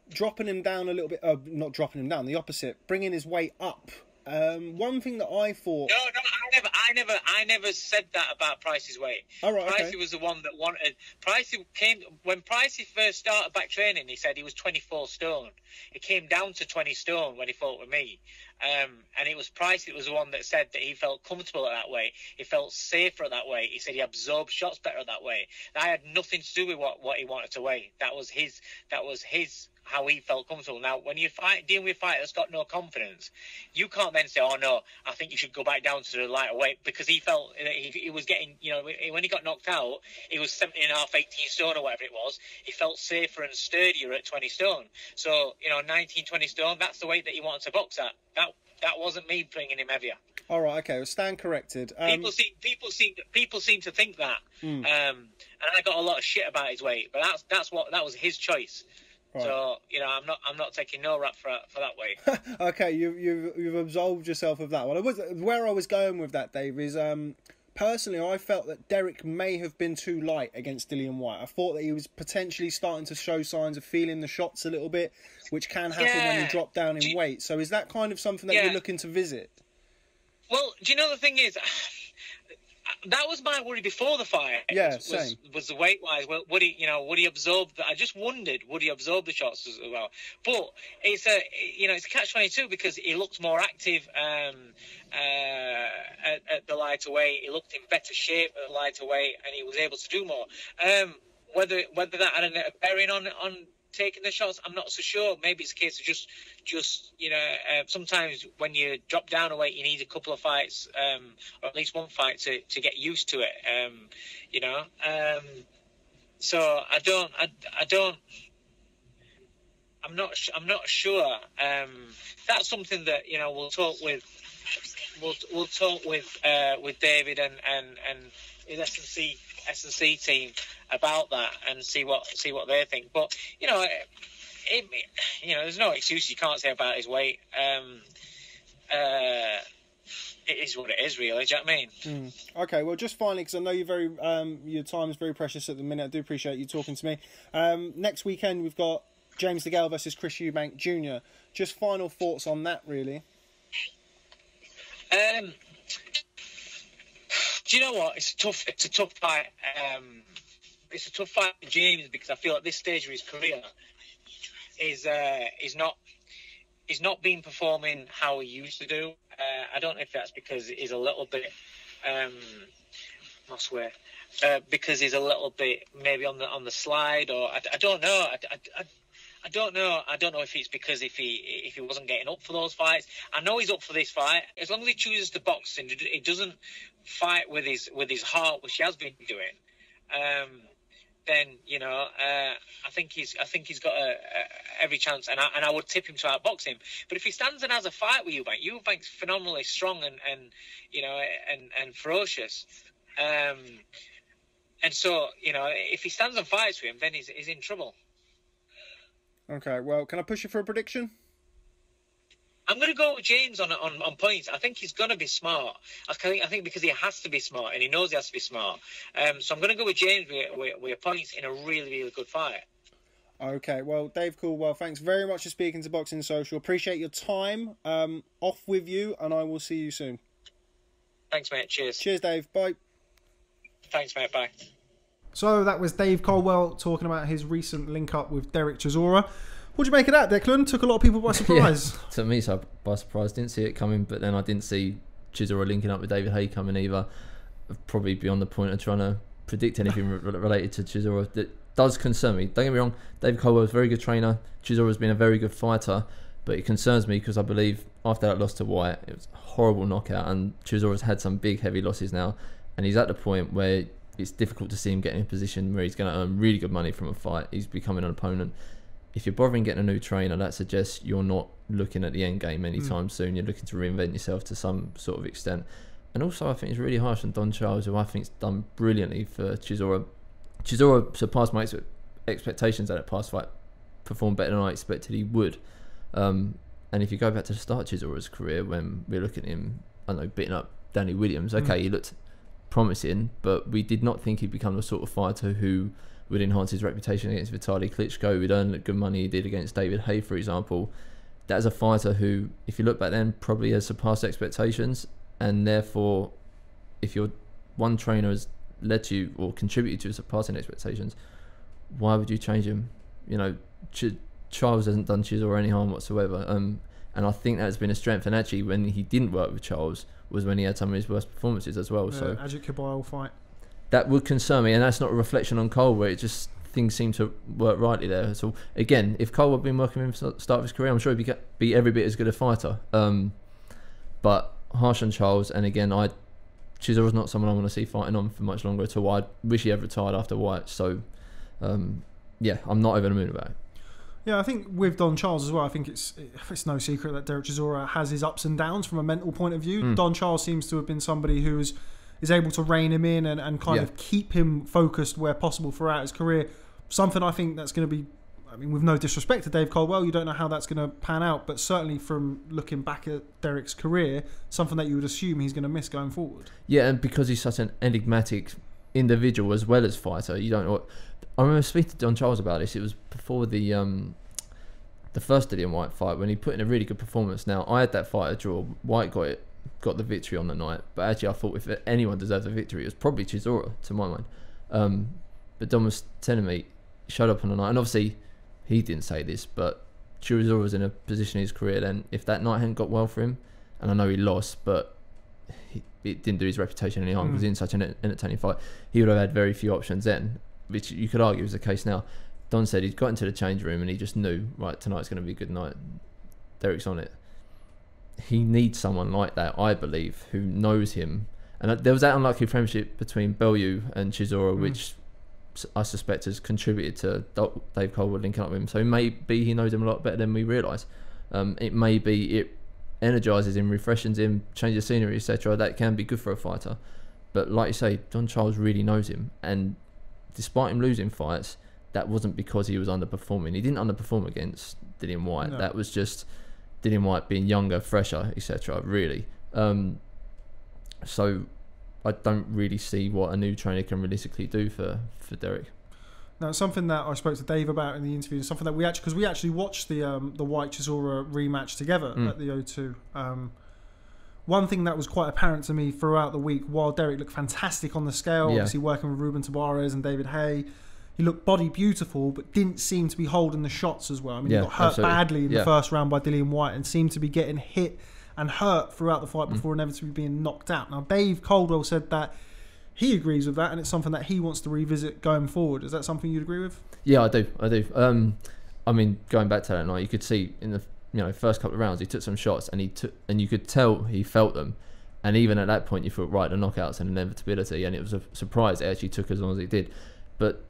dropping him down a little bit, uh, not dropping him down, the opposite, bringing his weight up. Um, one thing that I thought, No, no, I never, I never, I never said that about Price's weight. All right, Pricey okay. was the one that wanted. Pricey came when Pricey first started back training. He said he was 24 stone. He came down to 20 stone when he fought with me, um, and it was Price it was the one that said that he felt comfortable at that weight. He felt safer at that weight. He said he absorbed shots better at that weight. That had nothing to do with what, what he wanted to weigh. That was his. That was his how he felt comfortable. Now, when you fight dealing with a fighter that's got no confidence, you can't then say, "Oh no, I think you should go back down to the lighter weight," because he felt he, he was getting, you know, when he got knocked out, he was 17 and a half, 18 stone or whatever it was. He felt safer and sturdier at 20 stone. So, you know, 19, 20 stone, that's the weight that he wanted to box at. That that wasn't me bringing him heavier. all right, okay, well, stand corrected. Um, People seem people seem people seem to think that, um, and I got a lot of shit about his weight, but that's that's what that was his choice. Right. So you know, I'm not I'm not taking no rap for for that weight. okay, you, you've you've absolved yourself of that one. I was, where I was going with that, Dave, is um, personally I felt that Derek may have been too light against Dillian Whyte. I thought that he was potentially starting to show signs of feeling the shots a little bit, which can happen when you drop down in weight. So is that kind of something that Yeah. you're looking to visit? Well, do you know the thing is, that was my worry before the fight. Yeah, was, was, same. was the weight wise. Well, would he, you know, would he absorb? The, I just wondered, would he absorb the shots as well? But it's a, you know, it's a catch twenty two because he looked more active um, uh, at, at the lighter weight. He looked in better shape at the lighter weight, and he was able to do more. Um, whether whether that had a bearing on on taking the shots, I'm not so sure. Maybe it's a case of just just you know uh, sometimes when you drop down a weight, you need a couple of fights um, or at least one fight to, to get used to it. Um, you know. Um, so I don't, I, I don't. I'm not. I'm not sure. Um, that's something that you know we'll talk with. We'll we'll talk with uh, with David and and and his S and C S and C team about that and see what see what they think. But you know, it, it, you know, there's no excuse you can't say about his weight. Um, uh, it is what it is, really. Do you know what I mean? Okay, well, just finally, because I know you're very, um, your time is very precious at the minute. I do appreciate you talking to me. Um, next weekend, we've got James DeGale versus Chris Eubank Jr. Just final thoughts on that, really. Um, do you know what? It's a tough. It's a tough fight. Um, it's a tough fight for James because I feel at this stage of his career, is uh, is not he's not been performing how he used to do. Uh, I don't know if that's because he's a little bit um, I swear uh, because he's a little bit maybe on the on the slide or I, I don't know. I, I, I, don't know. I don't know if it's because if he if he wasn't getting up for those fights. I know he's up for this fight. As long as he chooses to box and he doesn't fight with his with his heart, which he has been doing, um, then you know uh, I think he's I think he's got a, a, every chance, and I, and I would tip him to outbox him. But if he stands and has a fight with Eubank, Eubank's phenomenally strong and, and you know and and ferocious. Um, and so you know if he stands and fights with him, then he's, he's in trouble. Okay, well, can I push you for a prediction? I'm going to go with James on on, on points. I think he's going to be smart. I think I think because he has to be smart and he knows he has to be smart. Um, so I'm going to go with James with, with, with points in a really really good fight. Okay, well, Dave Coldwell, thanks very much for speaking to Boxing Social. Appreciate your time. Um, off with you, and I will see you soon. Thanks, mate. Cheers. Cheers, Dave. Bye. Thanks, mate. Bye. So that was Dave Coldwell talking about his recent link up with Derek Chisora. What do you make of that, Declan? Took a lot of people by surprise. Yeah, took me so by surprise. Didn't see it coming, but then I didn't see Chisora linking up with David Haye coming either. Probably beyond the point of trying to predict anything re- related to Chisora. That does concern me. Don't get me wrong. David Coldwell is a very good trainer. Chisora has been a very good fighter, but it concerns me because I believe after that loss to Whyte, it was a horrible knockout, and Chisora's had some big heavy losses now, and he's at the point where it's difficult to see him getting in a position where he's going to earn really good money from a fight. He's becoming an opponent. If you're bothering getting a new trainer, that suggests you're not looking at the end game anytime mm. soon. You're looking to reinvent yourself to some sort of extent. And also, I think it's really harsh on Don Charles, who I think's done brilliantly for Chisora. Chisora surpassed my expectations at that past fight, performed better than I expected he would. Um, and if you go back to the start of Chisora's career, when we look at him, I don't know, beating up Danny Williams, okay, mm. he looked promising, but we did not think he'd become the sort of fighter who would enhance his reputation against Vitaly Klitschko, who'd earn the good money he did against David Haye, for example. That is a fighter who, if you look back then, probably has surpassed expectations, and therefore, if your one trainer has led you or contributed to surpassing expectations, why would you change him? You know, Ch- Charles hasn't done Chisora any harm whatsoever, um, and I think that's been a strength. And actually, when he didn't work with Charles, was when he had some of his worst performances as well. Yeah, so Agit Kabayel fight. that would concern me, and that's not a reflection on Cole, where it just things seem to work rightly there. So again, if Cole had been working with him the start of his career, I'm sure he'd be, be every bit as good a fighter. Um, but harsh on Charles, and again, I Chisora's not someone I want to see fighting on for much longer at all. I wish he had retired after Whyte. So um, yeah, I'm not over the moon about it. Yeah, I think with Don Charles as well, I think it's it's no secret that Derek Chisora has his ups and downs from a mental point of view. Mm. Don Charles seems to have been somebody who is is able to rein him in and, and kind Yeah. of keep him focused where possible throughout his career. Something I think that's going to be, I mean, with no disrespect to Dave Coldwell, you don't know how that's going to pan out, but certainly from looking back at Derek's career, something that you would assume he's going to miss going forward. Yeah, and because he's such an enigmatic individual as well as fighter, you don't know what. I remember speaking to Don Charles about this. It was before the um, the first Dillian Whyte fight when he put in a really good performance. Now I had that fight a draw. Whyte got it, got the victory on the night. But actually, I thought if anyone deserved a victory, it was probably Chisora to my mind. Um, but Don was telling me showed up on the night, and obviously he didn't say this, but Chisora was in a position in his career then if that night hadn't got well for him, and I know he lost, but he, it didn't do his reputation any harm Mm. because in such an entertaining fight, he would have had very few options then, which you could argue is the case now. Don said he'd got into the change room and he just knew, right, tonight's going to be a good night. Derek's on it. He needs someone like that, I believe, who knows him. And there was that unlucky friendship between Bellew and Chisora, Mm. which I suspect has contributed to Dave Coldwell linking up with him. So maybe he knows him a lot better than we realise. Um, it may be it energises him, refreshes him, changes scenery, etc. That can be good for a fighter. But like you say, Don Charles really knows him, and despite him losing fights, that wasn't because he was underperforming. He didn't underperform against Dillian Whyte. No. That was just Dillian Whyte being younger, fresher, etc. Really. Um, so I don't really see what a new trainer can realistically do for for Derek. Now, something that I spoke to Dave about in the interview, something that we actually, because we actually watched the um, the Whyte Chisora rematch together Mm. at the O2. Um, one thing that was quite apparent to me throughout the week, while Derek looked fantastic on the scale, Yeah. obviously working with Ruben Tabares and David Haye, he looked body beautiful, but didn't seem to be holding the shots as well. I mean, Yeah, he got hurt absolutely. badly in Yeah. the first round by Dillian Whyte and seemed to be getting hit and hurt throughout the fight Mm. before inevitably being knocked out. Now, Dave Coldwell said that he agrees with that, and it's something that he wants to revisit going forward. Is that something you'd agree with? Yeah, I do. I do. Um, I mean, going back to that night, you could see in the you know first couple of rounds he took some shots and he took and you could tell he felt them. And even at that point, you thought, right, the knockout's an inevitability, and it was a surprise it actually took as long as it did. But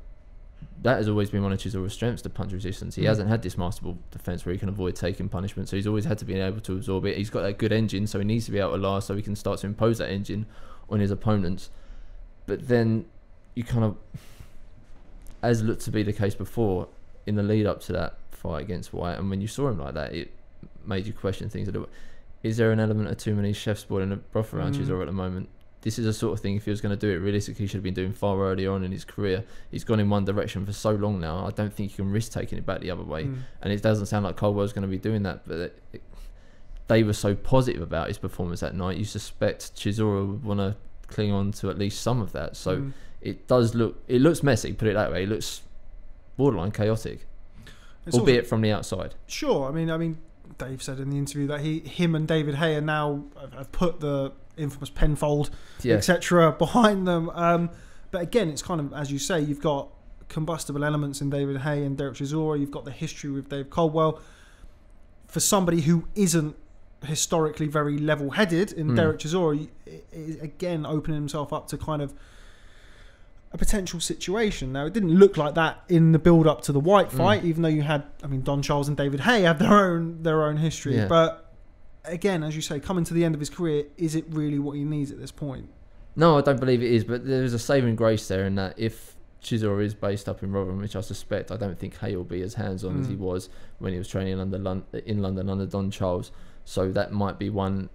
that has always been one of Chisora's strengths, the punch resistance. He Mm. hasn't had this masterful defense where he can avoid taking punishment, so he's always had to be able to absorb it. He's got that good engine, so he needs to be able to last, so he can start to impose that engine on his opponents. But then you kind of, as looked to be the case before, in the lead up to that fight against Whyte, and when you saw him like that, it made you question things a little. Is there an element of too many chefs boiling the broth around Mm. Chisora at the moment? This is a sort of thing. If he was going to do it, realistically, he should have been doing far earlier on in his career. He's gone in one direction for so long now. I don't think you can risk taking it back the other way. Mm. And it doesn't sound like Coldwell's going to be doing that. But it, it, they were so positive about his performance that night. You suspect Chisora would want to cling on to at least some of that. So Mm. it does look. It looks messy. Put it that way. It looks borderline chaotic, It's also- albeit from the outside. Sure. I mean, I mean, Dave said in the interview that he, him, and David Haye are now have- put the infamous Penfold, Yeah. etc., behind them. Um, but again, it's kind of as you say, you've got combustible elements in David Haye and Derek Chisora. You've got the history with Dave Coldwell. For somebody who isn't historically very level-headed in Mm. Derek Chisora, again opening himself up to kind of a potential situation. Now, it didn't look like that in the build-up to the Whyte Mm. fight, even though you had, I mean, Don Charles and David Haye have their own their own history. Yeah. But again, as you say, coming to the end of his career, is it really what he needs at this point? No, I don't believe it is, but there's a saving grace there in that if Chisora is based up in Rotherham, which I suspect, I don't think Haye will be as hands on as he Mm. was when he was training under Lon- in London under Don Charles. So that might be one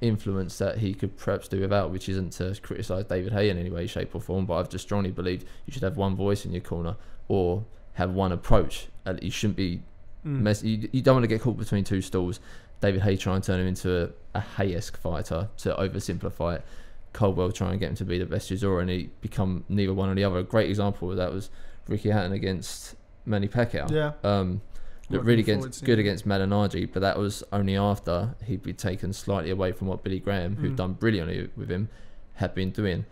influence that he could perhaps do without, which isn't to criticise David Haye in any way, shape, or form. But I've just strongly believed you should have one voice in your corner or have one approach. You shouldn't be Mm. mess. You, you don't want to get caught between two stools. David Haye try and turn him into a, a Hay-esque fighter to oversimplify it. Coldwell try and get him to be the best Chisora and he become neither one or the other. A great example of that was Ricky Hatton against Manny Pacquiao. Yeah. Um, looked really against, good against Malignaggi, but that was only after he'd been taken slightly away from what Billy Graham, who'd Mm. done brilliantly with him, had been doing.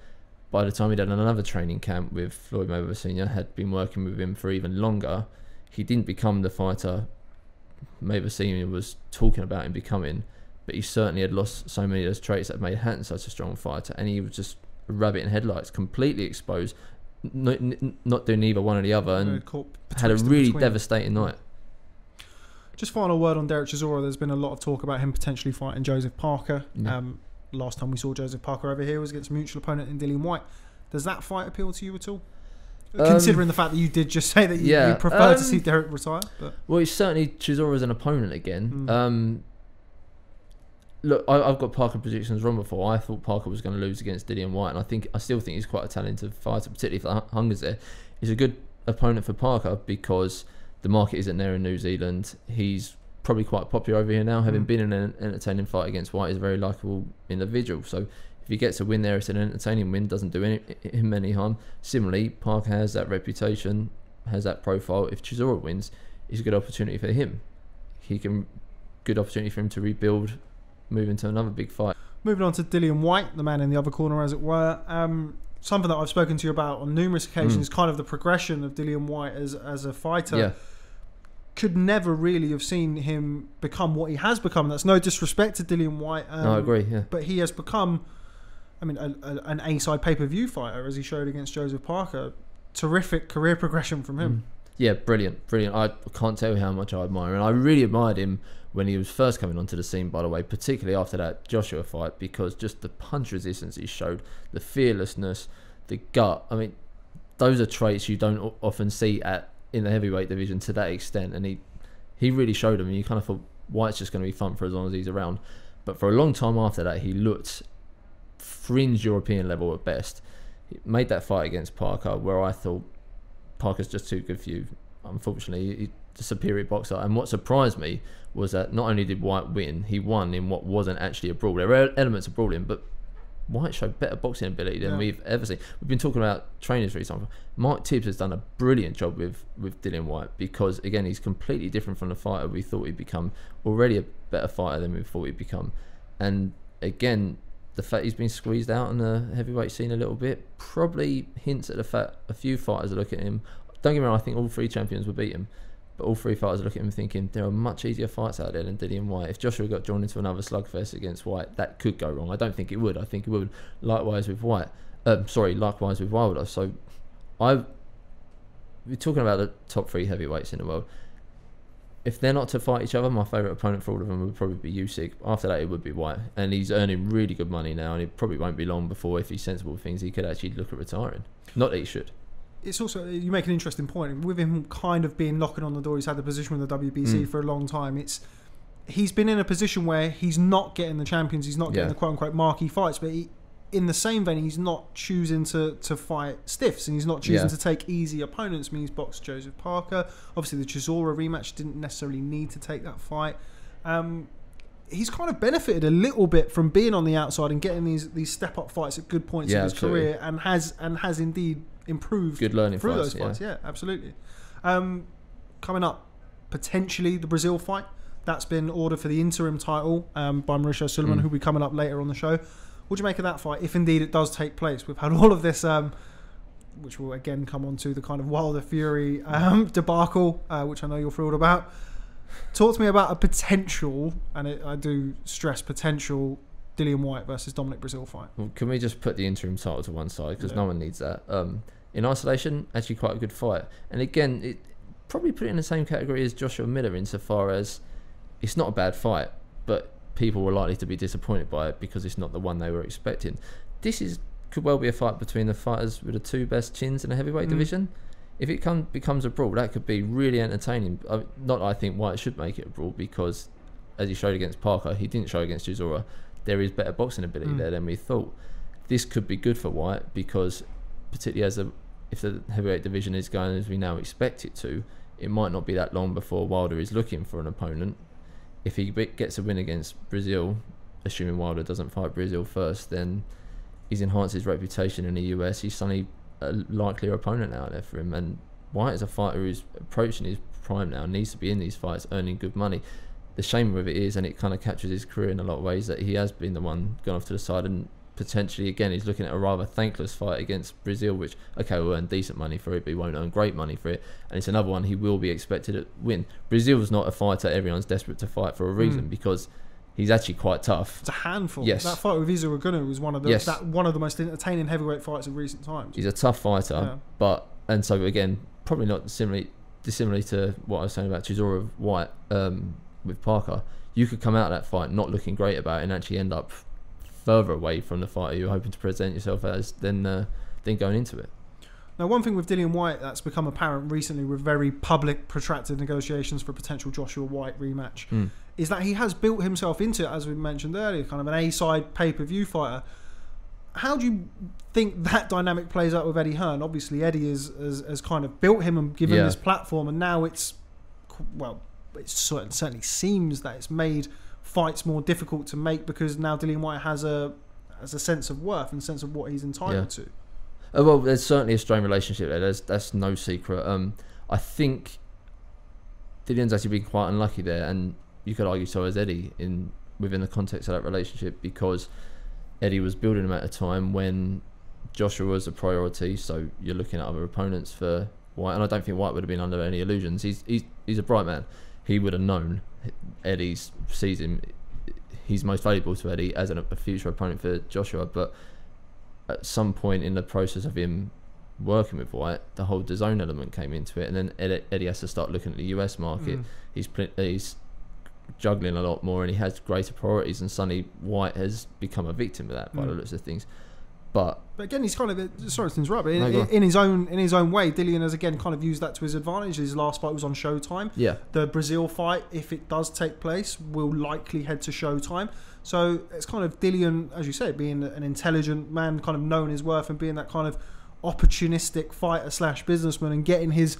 By the time he'd done another training camp with Floyd Mayweather Sr., had been working with him for even longer, he didn't become the fighter Mayweather Sr. was talking about him becoming, but he certainly had lost so many of those traits that made Hatton such a strong fighter, and he was just a rabbit in headlights, completely exposed, n- n- not doing either one or the other, and had a really devastating night. Just final word on Derek Chisora. There's been a lot of talk about him potentially fighting Joseph Parker. Yeah. Um, last time we saw Joseph Parker over here was against a mutual opponent in Dillian Whyte. Does that fight appeal to you at all? Um, Considering the fact that you did just say that you, yeah, you prefer to um, see Derek retire, but Well, he's certainly Chisora as an opponent again. Mm. Um, look, I, I've got Parker predictions wrong before. I thought Parker was going to lose against Dillian Whyte, and I think I still think he's quite a talented fighter, particularly if the hunger's there. He's a good opponent for Parker because the market isn't there in New Zealand. He's probably quite popular over here now, having Mm. been in an entertaining fight against Whyte. He's a very likable individual. So if he gets a win there, it's an entertaining win. Doesn't do any, him any harm. Similarly, Park has that reputation, has that profile. If Chisora wins, it's a good opportunity for him. He can good opportunity for him to rebuild, move into another big fight. Moving on to Dillian Whyte, the man in the other corner, as it were. Um, something that I've spoken to you about on numerous occasions Mm. kind of the progression of Dillian Whyte as as a fighter. Yeah. Could never really have seen him become what he has become. That's no disrespect to Dillian Whyte. Um, no, I agree. Yeah. But he has become, I mean, a, a, an A-side pay-per-view fighter, as he showed against Joseph Parker. terrific career progression from him. Yeah, brilliant, brilliant. I can't tell you how much I admire. And I really admired him when he was first coming onto the scene, by the way, particularly after that Joshua fight, because just the punch resistance he showed, the fearlessness, the gut. I mean, those are traits you don't often see at in the heavyweight division to that extent. And he he really showed him. And you kind of thought Whyte's just going to be fun for as long as he's around. But for a long time after that, he looked fringe European level at best. He made that fight against Parker, where I thought Parker's just too good for you. Unfortunately, he's a superior boxer. And what surprised me was that not only did Whyte win, he won in what wasn't actually a brawl. There were elements of brawling, but Whyte showed better boxing ability than Yeah. we've ever seen. We've been talking about trainers for example. Mike Tibbs has done a brilliant job with with Dillian Whyte because again he's completely different from the fighter we thought he'd become. Already a better fighter than we thought he'd become, and again the fact he's been squeezed out on the heavyweight scene a little bit probably hints at the fact a few fighters are looking at him. Don't get me wrong, I think all three champions will beat him. But all three fighters are looking at him thinking there are much easier fights out there than Dillian Whyte. If Joshua got drawn into another slugfest against Whyte, that could go wrong. I don't think it would. I think it would. Likewise with Whyte. Um, sorry, likewise with Wilder. So, I we're talking about the top three heavyweights in the world. If they're not to fight each other, my favourite opponent for all of them would probably be Usyk. After that, it would be Whyte, and he's earning really good money now, and it probably won't be long before, if he's sensible with things, he could actually look at retiring. Not that he should. It's also you make an interesting point with him kind of being knocking on the door. He's had the position with the WBC Mm. for a long time. It's he's been in a position where he's not getting the champions. He's not getting Yeah. the quote unquote marquee fights, but he, in the same vein, he's not choosing to, to fight stiffs and he's not choosing Yeah. to take easy opponents. I mean, he's boxed Joseph Parker. Obviously, the Chisora rematch didn't necessarily need to take that fight. Um, he's kind of benefited a little bit from being on the outside and getting these these step up fights at good points Yeah, of his absolutely. career, and has and has indeed improved Good learning through fights, those fights. Yeah, absolutely. Um, coming up, potentially the Breazeale fight. That's been ordered for the interim title um, by Mauricio Sulaiman, Mm. who'll be coming up later on the show. What do you make of that fight, if indeed it does take place? We've had all of this, um, which will again come on to the kind of Wilder Fury um, debacle, uh, which I know you're thrilled about. Talk to me about a potential, and it, I do stress potential, Dillian Whyte versus Dominic Breazeale fight. Well, can we just put the interim title to one side because Yeah. no one needs that. Um, in isolation, actually quite a good fight. And again, it probably put it in the same category as Joshua Miller insofar as it's not a bad fight, but people were likely to be disappointed by it because it's not the one they were expecting. This is could well be a fight between the fighters with the two best chins in the heavyweight Mm. division. If it come, becomes a brawl, that could be really entertaining. Uh, not I think Whyte should make it a brawl because, as he showed against Parker, he didn't show against Chisora. There is better boxing ability Mm. there than we thought. This could be good for Whyte because, particularly as a, if the heavyweight division is going as we now expect it to, it might not be that long before Wilder is looking for an opponent. If he gets a win against Breazeale, assuming Wilder doesn't fight Breazeale first, then he's enhanced his reputation in the US. He's suddenly a likelier opponent out there for him. And Whyte is a fighter who's approaching his prime now, needs to be in these fights, earning good money. The shame with it is, and it kind of captures his career in a lot of ways, that he has been the one gone off to the side and potentially again he's looking at a rather thankless fight against Breazeale, which okay will earn decent money for it, but he won't earn great money for it. And it's another one he will be expected to win. Breazeale's not a fighter everyone's desperate to fight for a reason Mm. because he's actually quite tough. It's a handful. Yes. That fight with Ugonoh was one of the Yes. that one of the most entertaining heavyweight fights of recent times. He's a tough fighter, Yeah. but and so again, probably not similarly dissimilar to what I was saying about Chisora Whyte um, with Parker. You could come out of that fight not looking great about it and actually end up further away from the fighter you're hoping to present yourself as than uh, than going into it. Now, one thing with Dillian Whyte that's become apparent recently with very public, protracted negotiations for a potential Joshua Whyte rematch Mm. is that he has built himself into, as we mentioned earlier, kind of an A-side pay-per-view fighter. How do you think that dynamic plays out with Eddie Hearn? Obviously, Eddie has, has, has kind of built him and given him this platform, and now it's well, it certainly seems that it's made fights more difficult to make because now Dillian Whyte has a has a sense of worth and sense of what he's entitled to. Uh, well, there's certainly a strained relationship there. There's that's no secret. Um, I think Dillian's actually been quite unlucky there, and you could argue so has Eddie in within the context of that relationship because Eddie was building him at a time when Joshua was a priority. So you're looking at other opponents for Whyte, and I don't think Whyte would have been under any illusions. He's he's he's a bright man. He would have known Eddie's sees him. He's most valuable to Eddie as an, a future opponent for Joshua, but at some point in the process of him working with Whyte, the whole design element came into it, and then Eddie, Eddie has to start looking at the US market. Mm. He's pl- he's juggling a lot more, and he has greater priorities. And suddenly Whyte has become a victim of that by the Mm. looks of things. But But again, he's kind of sorry to interrupt. But in, No, in his own in his own way, Dillian has again kind of used that to his advantage. His last fight was on Showtime. yeah, The Breazeale fight, if it does take place, will likely head to Showtime. So it's kind of Dillian, as you say, being an intelligent man, kind of knowing his worth and being that kind of opportunistic fighter slash businessman and getting his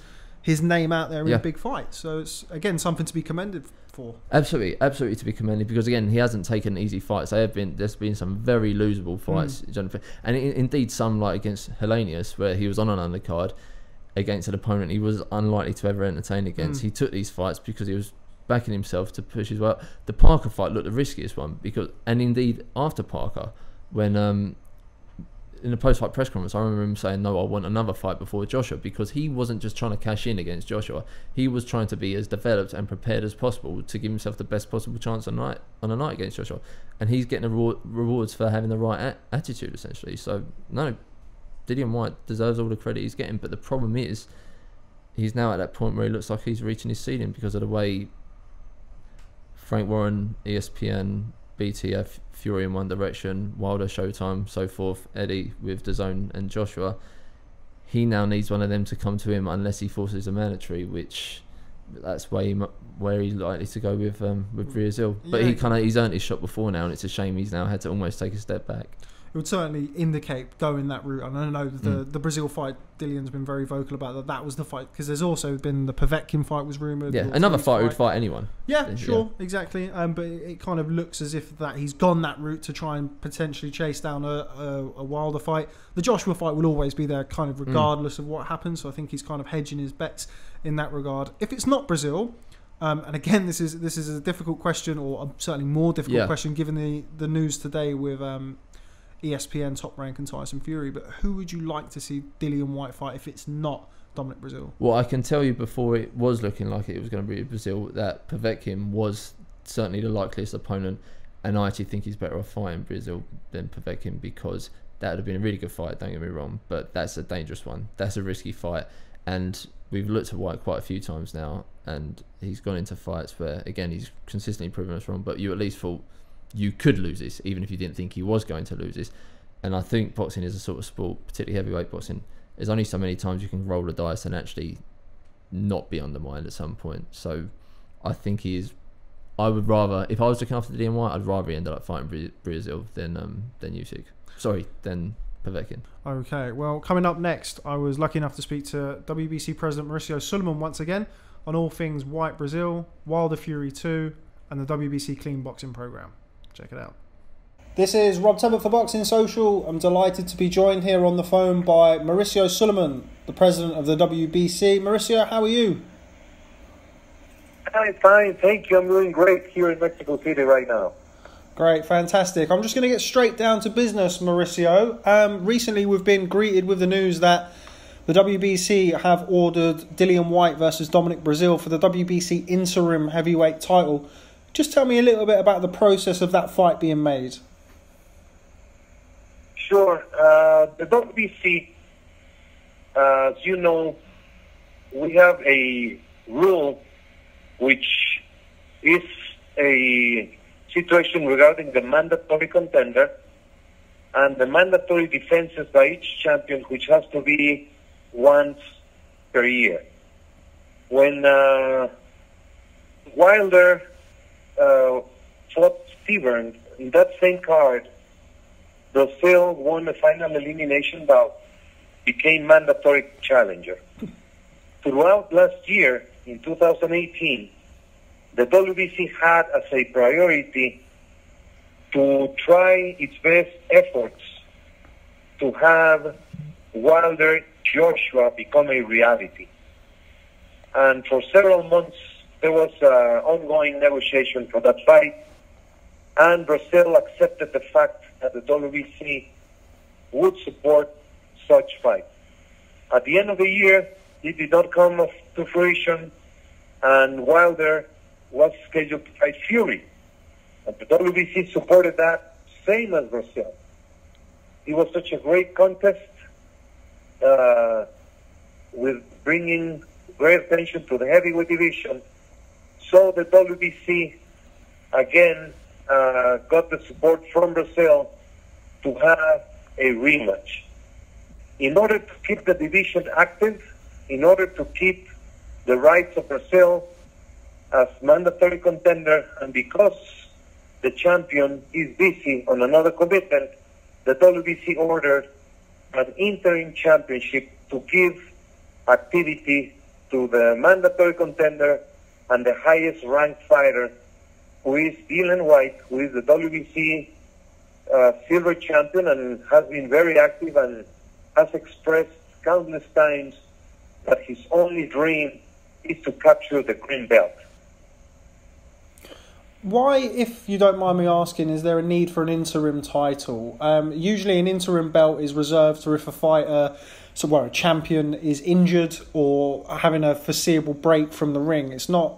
his name out there in Yeah. big fights. So it's again something to be commended for. Absolutely, absolutely to be commended because again he hasn't taken easy fights. There have been there's been some very losable fights, Jonathan, and i indeed some like against Helenius where he was on an undercard against an opponent he was unlikely to ever entertain against. Mm. He took these fights because he was backing himself to push his way. up. The Parker fight looked the riskiest one because, and indeed after Parker, when um in the post-fight press conference, I remember him saying, "No, I want another fight before Joshua," because he wasn't just trying to cash in against Joshua. He was trying to be as developed and prepared as possible to give himself the best possible chance on night on a night against Joshua, and he's getting rewards for having the right a- attitude, essentially. So, no, Dillian Whyte deserves all the credit he's getting, but the problem is, he's now at that point where he looks like he's reaching his ceiling because of the way Frank Warren, ESPN, BTF, Fury in one direction, Wilder, Showtime, so forth, Eddie with DAZN and Joshua. He now needs one of them to come to him unless he forces a mandatory, which that's where he where he's likely to go with um, with Breazeale. But he kind of he's earned his shot before now, and it's a shame he's now had to almost take a step back. It would certainly indicate going that route. And I know the Mm. the Breazeale fight, Dillian's been very vocal about that. That was the fight because there's also been the Povetkin fight was rumored. Yeah, another Ortiz fight would fight anyone. Yeah, Yeah. sure, exactly. Um, but it, kind of looks as if that he's gone that route to try and potentially chase down a, a, a Wilder fight. The Joshua fight will always be there, kind of regardless of what happens. So I think he's kind of hedging his bets in that regard. If it's not Breazeale, um, and again, this is this is a difficult question, or a certainly more difficult Yeah. question given the the news today with um, ESPN Top Rank and Tyson Fury. But who would you like to see Dillian Whyte fight if it's not Dominic Breazeale? Well, I can tell you before it was looking like it was going to be Breazeale that Povetkin was certainly the likeliest opponent, and I actually think he's better off fighting Breazeale than Povetkin because that would have been a really good fight. Don't get me wrong, but that's a dangerous one. That's a risky fight, and we've looked at Whyte quite a few times now, and he's gone into fights where again he's consistently proven us wrong. But you at least thought you could lose this, even if you didn't think he was going to lose this. And I think boxing is a sort of sport, particularly heavyweight boxing. There's only so many times you can roll the dice and actually not be undermined at some point. So I think he is. I would rather, if I was looking after Dillian Whyte, I'd rather he ended up fighting Breazeale than um than Usyk. Sorry, than Povetkin. Okay, well, coming up next, I was lucky enough to speak to WBC President Mauricio Sulaiman once again on all things Whyte Breazeale, Wilder Fury 2, and the WBC Clean Boxing Program. Check it out. This is Rob Tebbutt for Boxing Social. I'm delighted to be joined here on the phone by Mauricio Sulaiman, the president of the WBC. Mauricio, how are you? I'm fine, thank you. I'm doing great here in Mexico City right now. Great, fantastic. I'm just going to get straight down to business, Mauricio. Um, recently, we've been greeted with the news that the WBC have ordered Dillian Whyte versus Dominic Breazeale for the WBC interim heavyweight title. Just tell me a little bit about the process of that fight being made. Sure. Uh, the WBC, uh, as you know, we have a rule which is a situation regarding the mandatory contender and the mandatory defenses by each champion, which has to be once per year. When uh, Wilder uh, fought Stiverne in that same card, Breazeale won the final elimination bout, became mandatory challenger. Throughout last year, in 2018, the WBC had as a priority to try its best efforts to have Wilder Joshua become a reality. And for several months, there was uh, ongoing negotiation for that fight, and Breazeale accepted the fact that the WBC would support such fight. At the end of the year, it did not come to fruition, and Wilder was scheduled to fight Fury. And the WBC supported that, same as Breazeale. It was such a great contest uh, with bringing great attention to the heavyweight division. So the WBC again uh, got the support from Breazeale to have a rematch. In order to keep the division active, in order to keep the rights of Breazeale as mandatory contender, and because the champion is busy on another commitment, the WBC ordered an interim championship to give activity to the mandatory contender and the highest ranked fighter, who is Dillian Whyte, who is the WBC uh, silver champion and has been very active and has expressed countless times that his only dream is to capture the green belt. Why, if you don't mind me asking, is there a need for an interim title? Um, usually, an interim belt is reserved for if a fighter, so where a champion is injured or having a foreseeable break from the ring. It's not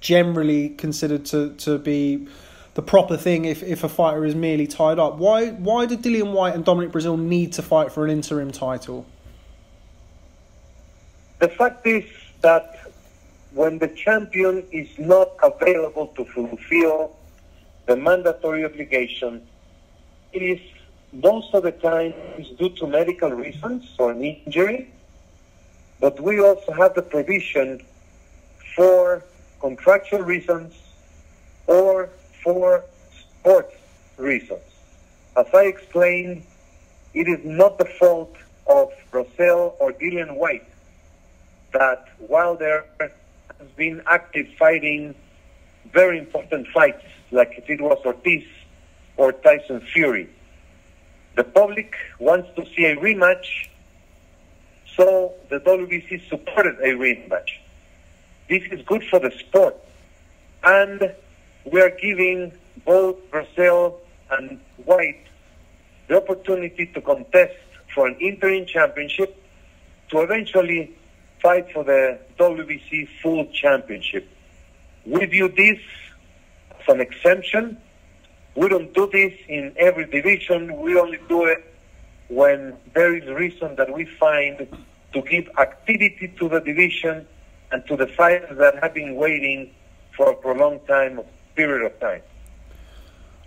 generally considered to, to be the proper thing if, if a fighter is merely tied up. Why why did Dillian Whyte and Dominic Breazeale need to fight for an interim title? The fact is that when the champion is not available to fulfill the mandatory obligation, it is most of the time is due to medical reasons or an injury, but we also have the provision for contractual reasons or for sports reasons. As I explained, it is not the fault of Rosell or Dillian Whyte that while they're has been active fighting very important fights, like it was Ortiz or Tyson Fury. The public wants to see a rematch, so the WBC supported a rematch. This is good for the sport, and we are giving both Breazeale and Whyte the opportunity to contest for an interim championship to eventually fight for the WBC full championship. We view this as an exemption. We don't do this in every division. We only do it when there is reason that we find to give activity to the division and to the fighters that have been waiting for a prolonged time period of time.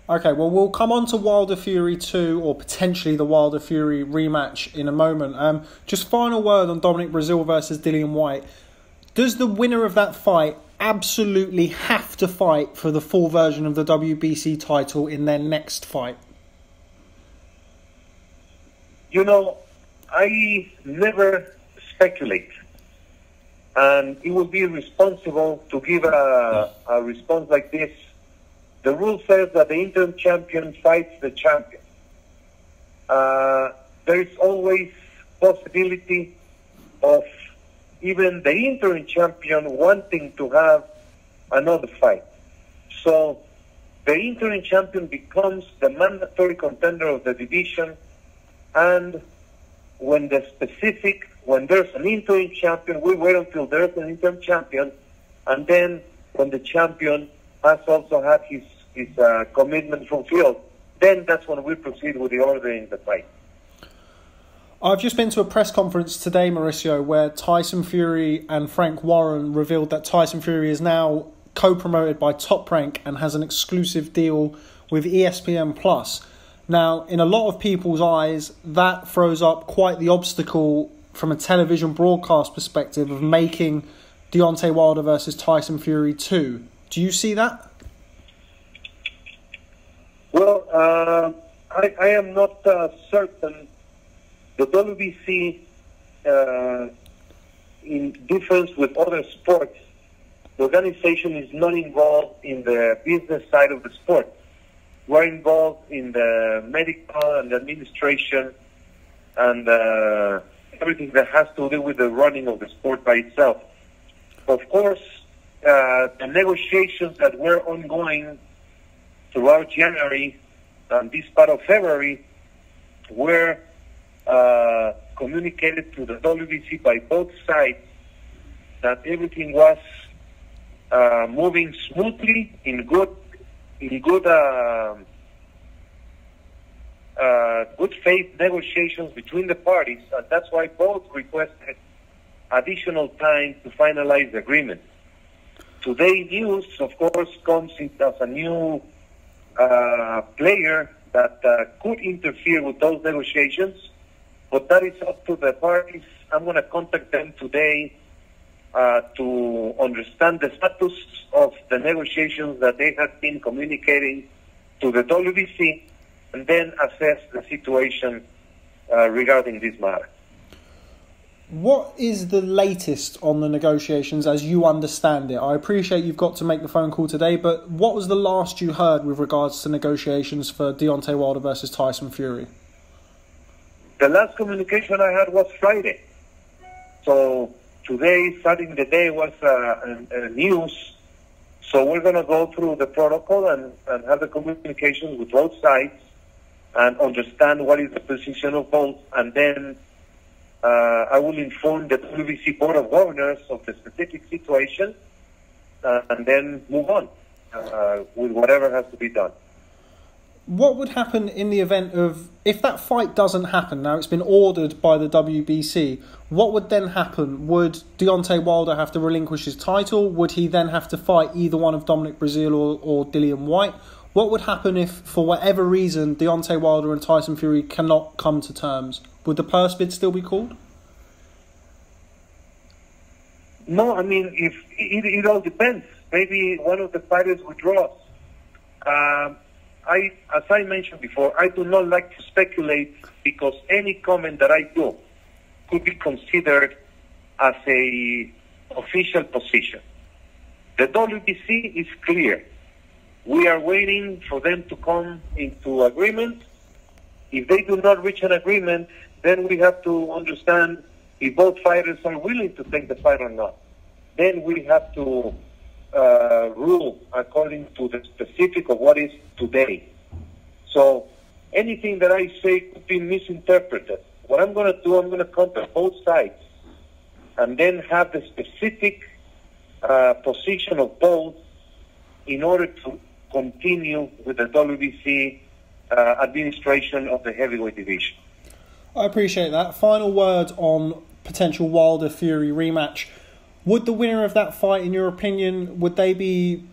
Okay, well, we'll come on to Wilder Fury 2 or potentially the Wilder Fury rematch in a moment. Um, just final word on Dominic Breazeale versus Dillian Whyte. Does the winner of that fight absolutely have to fight for the full version of the WBC title in their next fight? You know, I never speculate. And it would be irresponsible to give a, a response like this the rule says that the interim champion fights the champion. Uh, there is always possibility of even the interim champion wanting to have another fight. So the interim champion becomes the mandatory contender of the division, and when the specific, when there's an interim champion, we wait until there's an interim champion, and then when the champion has also had his, his uh, commitment fulfilled, then that's when we proceed with the order in the fight. I've just been to a press conference today, Mauricio, where Tyson Fury and Frank Warren revealed that Tyson Fury is now co-promoted by Top Rank and has an exclusive deal with ESPN Plus. Now, in a lot of people's eyes, that throws up quite the obstacle from a television broadcast perspective of making Deontay Wilder versus Tyson Fury 2. Do you see that? Well, uh, I, I, am not uh, certain. The WBC, uh, in difference with other sports, the organization is not involved in the business side of the sport. We're involved in the medical and administration and uh, everything that has to do with the running of the sport by itself. Of course, uh, the negotiations that were ongoing throughout January and this part of February were uh, communicated to the WBC by both sides that everything was uh, moving smoothly in good in good uh, uh, good faith negotiations between the parties, and that's why both requested additional time to finalize the agreement. Today, news, of course, comes in as a new uh, player that could interfere with those negotiations, but that is up to the parties. I'm going to contact them today uh, to understand the status of the negotiations that they have been communicating to the WBC and then assess the situation uh, regarding this matter. What is the latest on the negotiations as you understand it? I appreciate you've got to make the phone call today, but what was the last you heard with regards to negotiations for Deontay Wilder versus Tyson Fury? The last communication I had was Friday. So today, starting the day, was uh, news. So we're going to go through the protocol and, and have the communications with both sides and understand what is the position of both, and then uh, I will inform the WBC Board of Governors of the specific situation, uh, and then move on uh, with whatever has to be done. What would happen in the event of if that fight doesn't happen? Now it's been ordered by the WBC. What would then happen? Would Deontay Wilder have to relinquish his title? Would he then have to fight either one of Dominic Breazeale or, or Dillian Whyte? What would happen if, for whatever reason, Deontay Wilder and Tyson Fury cannot come to terms? Would the purse bid still be called? No, I mean, if it, it all depends. Maybe one of the fighters withdraws. Um, I, as I mentioned before, I do not like to speculate because any comment that I do could be considered as a official position. The WBC is clear. We are waiting for them to come into agreement. If they do not reach an agreement, then we have to understand if both fighters are willing to take the fight or not. Then we have to uh, rule according to the specific of what is today. So anything that I say could be misinterpreted. What I'm going to do, I'm going to contact both sides and then have the specific uh, position of both in order to continue with the WBC uh, administration of the heavyweight division. I appreciate that. Final word on potential Wilder Fury rematch. Would the winner of that fight, in your opinion, would they be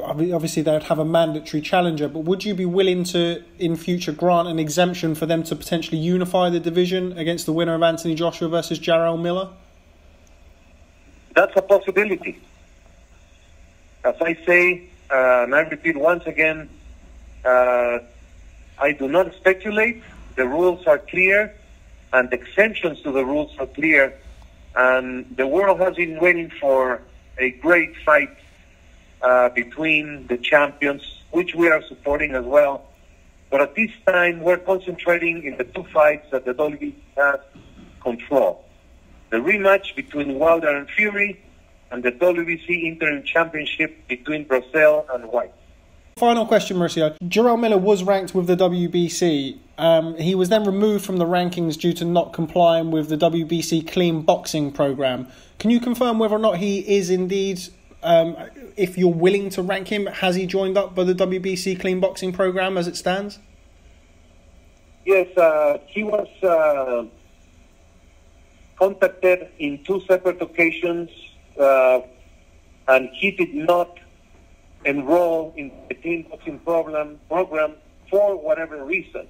obviously they'd have a mandatory challenger, but would you be willing to in future grant an exemption for them to potentially unify the division against the winner of Anthony Joshua versus Jarrell Miller? That's a possibility. As I say, uh, and I repeat once again, uh, I do not speculate. The rules are clear, and exemptions to the rules are clear. And the world has been waiting for a great fight uh, between the champions, which we are supporting as well. But at this time, we're concentrating in the two fights that the WBC has control. The rematch between Wilder and Fury and the WBC interim championship between Breazeale and Whyte. Final question, Mauricio. Jarrell Miller was ranked with the WBC. Um, he was then removed from the rankings due to not complying with the WBC clean boxing program. Can you confirm whether or not he is indeed, um, if you're willing to rank him, has he joined up by the WBC clean boxing program as it stands? Yes, uh, he was uh, contacted in two separate occasions uh, and he did not enroll in the clean boxing program, program for whatever reason.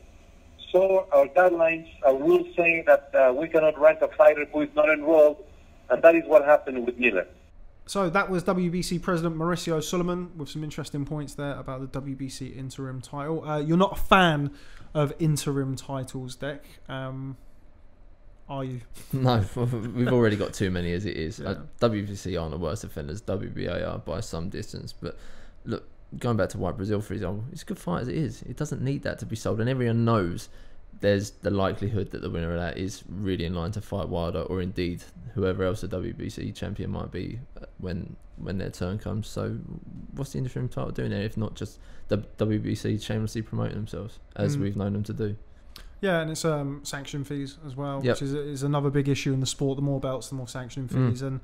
So our guidelines, our rules say that uh, we cannot rank a fighter who is not enrolled, and that is what happened with Miller. So that was WBC President Mauricio Sulaiman with some interesting points there about the WBC interim title. Uh, you're not a fan of interim titles, Deck. Um, are you? No, we've already got too many as it is. Yeah. Uh, WBC aren't the worst offenders. WBA are by some distance. But look, going back to Whyte Breazeale, for example, it's a good fight as it is. It doesn't need that to be sold, and everyone knows there's the likelihood that the winner of that is really in line to fight Wilder, or indeed whoever else the WBC champion might be uh, when when their turn comes. So, what's the interim title doing there if not just the WBC shamelessly promoting themselves as Mm. we've known them to do? Yeah, and it's um, sanction fees as well, Yep. which is, is another big issue in the sport. The more belts, the more sanctioning Mm. fees, and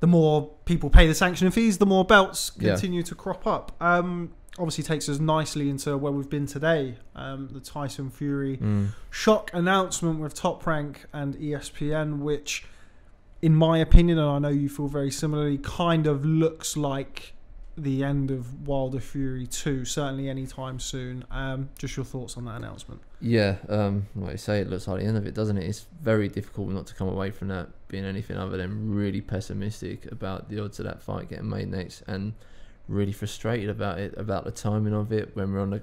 the more people pay the sanctioning fees, the more belts Yeah. continue to crop up. Um, obviously takes us nicely into where we've been today. Um, the Tyson Fury Mm. shock announcement with Top Rank and ESPN, which, in my opinion, and I know you feel very similarly, kind of looks like the end of Wilder Fury 2, certainly anytime soon. Um, just your thoughts on that announcement. Yeah, um, like you say, it looks like the end of it, doesn't it? It's very difficult not to come away from that being anything other than really pessimistic about the odds of that fight getting made next, and really frustrated about it, about the timing of it. When we're on the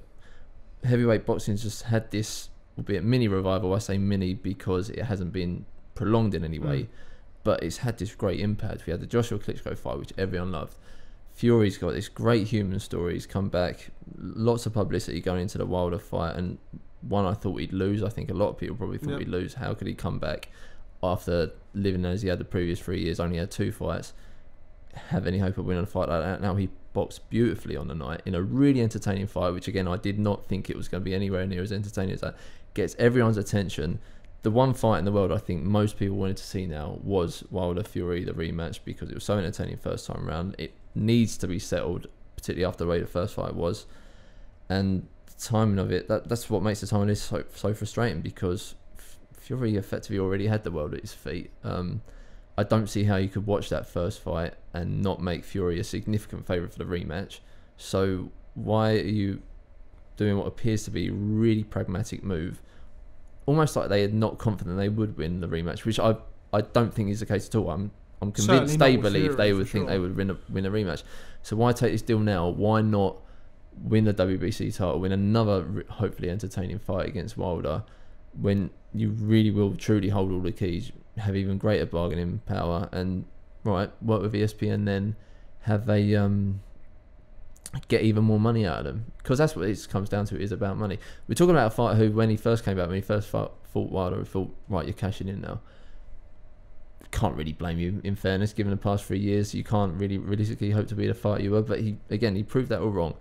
heavyweight boxing's just had this, albeit mini revival. I say mini because it hasn't been prolonged in any way, Mm. but it's had this great impact. We had the Joshua Klitschko fight, which everyone loved. Fury's got this great human story. He's come back, lots of publicity going into the Wilder fight, and one I thought he'd lose. I think a lot of people probably thought Yep. he'd lose. How could he come back after living as he had the previous three years? Only had two fights. Have any hope of winning a fight like that? Now he boxed beautifully on the night in a really entertaining fight, which again I did not think it was going to be anywhere near as entertaining as that. Gets everyone's attention. The one fight in the world I think most people wanted to see now was Wilder Fury the rematch because it was so entertaining first time around. It needs to be settled, particularly after the way the first fight was, and the timing of it. That that's what makes the timing this so so frustrating because Fury effectively already had the world at his feet. Um, I don't see how you could watch that first fight and not make Fury a significant favourite for the rematch. So why are you doing what appears to be a really pragmatic move? Almost like they are not confident they would win the rematch, which I I don't think is the case at all. I'm I'm convinced they believe they would think sure. they would win a win a rematch. So why take this deal now? Why not win the WBC title, win another hopefully entertaining fight against Wilder, when you really will truly hold all the keys, have even greater bargaining power, and right work with ESPN then have a um get even more money out of them because that's what it comes down to. It is about money. We're talking about a fighter who, when he first came back, when he first fought, fought Wilder, we thought, right, you're cashing in now. Can't really blame you. In fairness, given the past three years, you can't really realistically hope to be the fighter you were. But he, again, he proved that all wrong,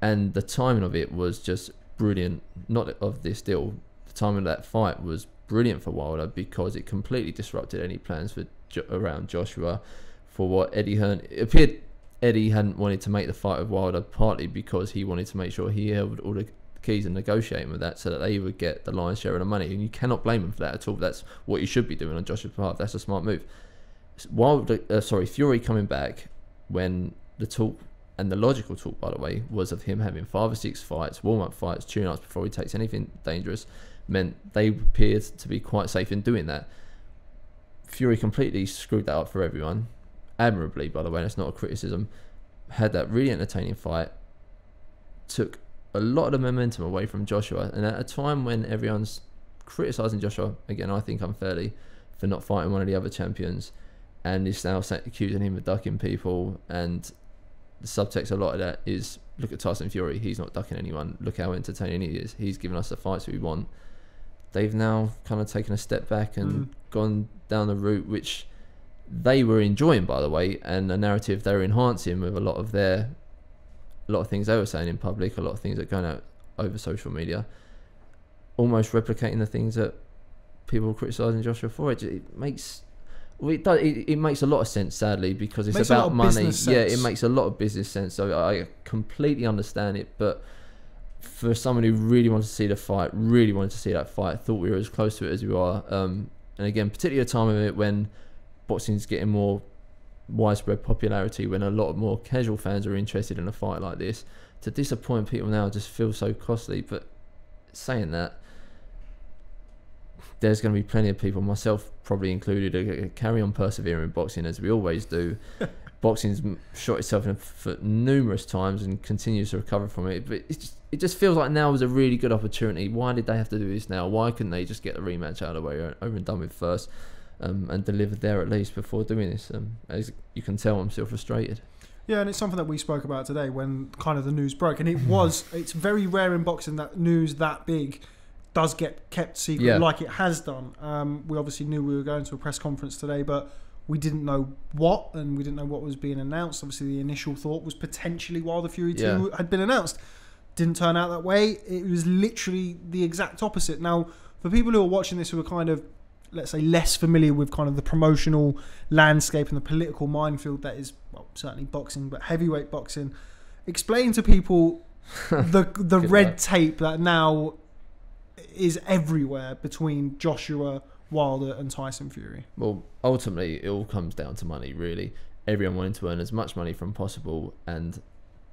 and the timing of it was just brilliant. Not of this deal. The timing of that fight was brilliant for Wilder because it completely disrupted any plans for around Joshua. For what Eddie Hearn, it appeared Eddie hadn't wanted to make the fight with Wilder partly because he wanted to make sure he held all the keys and negotiating with that so that they would get the lion's share of the money. And you cannot blame him for that at all. That's what you should be doing on Joshua's behalf. That's a smart move. Wilder, uh, sorry, Fury coming back when the talk and the logical talk, by the way, was of him having five or six fights, warm up fights, tune ups before he takes anything dangerous, meant they appeared to be quite safe in doing that. Fury completely screwed that up for everyone, admirably, by the way. That's not a criticism. Had that really entertaining fight, took a lot of the momentum away from Joshua, and at a time when everyone's criticizing Joshua again, I think unfairly for not fighting one of the other champions, and is now accusing him of ducking people. And the subtext, a lot of that is look at Tyson Fury. He's not ducking anyone. Look how entertaining he is. He's given us the fights we want. They've now kind of taken a step back and Mm. gone down the route which they were enjoying, by the way, and a narrative they were enhancing with a lot of their, a lot of things they were saying in public, a lot of things that are going out over social media, almost replicating the things that people were criticising Joshua for. It, it makes, well, it, does, it, it makes a lot of sense, sadly, because it's lot about money. Yeah, it makes a lot of business sense. So I completely understand it, but for someone who really wanted to see the fight, really wanted to see that fight, thought we were as close to it as we are. Um, and again, particularly a time of it when boxing's getting more widespread popularity, when a lot more casual fans are interested in a fight like this, to disappoint people now just feels so costly. But saying that, there's going to be plenty of people, myself probably included, who carry on persevering in boxing as we always do. Boxing's shot itself in the foot numerous times and continues to recover from it. But it just, it just feels like now is a really good opportunity. Why did they have to do this now? Why couldn't they just get the rematch out of the way over and done with first um, and delivered there at least before doing this? Um, as you can tell, I'm still frustrated. Yeah, and it's something that we spoke about today when kind of the news broke, and it was. It's very rare in boxing that news that big does get kept secret, Yeah. like it has done. Um, we obviously knew we were going to a press conference today, but we didn't know what, and we didn't know what was being announced. Obviously, the initial thought was potentially Wilder Fury Two had been announced. Didn't turn out that way. It was literally the exact opposite. Now, for people who are watching this who are kind of let's say less familiar with kind of the promotional landscape and the political minefield that is well certainly boxing but heavyweight boxing explain to people the the red luck. tape that now is everywhere between Joshua Wilder and Tyson Fury. Well, ultimately, it all comes down to money, really. Everyone wanting to earn as much money from possible, and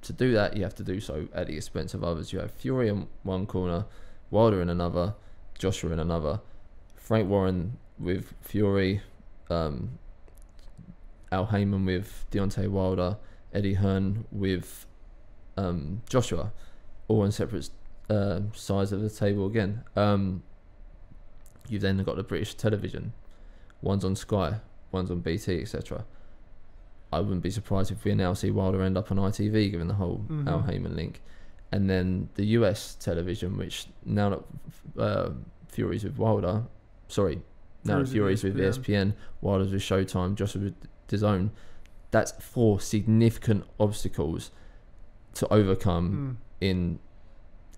to do that, you have to do so at the expense of others. You have Fury in one corner, Wilder in another, Joshua in another, Frank Warren with Fury, um, Al Haymon with Deontay Wilder, Eddie Hearn with um, Joshua, all on separate uh, sides of the table again. Um, you've then got the British television one's on Sky, one's on BT, etc. I wouldn't be surprised if we now see Wilder end up on ITV, given the whole Mhm. Al Haymon link, and then the US television, which now that uh, Fury's with Wilder, sorry, now Fury's with ESPN, Wilder's with Showtime, Joshua with DAZN. That's four significant obstacles to overcome Mm. in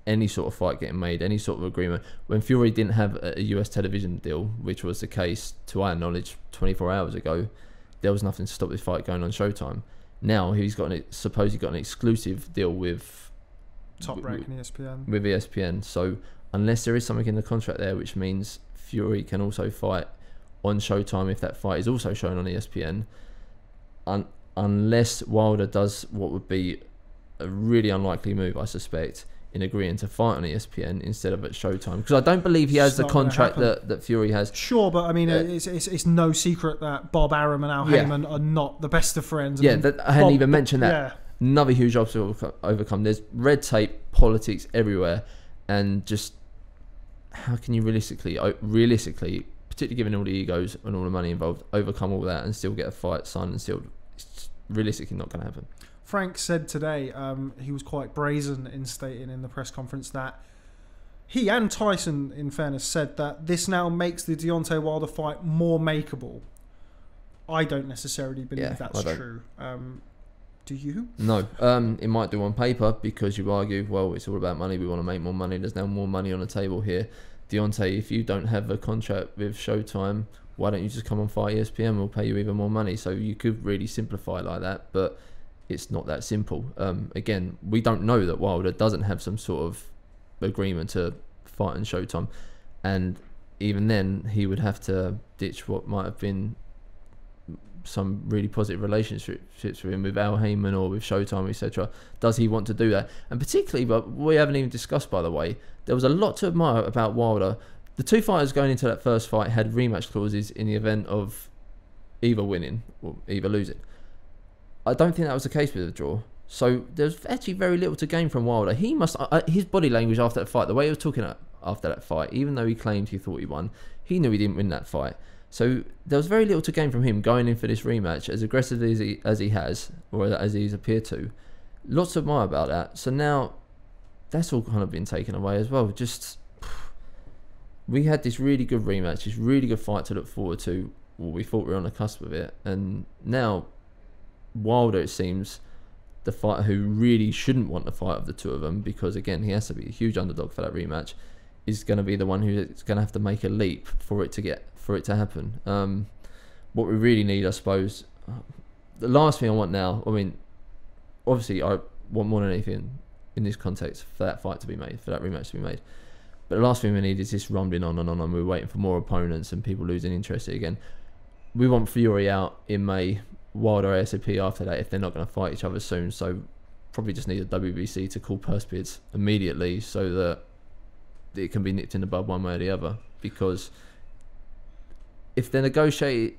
any sort of fight getting made, any sort of agreement. When Fury didn't have a US television deal, which was the case to our knowledge 24 hours ago, there was nothing to stop this fight going on Showtime. Now he's got an suppose he got an exclusive deal with Top rank in E ESPN. with ESPN. So unless there is something in the contract there which means Fury can also fight on Showtime if that fight is also shown on ESPN, un- unless Wilder does what would be a really unlikely move, I suspect, in agreeing to fight on ESPN instead of at Showtime, because I don't believe he has It's the contract that, that Fury has. Sure, but I mean, Uh, it's, it's it's no secret that Bob Arum and Al Yeah. Haymon are not the best of friends. Yeah, mean, that, I hadn't Bob- even mentioned that. Yeah, Another huge obstacle overcome. There's red tape, politics everywhere, and just how can you realistically, realistically, particularly given all the egos and all the money involved, overcome all that and still get a fight signed and sealed? It's realistically not going to happen. Frank said today um, he was quite brazen in stating in the press conference that he and Tyson, in fairness, said that this now makes the Deontay Wilder fight more makeable. I don't necessarily believe Yeah, that's true. Um, do you? No, um, it might do on paper because you argue, well, it's all about money. We want to make more money. There's now more money on the table here. Deontay, if you don't have a contract with Showtime, why don't you just come and fight ESPN? We'll pay you even more money. So you could really simplify like that, but it's not that simple. Um, again, we don't know that Wilder doesn't have some sort of agreement to fight on Showtime, and even then, he would have to ditch what might have been some really positive relationships with him with Al Haymon or with Showtime, etc. Does he want to do that? And particularly, but we haven't even discussed, by the way, there was a lot to admire about Wilder. The two fighters going into that first fight had rematch clauses in the event of either winning or either losing. I don't think that was the case with the draw. So there's actually very little to gain from Wilder. He must uh, his body language after that fight, the way he was talking after that fight, even though he claimed he thought he won, he knew he didn't win that fight. So there was very little to gain from him going in for this rematch, as aggressively as he as he has, or as he's appeared to. Lots to admire about that. So now that's all kind of been taken away as well. Just we had this really good rematch, this really good fight to look forward to. Well, we thought we were on the cusp of it, and now Wilder, it seems, the fighter who really shouldn't want the fight of the two of them, because again, he has to be a huge underdog for that rematch, is going to be the one who's going to have to make a leap for it to get for it to happen. Um, what we really need, I suppose, the last thing I want now. I mean, obviously, I want more than anything in this context for that fight to be made, for that rematch to be made. But the last thing we need is this rumbling on and on and we're waiting for more opponents and people losing interest again. We want Fury out in May, Wilder ASAP after that if they're not going to fight each other soon. So probably just need the WBC to call purse bids immediately so that it can be nipped in the bud one way or the other. Because if they're negotiating,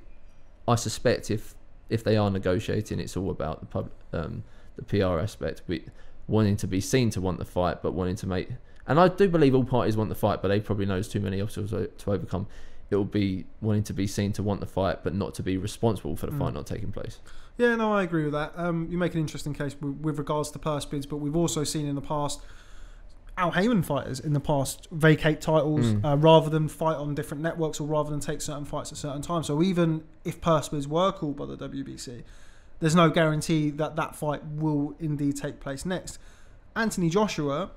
I suspect if if they are negotiating, it's all about the pub, um, the PR aspect. We wanting to be seen to want the fight, but wanting to make. And I do believe all parties want the fight, but they probably knows too many obstacles to to overcome. It will be wanting to be seen to want the fight, but not to be responsible for the Mm. fight not taking place. Yeah, no, I agree with that. Um, you make an interesting case with, with regards to purse bids, but we've also seen in the past Al Haymon fighters in the past vacate titles Mm. uh, rather than fight on different networks or rather than take certain fights at certain times. So even if purse bids were called by the WBC, there's no guarantee that that fight will indeed take place next. Anthony Joshua,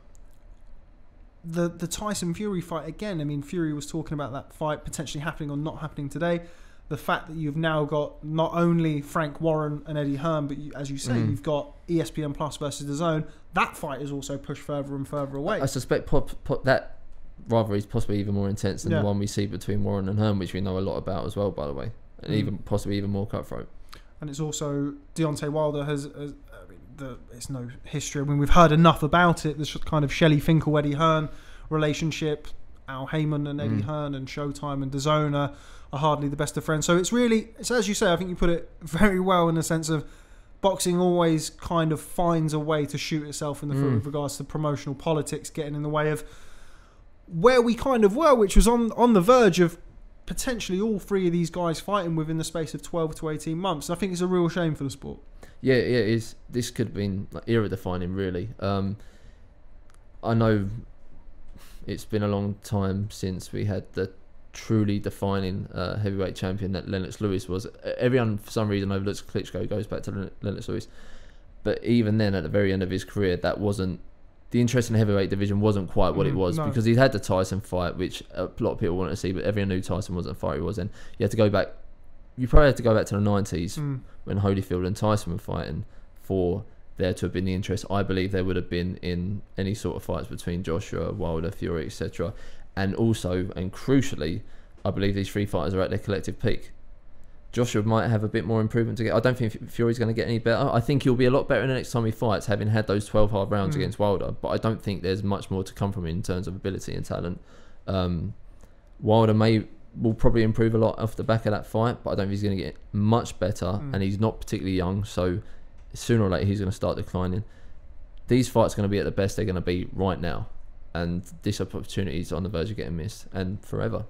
the the Tyson Fury fight again. I mean, Fury was talking about that fight potentially happening or not happening today. the fact that you've now got not only Frank Warren and Eddie Hearn, but you, as you say, Mm. you've got ESPN Plus versus DAZN. That fight is also pushed further and further away. I suspect pop, pop, that rivalry is possibly even more intense than Yeah. the one we see between Warren and Hearn, which we know a lot about as well, by the way, and Mm. even possibly even more cutthroat. and it's also Deontay Wilder has, has I mean, the, it's no history. I mean, we've heard enough about it. This kind of Shelly Finkel Eddie Hearn relationship, Al Haymon and Eddie Mm. Hearn and Showtime and DAZN are, are hardly the best of friends. So it's really, it's as you say. I think you put it very well in the sense of boxing always kind of finds a way to shoot itself in the foot Mm. with regards to promotional politics getting in the way of where we kind of were, which was on on the verge of potentially all three of these guys fighting within the space of 12 to 18 months. I think it's a real shame for the sport. Yeah, yeah, it is. This could have been like, era defining, really. Um, I know it's been a long time since we had the truly defining uh, heavyweight champion that Lennox Lewis was. Everyone, for some reason, overlooks Klitschko, goes back to Lennox Lewis. But even then, at the very end of his career, that wasn't the interest in the heavyweight division wasn't quite what it Mm, was no. because he had the Tyson fight, which a lot of people wanted to see, but everyone knew Tyson wasn't the fighter he was. And you had to go back. You probably had to go back to the nineties Mm. when Holyfield and Tyson were fighting for there to have been the interest. I believe there would have been in any sort of fights between Joshua, Wilder, Fury, etc. And also, and crucially, I believe these three fighters are at their collective peak. Joshua might have a bit more improvement to get. I don't think Fury's going to get any better. I think he'll be a lot better in the next time he fights, having had those 12 hard rounds Mm. against Wilder. But I don't think there's much more to come from him in terms of ability and talent. Um, Wilder may will probably improve a lot off the back of that fight, but I don't think he's going to get much better, Mm. and he's not particularly young, so sooner or later he's going to start declining. These fights are going to be at the best they're going to be right now, and this opportunity is on the verge of getting missed, and forever.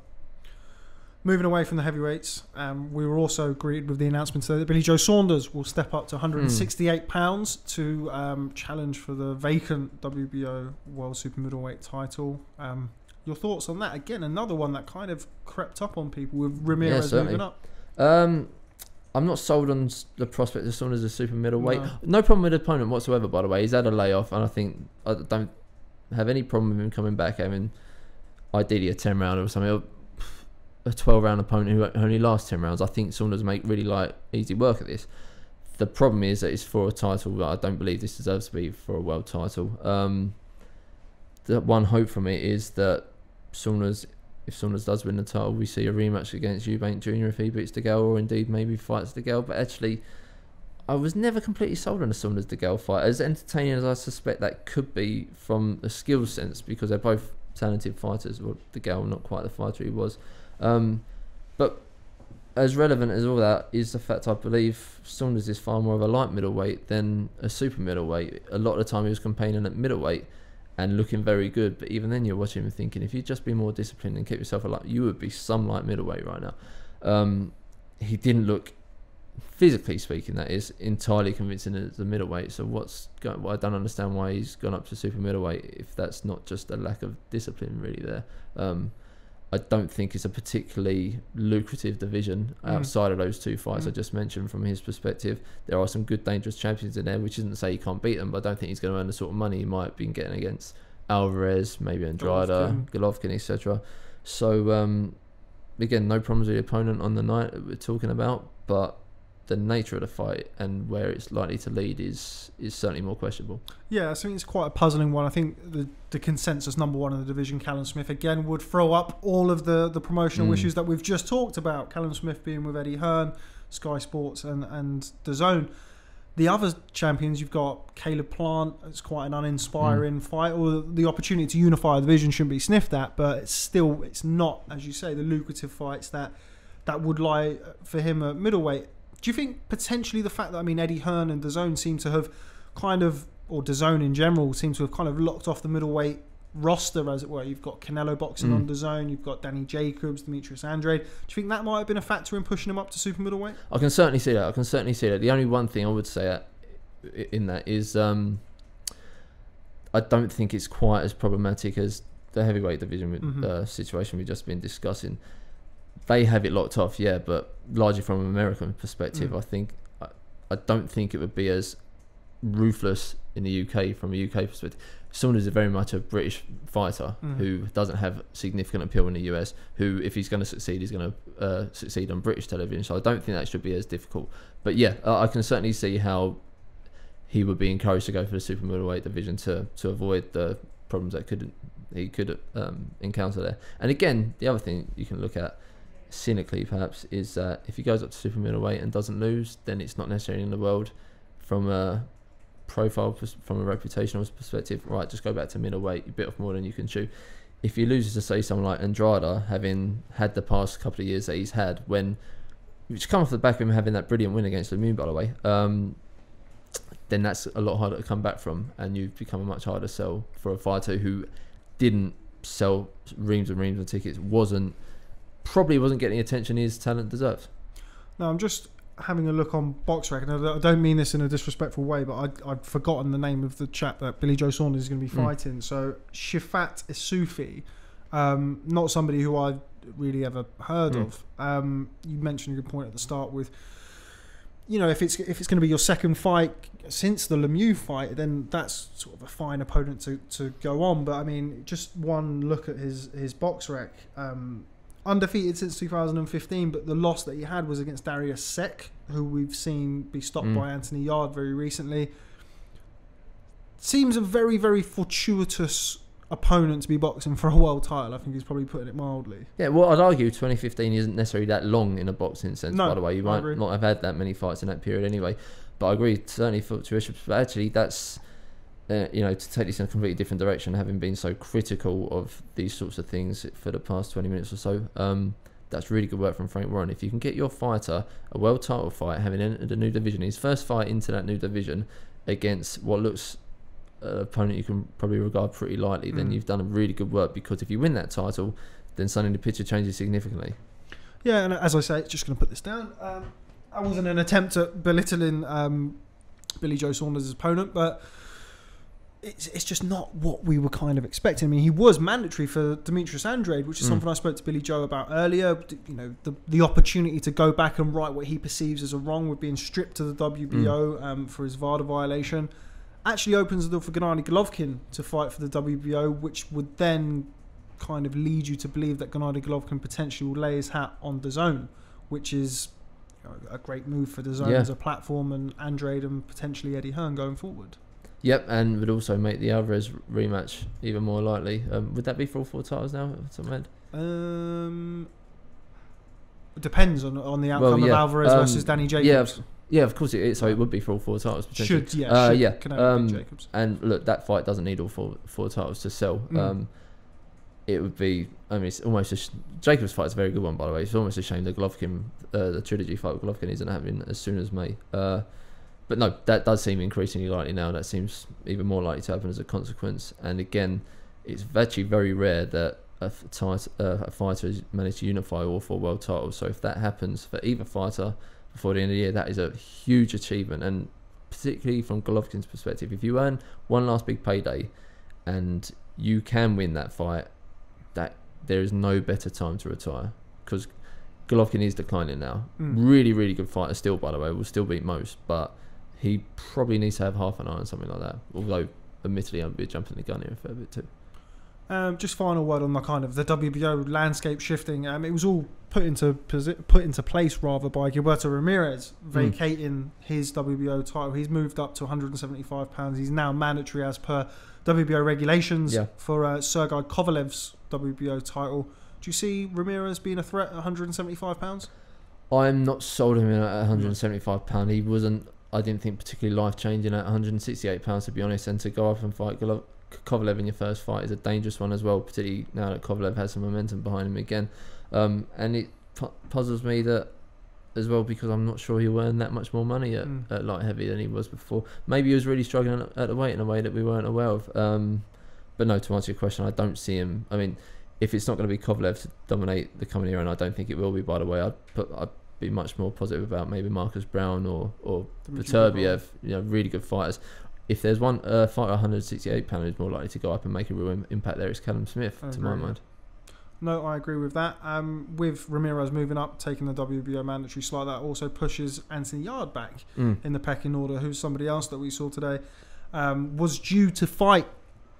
Moving away from the heavyweights, um, we were also greeted with the announcement today that Billy Joe Saunders will step up to 168 pounds to um, challenge for the vacant WBO World Super Middleweight title. Um, your thoughts on that? Again, another one that kind of crept up on people with Ramirez certainly. moving up. Um, I'm not sold on the prospect of Saunders as a super middleweight. No. No. problem with the opponent whatsoever. By the way, he's had a layoff, and I think I don't have any problem with him coming back having ideally a ten round or something. A twelve round opponent who only lasts ten rounds. I think Saunders make really like easy work at this. The problem is that it's for a title that I don't believe this deserves to be for a world title. Um, the one hope from it is that Saunders if Saunders does win the title, we see a rematch against Eubank Jr. if he beats DeGale, or indeed maybe fights DeGale. But actually, I was never completely sold on the Saunders DeGale fight. As entertaining as I suspect that could be from a skill sense, because they're both talented fighters. Well, DeGale not quite the fighter he was, um, but as relevant as all that is the fact I believe Saunders is far more of a light middleweight than a super middleweight. A lot of the time he was campaigning at middleweight and looking very good. But even then, you're watching him thinking, if you'd just be more disciplined and keep yourself alive, you would be some light middleweight right now. Um, he didn't look, physically speaking, that is entirely convincing as a middleweight. So what's going? Well, I don't understand why he's gone up to super middleweight if that's not just a lack of discipline really there. Um, I don't think it's a particularly lucrative division Mm. outside of those two fights I Mm. just mentioned. From his perspective, there are some good, dangerous champions in there, which isn't to say he can't beat them, but I don't think he's going to earn the sort of money he might have been getting against Alvarez, maybe Andrade, Golovkin. Golovkin, etc. So um, again, no problems with the opponent on the night that we're talking about, but the nature of the fight and where it's likely to lead is is certainly more questionable. Yeah, I think it's quite a puzzling one. I think the, the consensus number one in the division, Callum Smith, again would throw up all of the, the promotional Mm. issues that we've just talked about. Callum Smith being with Eddie Hearn, Sky Sports, and and DAZN. The other champions, you've got Caleb Plant. It's quite an uninspiring fight. Or the opportunity to unify a division shouldn't be sniffed at, but it's still it's not, as you say, the lucrative fights that that would lie for him at middleweight. Do you think potentially the fact that I mean Eddie Hearn and DAZN seem to have kind of, or DAZN in general, seem to have kind of locked off the middleweight roster, as it were. You've got Canelo boxing Mm. on DAZN, you've got Danny Jacobs, Demetrius Andrade. Do you think that might have been a factor in pushing him up to super middleweight? I can certainly see that. I can certainly see that. The only one thing I would say in that is um, I don't think it's quite as problematic as the heavyweight division Mhm. uh, situation we've just been discussing. They have it locked off, yeah, but largely from an American perspective, Mm. I think I, I don't think it would be as ruthless in the UK from a UK perspective. Saunders is very much a British fighter Mm. who doesn't have significant appeal in the US. Who, if he's going to succeed, he's going to uh, succeed on British television. So I don't think that should be as difficult. But yeah, uh, I can certainly see how he would be encouraged to go for the super middleweight division to to avoid the problems that could he could um, encounter there. And again, the other thing you can look at cynically perhaps is that if he goes up to super middleweight and doesn't lose, then it's not necessarily in the world from a profile from a reputational perspective. Right, just go back to middleweight. You bit off more than you can chew. If he loses to say someone like Andrade, having had the past couple of years that he's had, when which come off the back of him having that brilliant win against Lemieux, by the way, um, then that's a lot harder to come back from, and you've become a much harder sell for a fighter who didn't sell reams and reams of tickets, wasn't probably wasn't getting the attention his talent deserves. No, I'm just having a look on BoxRec, and I I don't mean this in a disrespectful way, but I'd forgotten the name of the chap that Billy Joe Saunders is going to be Mm. fighting. So Shefat Isufi, um, not somebody who I've really ever heard Mm. of. Um, you mentioned a good point at the start with, you know, if it's if it's going to be your second fight since the Lemieux fight, then that's sort of a fine opponent to, to go on. But I mean, just one look at his his box rec. Um, undefeated since 2015, but the loss that he had was against Darius Sek, who we've seen be stopped Mm. by Anthony Yarde very recently. Seems a very, very fortuitous opponent to be boxing for a world title. I think he's probably putting it mildly. Yeah, well, I'd argue 2015 isn't necessarily that long in a boxing sense. No, by the way, you might not have had that many fights in that period anyway. But I agree, certainly for but actually that's. Uh, you know, to take this in a completely different direction, having been so critical of these sorts of things for the past 20 minutes or so, um, that's really good work from Frank Warren. If you can get your fighter a world title fight, having entered a new division, his first fight into that new division against what looks an opponent you can probably regard pretty lightly, then Mm. you've done a really good work because if you win that title, then suddenly the picture changes significantly. Yeah, and as I say, it's just going to put this down. Um, I wasn't an attempt at belittling um, Billy Joe Saunders' opponent, but it's, it's just not what we were kind of expecting. I mean, he was mandatory for Demetrius Andrade, which is Mm. something I spoke to Billy Joe about earlier. You know, the the opportunity to go back and right what he perceives as a wrong with being stripped to the WBO um, for his VADA violation actually opens the door for Gennady Golovkin to fight for the WBO, which would then kind of lead you to believe that Gennady Golovkin potentially will lay his hat on DAZN, which is a great move for DAZN Yeah. as a platform and Andrade and potentially Eddie Hearn going forward. Yep, and would also make the Alvarez rematch even more likely. Um, would that be for all four titles now? off the top of my head? Um, depends on on the outcome Well, yeah, of Alvarez um, versus Danny Jacobs. Yeah, of- yeah, of course it is. So it would be for all four titles potentially. Should yeah, Uh, should yeah. Um, Jacobs. and look, that fight doesn't need all four four titles to sell. Mm. Um, it would be. I mean, it's almost a sh- Jacobs fight is a very good one, by the way. It's almost a shame the Golovkin, uh, the trilogy fight with Golovkin isn't happening as soon as May. Uh, but no, that does seem increasingly likely now. That seems even more likely to happen as a consequence. And again, it's actually very rare that a, uh, a fighter has managed to unify all four world titles. So if that happens for either fighter before the end of the year, that is a huge achievement. And particularly from Golovkin's perspective, if you earn one last big payday and you can win that fight, that there is no better time to retire because Golovkin is declining now. Mm. Really, really good fighter still, by the way, will still beat most, but he probably needs to have half an eye on something like that. Although, admittedly, I'm a bit jumping the gun here a fair bit too. Um, just final word on the kind of the WBO landscape shifting. Um, it was all put into posi- put into place rather by Gilberto Ramirez Mm. vacating his WBO title. He's moved up to 175 pounds. He's now mandatory as per WBO regulations Yeah. for uh, Sergei Kovalev's WBO title. Do you see Ramirez being a threat at 175 pounds? I'm not sold him in at 175 pound. He wasn't. I didn't think particularly life changing at 168 pounds to be honest. And to go up and fight Kovalev in your first fight is a dangerous one as well, particularly now that Kovalev has some momentum behind him again. Um, and it pu- puzzles me that as well because I'm not sure he'll earn that much more money at, Mm. at light heavy than he was before. Maybe he was really struggling at- the weight in a way that we weren't aware of. Um, but no, to answer your question, I don't see him. I mean, if it's not going to be Kovalev to dominate the coming era, and I don't think it will be, by the way, I'd put I'd be much more positive about maybe Marcus Browne or or Dmitry You know, really good fighters. If there's one uh, fighter 168 pound who's more likely to go up and make a real im- impact there, it's Callum Smith, I to my agree, mind. No, I agree with that. Um, with Ramirez moving up, taking the WBO mandatory slot, that also pushes Anthony Yarde back Mm. in the pecking order, who's somebody else that we saw today, um, was due to fight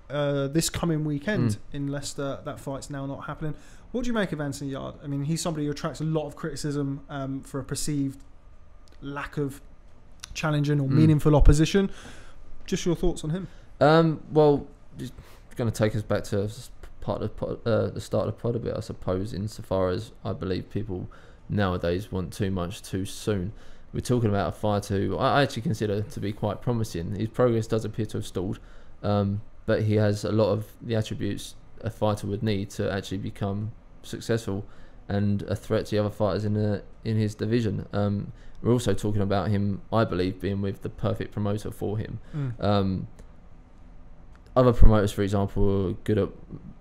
uh, this coming weekend Mm. in Leicester. That fight's now not happening. What do you make of Anthony Yarde? I mean, he's somebody who attracts a lot of criticism um, for a perceived lack of challenging or Mm. meaningful opposition. Just your thoughts on him? Um, well, just going to take us back to part of the pod, uh, the start of the pod a bit, I suppose, insofar as I believe people nowadays want too much too soon. We're talking about a fighter who I I actually consider to be quite promising. His progress does appear to have stalled, um, but he has a lot of the attributes a fighter would need to actually become successful and a threat to the other fighters in the in his division. Um, we're also talking about him, I believe, being with the perfect promoter for him. Mm. Um, other promoters, for example, are good at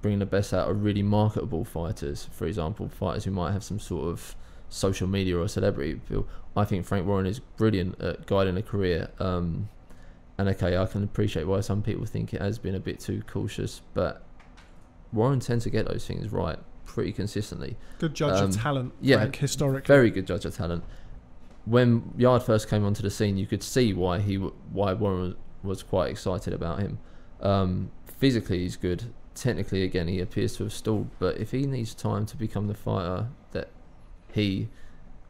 bringing the best out of really marketable fighters. For example, fighters who might have some sort of social media or celebrity appeal. I think Frank Warren is brilliant at guiding a career. Um, and okay, I can appreciate why some people think it has been a bit too cautious, but Warren tends to get those things right pretty consistently. Good judge Um, of talent, yeah, Frank, historically. Very good judge of talent. When Yarde first came onto the scene, you could see why he why Warren was, was quite excited about him. Um, physically, he's good. Technically, again, he appears to have stalled. But if he needs time to become the fighter that he,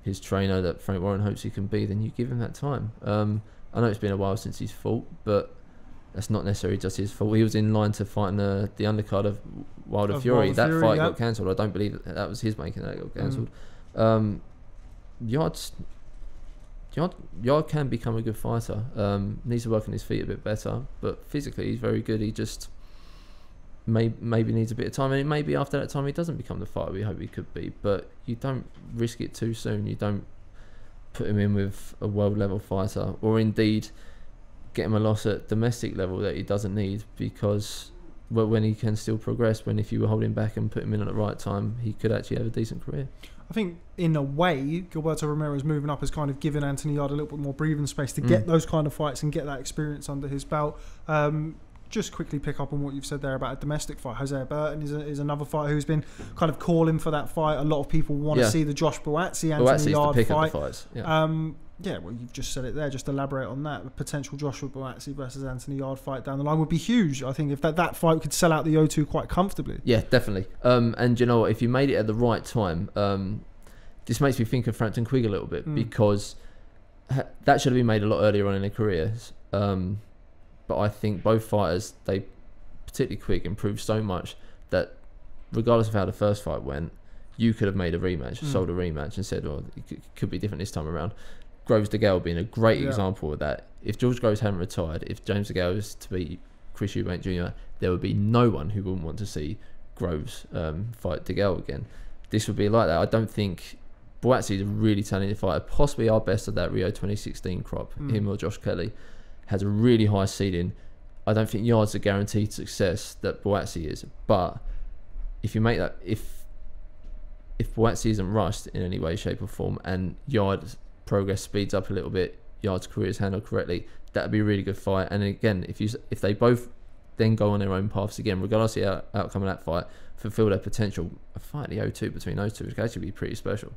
his trainer, that Frank Warren hopes he can be, then you give him that time. Um, I know it's been a while since he's fought, but that's not necessarily just his fault. He was in line to fight in the, the undercard of Wilder Of Fury. That Fury, fight yeah. got cancelled. I don't believe that, that was his making that got Mm. cancelled. Um, Yarde's Yarde, Yarde can become a good fighter. Um, needs to work on his feet a bit better, but physically he's very good. He just may, maybe needs a bit of time, and it may be after that time he doesn't become the fighter we hope he could be. But you don't risk it too soon. You don't put him in with a world level fighter, or indeed get him a loss at domestic level that he doesn't need because well, when he can still progress, when if you were holding back and put him in at the right time, he could actually have a decent career. I think in a way, Gilberto Ramirez moving up has kind of given Anthony Yarde a little bit more breathing space to Mm. get those kind of fights and get that experience under his belt. Um, just quickly pick up on what you've said there about a domestic fight. Hosea Burton is, a, is another fighter who's been kind of calling for that fight. A lot of people want Yeah. to see the Josh Buatsi Well, Anthony Yarde fight. the fights. Yeah. Um, yeah, well, you've just said it there. Just elaborate on that. The potential Joshua Buatsi versus Anthony Yarde fight down the line would be huge. I think if that, that fight could sell out the O2 quite comfortably. Yeah, definitely. Um, and you know what? If you made it at the right time, um, this makes me think of Frampton Quigg a little bit Mm. because ha- that should have been made a lot earlier on in their careers. Um, but I think both fighters, they particularly Quigg, improved so much that regardless of how the first fight went, you could have made a rematch, Mm. sold a rematch, and said, "Oh, it could be different this time around." Groves DeGale being a great Yeah. example of that. If George Groves hadn't retired, if James DeGale was to be Chris Eubank Jr., there would be no one who wouldn't want to see Groves um, fight DeGale again. This would be like that. I don't think Buatsi is a really talented fighter, possibly our best of that Rio 2016 crop. Mm. Him or Josh Kelly has a really high ceiling. I don't think Yarde's a guaranteed success that Buatsi is, but if you make that, if if Buatsi isn't rushed in any way, shape, or form, and Yarde's progress speeds up a little bit, Yarde's career is handled correctly, that'd be a really good fight. And again, if you if they both then go on their own paths again, regardless of the out- outcome of that fight, fulfill their potential, a fight the O2 between those two could actually be pretty special.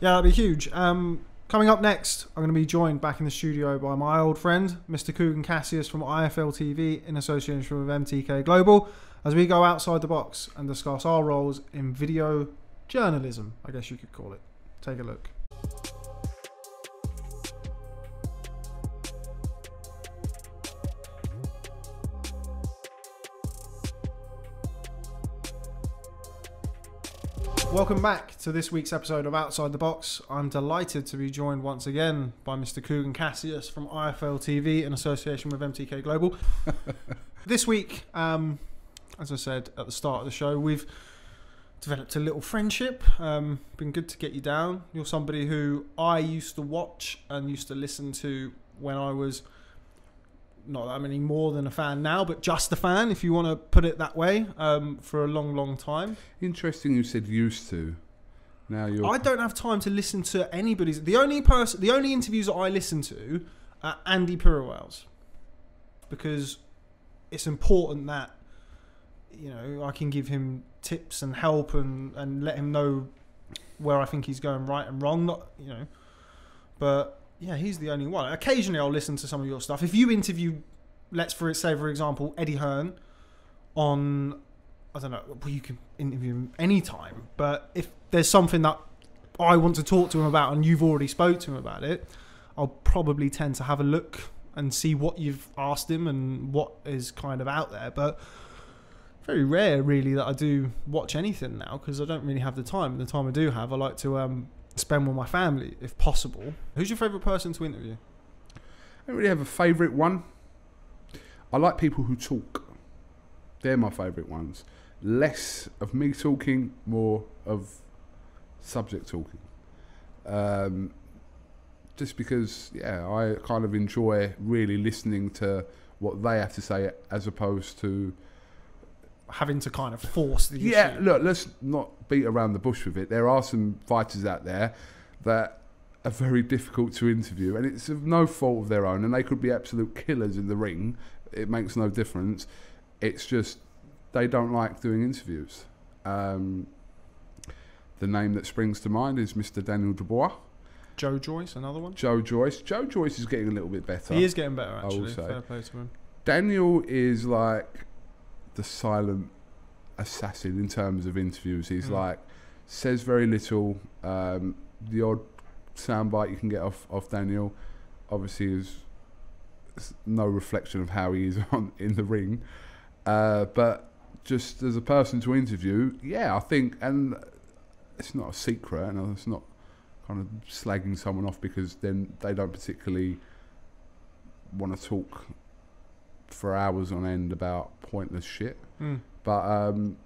Yeah, that'd be huge. Um, coming up next, I'm going to be joined back in the studio by my old friend, Mr. Kugan Cassius from IFL TV in association with MTK Global, as we go outside the box and discuss our roles in video journalism, I guess you could call it. Take a look. Welcome back to this week's episode of Outside the Box. I'm delighted to be joined once again by Mr. Kugan Cassius from IFL TV in association with MTK Global. this week, um, as I said at the start of the show, we've developed a little friendship. Um, been good to get you down. You're somebody who I used to watch and used to listen to when I was not that many more than a fan now, but just a fan, if you want to put it that way, um, for a long, long time. Interesting, you said used to. Now you're. I don't have time to listen to anybody's. The only person, the only interviews that I listen to are Andy Purwell's, because it's important that you know, I can give him tips and help and and let him know where I think he's going right and wrong. Not you know, but yeah, he's the only one. Occasionally, I'll listen to some of your stuff. If you interview, let's for say for example, Eddie Hearn on, I don't know, well, you can interview him anytime. But if there's something that I want to talk to him about and you've already spoke to him about it, I'll probably tend to have a look and see what you've asked him and what is kind of out there. But very rare, really, that I do watch anything now because I don't really have the time. And the time I do have, I like to um, spend with my family if possible. Who's your favourite person to interview? I don't really have a favourite one. I like people who talk. They're my favourite ones. Less of me talking, more of subject talking. Um, just because, yeah, I kind of enjoy really listening to what they have to say as opposed to Having to kind of force the yeah, issue. look, let's not beat around the bush with it. There are some fighters out there that are very difficult to interview, and it's of no fault of their own, and they could be absolute killers in the ring. It makes no difference. It's just they don't like doing interviews. Um, the name that springs to mind is Mr. Daniel Dubois. Joe Joyce, another one. Joe Joyce. Joe Joyce is getting a little bit better. He is getting better, actually. say. Fair play to him. Daniel is like the silent assassin in terms of interviews. He's Mm. like says very little. Um, the odd soundbite you can get off off Daniel, obviously, is no reflection of how he is on in the ring. Uh, but just as a person to interview, yeah, I think, and it's not a secret, and it's not kind of slagging someone off because then they don't particularly want to talk for hours on end about pointless shit. Mm. But um,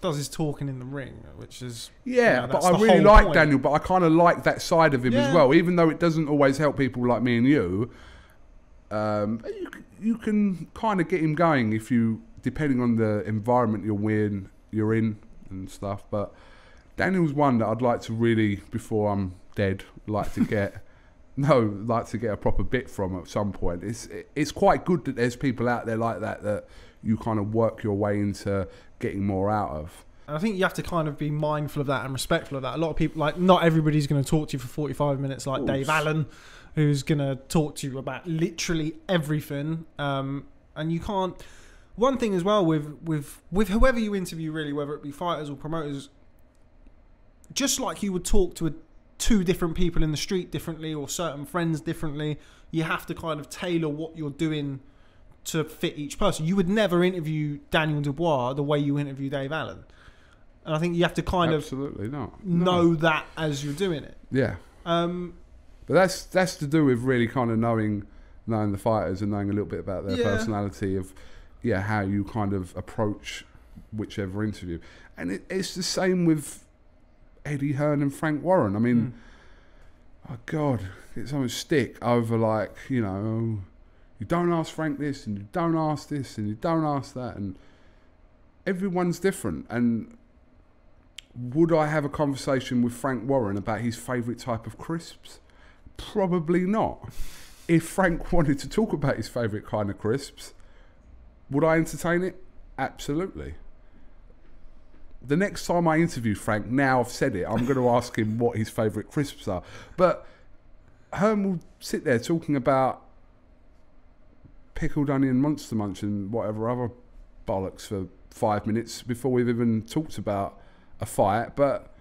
Does his talking in the ring, which is yeah, you know, but I really like point. Daniel. But I kind of like that side of him Yeah. as well, even though it doesn't always help people like me and you. Um, you, you can kind of get him going if you, depending on the environment you're in, you're in and stuff. But Daniel's one that I'd like to really, before I'm dead, like to get. No, like to get a proper bit from at some point. It's it's quite good that there's people out there like that that you kind of work your way into getting more out of. And I think you have to kind of be mindful of that and respectful of that. A lot of people, like, not everybody's going to talk to you for 45 minutes, like Dave. Allen, who's going to talk to you about literally everything. Um, and you can't. One thing as well with, with, with whoever you interview, really, whether it be fighters or promoters, just like you would talk to a, two different people in the street differently or certain friends differently, you have to kind of tailor what you're doing to fit each person. You would never interview Daniel Dubois the way you interview Dave Allen. And I think you have to kind of Absolutely not. know that as you're doing it. Yeah, Um, but that's that's to do with really kind of knowing knowing the fighters and knowing a little bit about their Yeah. personality of yeah how you kind of approach whichever interview, and it, it's the same with Eddie Hearn and Frank Warren. I mean, hmm. oh God, it's much stick over like you know you don't ask Frank this and you don't ask this and you don't ask that and everyone's different and would I have a conversation with Frank Warren about his favourite type of crisps? Probably not. If Frank wanted to talk about his favourite kind of crisps, would I entertain it? Absolutely. The next time I interview Frank, now I've said it, I'm going to ask him what his favourite crisps are. But Hearn will sit there talking about pickled onion monster munch and whatever other bollocks for five minutes before we've even talked about a fight. But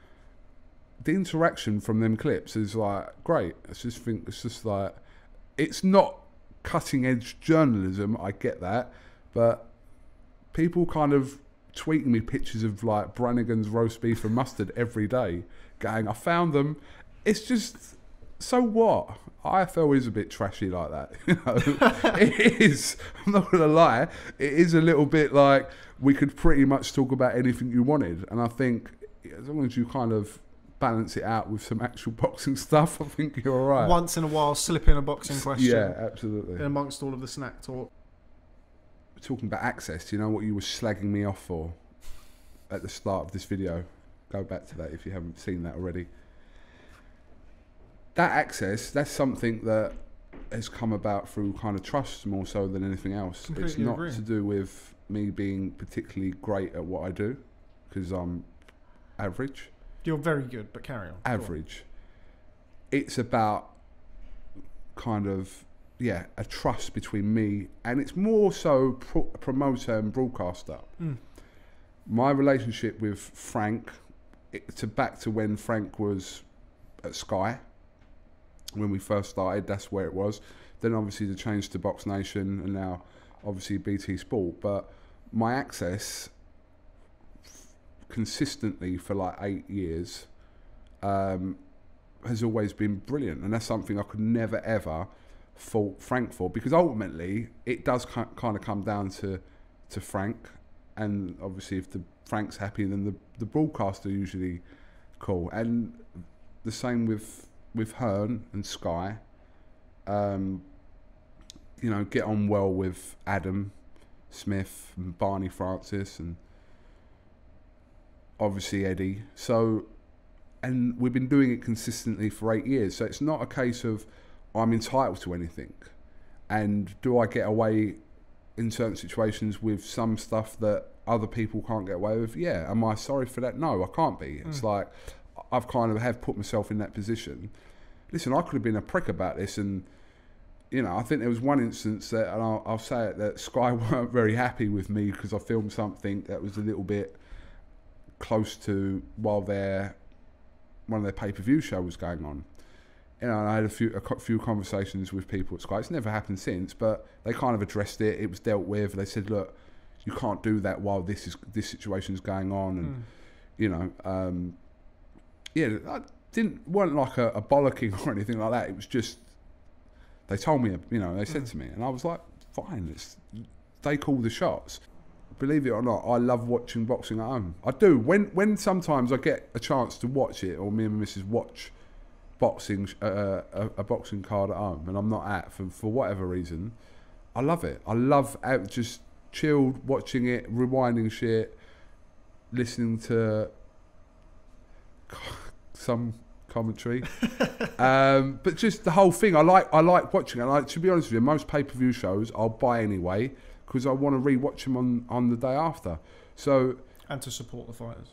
the interaction from them clips is like great. I just think it's just like it's not cutting edge journalism. I get that, but people kind of tweeting me pictures of like Brannigan's roast beef and mustard every day, going, "I found them." It's just so what? IFL is a bit trashy like that. You know, it is. I'm not gonna lie. It is a little bit like we could pretty much talk about anything you wanted, and I think as long as you kind of balance it out with some actual boxing stuff, I think you're all right. Once in a while, slip in a boxing question yeah, absolutely. in amongst all of the snack talk. Talking about access, do you know what you were slagging me off for at the start of this video? Go back to that if you haven't seen that already. That access, that's something that has come about through kind of trust more so than anything else. it's not agree. to do with me being particularly great at what I do, because I'm average. You're very good, but carry on. Average. It's about kind of yeah a trust between me and it's more so pro- promoter and broadcaster. Mm. My relationship with Frank, it, to back to when Frank was at Sky, when we first started, that's where it was. Then obviously the change to Box Nation and now obviously BT Sport. But my access consistently for like eight years um, has always been brilliant, and that's something I could never ever fault Frank for because ultimately it does ki- kind of come down to to Frank, and obviously if the Frank's happy, then the the broadcaster usually cool, and the same with with Hearn and Sky. Um, you know, get on well with Adam Smith and Barney Francis and obviously Eddie. So, and we've been doing it consistently for eight years. So it's not a case of I'm entitled to anything. And do I get away in certain situations with some stuff that other people can't get away with? Yeah. Am I sorry for that? No, I can't be. It's hmm. like I've kind of have put myself in that position. Listen, I could have been a prick about this and you know, I think there was one instance that, and I'll, I'll say it, that Sky weren't very happy with me because I filmed something that was a little bit close to while their one of their pay per view show was going on. You know, and I had a few a few conversations with people at Sky. It's never happened since, but they kind of addressed it. It was dealt with. They said, "Look, you can't do that while this is this situation is going on," and you know, um, yeah, I didn't weren't like a, a bollocking or anything like that. It was just they told me, you know, they said to me, and I was like, fine, they call the shots. Believe it or not, I love watching boxing at home. I do. When when sometimes I get a chance to watch it, or me and Mrs. watch boxing uh, a, a boxing card at home, and I'm not at for for whatever reason, I love it. I love out just chilled watching it, rewinding shit, listening to some commentary. um, but just the whole thing, I like. I like watching it. Like to be honest with you, most pay per view shows I'll buy anyway because I want to re-watch them on on the day after. So And to support the fighters.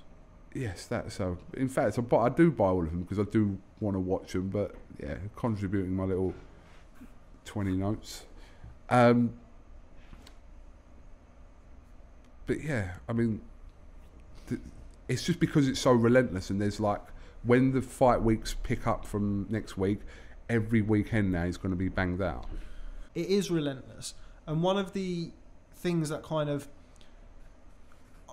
Yes, that's So in fact, I, buy, I do buy all of them because I do want to watch them. But yeah, contributing my little twenty notes. Um, but yeah, I mean, th- it's just because it's so relentless, and there's like when the fight weeks pick up from next week, every weekend now is going to be banged out. it is relentless. And one of the things that kind of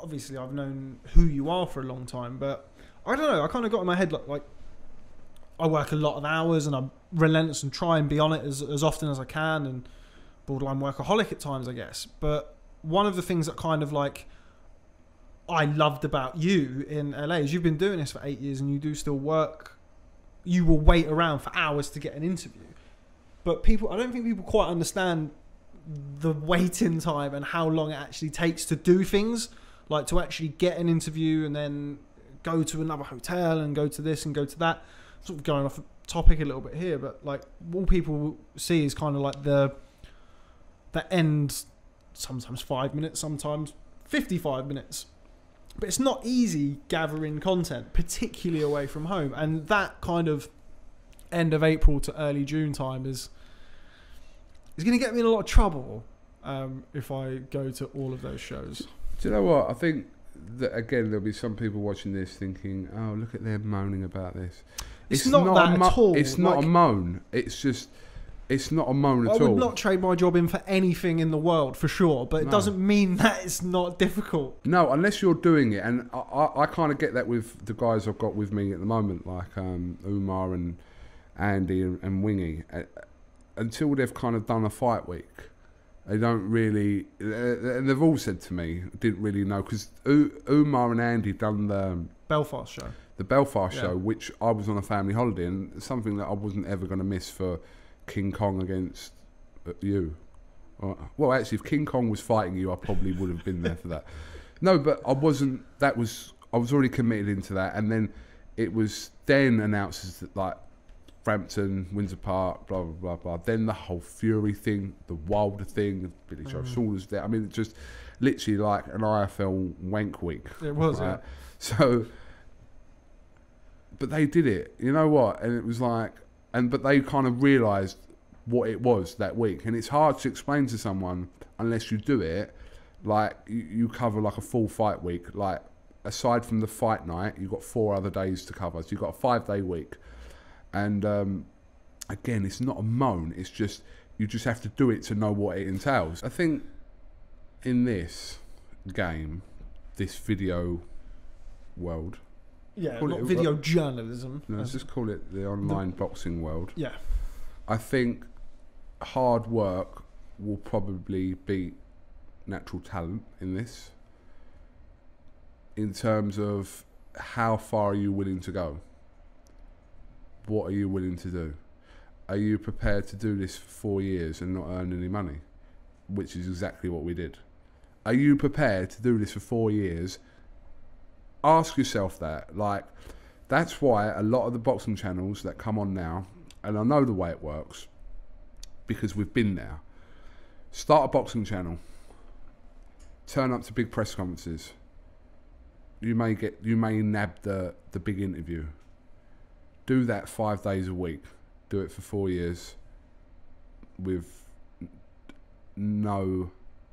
obviously I've known who you are for a long time, but I don't know. I kind of got in my head like, like I work a lot of hours and I'm relentless and try and be on it as as often as I can and borderline workaholic at times, I guess. But one of the things that kind of like I loved about you in LA is you've been doing this for eight years and you do still work. You will wait around for hours to get an interview but people i don't think people quite understand the waiting time and how long it actually takes to do things like to actually get an interview and then go to another hotel and go to this and go to that sort of going off topic a little bit here but like all people see is kind of like the the end sometimes five minutes sometimes 55 minutes but it's not easy gathering content particularly away from home and that kind of end of april to early june time is is going to get me in a lot of trouble um, if I go to all of those shows. Do you know what? I think that again there'll be some people watching this thinking, "Oh, look at them moaning about this." It's not that a at all, It's not like- a moan. It's just, it's not a moan I at all. I would not trade my job in for anything in the world for sure, but it No. doesn't mean that it's not difficult. No, unless you're doing it, and I, I, I kind of get that with the guys I've got with me at the moment, like um, Umar and Andy and, and Wingy. Uh, until they've kind of done a fight week, they don't really. And they've all said to me, didn't really know because Umar and Andy done the Belfast show. the Belfast Yeah. show, which I was on a family holiday, and something that I wasn't ever going to miss for King Kong against uh, you. Uh, Well, actually, if King Kong was fighting you, I probably would have been there for that. No, but I wasn't. That was I was already committed into that, and then it was then announced as that like Frampton, Windsor Park, blah blah blah blah. Then the whole Fury thing, the Wilder thing, Billy Joe Mm. Saunders there. I mean, it's just literally like an IFL wank week. It was, yeah. So, but they did it. You know what? And it was like, and but they kind of realised what it was that week, and it's hard to explain to someone unless you do it. Like you, you cover like a full fight week. Like aside from the fight night, you've got four other days to cover. So you've got a five day week, and um, again, it's not a moan. It's just you just have to do it to know what it entails. I think in this game, this video world. Yeah, Call not it- video journalism. No, let's just call it the online boxing world. Yeah. I think hard work will probably beat natural talent in this. In terms of how far are you willing to go? What are you willing to do? Are you prepared to do this for four years and not earn any money? Which is exactly what we did. Are you prepared to do this for four years? Ask yourself that. Like, that's why a lot of the boxing channels that come on now, and I know the way it works because we've been there. Start a boxing channel. Turn up to big press conferences. You may get you may nab the the big interview. Do that 5 days a week. Do it for 4 years with no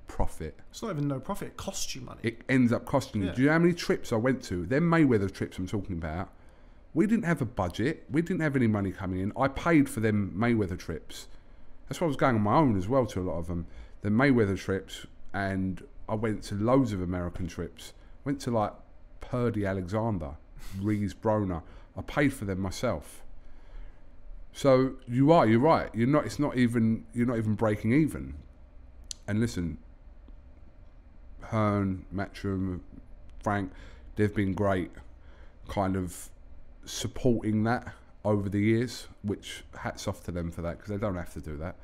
profit. It's not even no profit. It costs you money. It ends up costing you. Do you know how many trips I went to? Them Mayweather trips I'm talking about. We didn't have a budget. We didn't have any money coming in. I paid for them Mayweather trips. That's why I was going on my own as well to a lot of them. The Mayweather trips, and I went to loads of American trips. Went to like Purdy Alexander, Rees Broner. I paid for them myself. So you are, you're right. You're not. It's not even. You're not even breaking even. And listen, Hearn, Matchroom, Frank, they've been great, kind of supporting that over the years. Which hats off to them for that because they don't have to do that.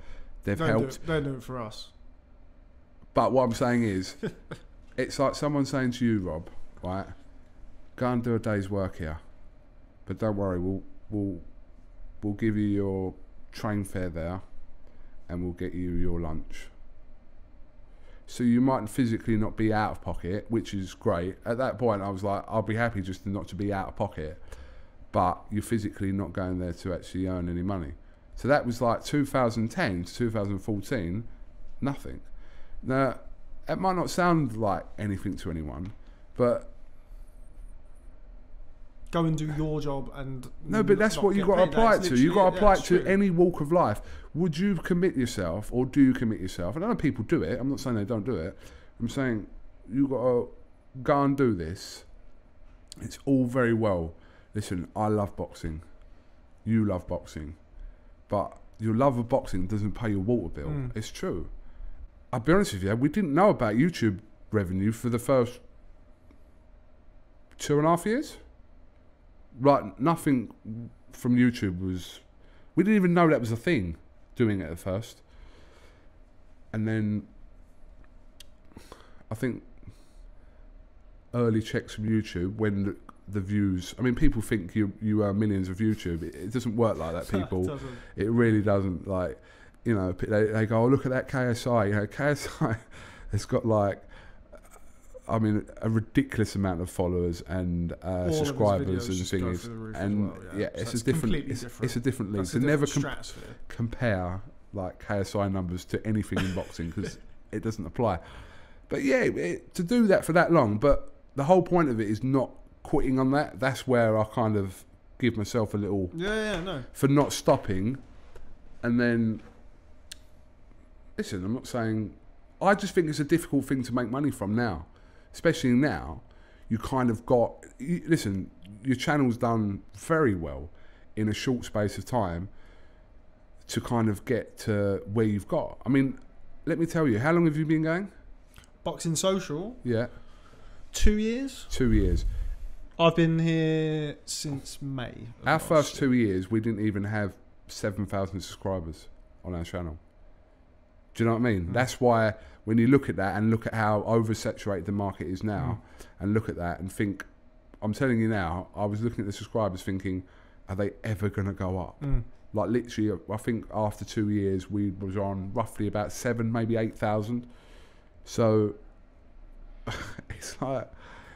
They've Don't do, helped. it, don't do it for us. But what I'm saying is, it's like someone saying to you, Rob, right? Go and do a day's work here, but don't worry, we'll we'll we'll give you your train fare there, and we'll get you your lunch. So you might physically not be out of pocket, which is great. At that point, I was like, I'll be happy just not to be out of pocket, but you're physically not going there to actually earn any money. So that was like 2010 to 2014, nothing. Now, it might not sound like anything to anyone, but Go and do your job and no, but that's what you got to apply it to. You got to apply it to any walk of life. Would you commit yourself, or do you commit yourself? And I know people do it. I'm not saying they don't do it. I'm saying you got to go and do this. It's all very well. Listen, I love boxing. You love boxing, but your love of boxing doesn't pay your water bill. Mm. It's true. I'll be honest with you. We didn't know about YouTube revenue for the first two and a half years. Right, nothing from YouTube was. We didn't even know that was a thing, doing it at first. And then I think early checks from YouTube when the, the views. I mean, people think you you earn millions of YouTube. It, it doesn't work like that. People, doesn't. it really doesn't. Like, you know, they, they go, oh, look at that KSI. You know, KSI has got like, I mean, a ridiculous amount of followers and uh, subscribers and things. through the roof as And well, yeah, yeah. So it's a different, it's, different. it's a different league. So never com- compare like KSI numbers to anything in boxing because it doesn't apply. But yeah, it, to do that for that long, but the whole point of it is not quitting on that. That's where I kind of give myself a little Yeah, yeah, no. for not stopping. And then, listen, I'm not saying. I just think it's a difficult thing to make money from now, especially now. You kind of got. You, listen, your channel's done very well in a short space of time to kind of get to where you've got. I mean, let me tell you, how long have you been going? Boxing Social, Yeah, two years. two years. I've been here since May. Our first year. two years, we didn't even have 7,000 subscribers on our channel. Do you know what I mean? Mm. That's why when you look at that and look at how oversaturated the market is now, Mm. and look at that and think, I'm telling you now, I was looking at the subscribers thinking, are they ever going to go up? Mm. Like literally, I think after two years we was on roughly about seven, maybe eight thousand. So it's like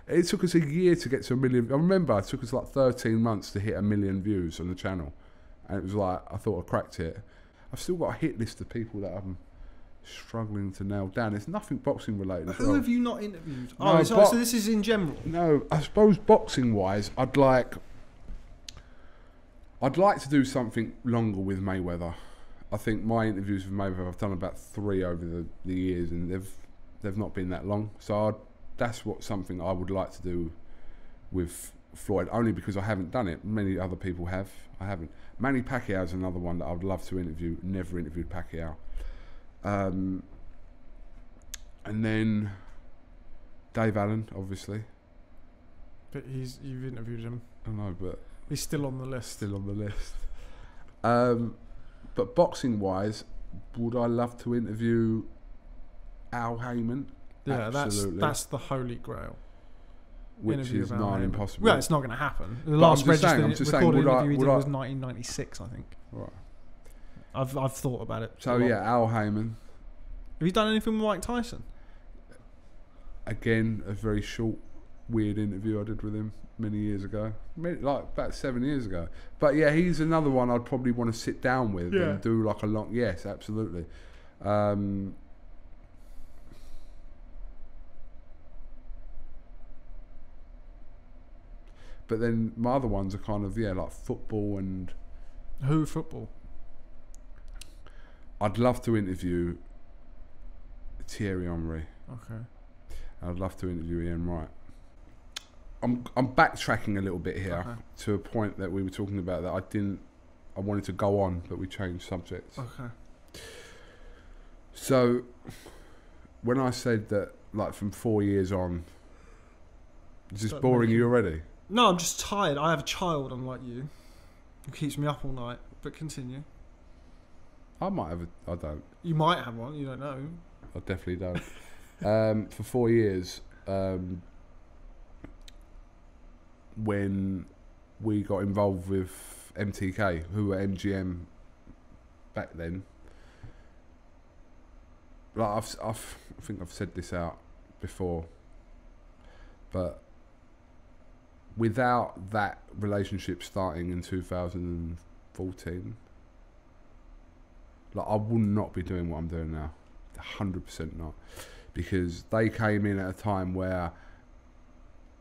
it took us a year to get to a million. I remember it took us like thirteen months to hit a million views on the channel, and it was like I thought I cracked it. I've still got a hit list of people that I'm struggling to nail down. It's nothing boxing related. Who well. have you not interviewed? No, oh, so, but- so this is in general. No, I suppose boxing wise, I'd like. I'd like to do something longer with Mayweather. I think my interviews with Mayweather, I've done about three over the, the years, and they've they've not been that long. So I'd, that's what something I would like to do with Floyd, only because I haven't done it. Many other people have. I haven't. Manny Pacquiao is another one that I would love to interview. Never interviewed Pacquiao. Um, and then Dave Allen, obviously. But he's you've interviewed him. I know, but He's still on the list. still on the list. Um, but boxing wise, would I love to interview Al Haymon? Yeah, Absolutely. that's that's the holy grail. which interview is not impossible. Well, it's not going to happen. The But last I'm just saying- registered I'm just saying, recorded would I- interview he would did I- was 1996, I think. Right. I've I've thought about it. So yeah, Al Haymon Have you done anything with Mike Tyson? again a very short, weird interview I did with him many years ago, Many- like about seven years ago. But yeah, he's another one I'd probably want to sit down with Yeah. and do like a long. Yes, absolutely. Um, but then my other ones are kind of yeah, like football and Who football? I'd love to interview Thierry Henry. Okay. I'd love to interview Ian Wright. I'm I'm backtracking a little bit here Okay. to a point that we were talking about that I didn't. I wanted to go on, but we changed subjects. Okay. So, when I said that, like from four years on, is this boring you already? No, I'm just tired. I have a child, unlike you, who keeps me up all night. But continue. I might have. A, I don't. You might have one. You don't know. I definitely don't. um, for four years, um, when we got involved with MTK, who were MGM back then, like I've, I've, I think I've said this out before, but without that relationship starting in 2014, like I would not be doing what I'm doing now. Hundred percent not, because they came in at a time where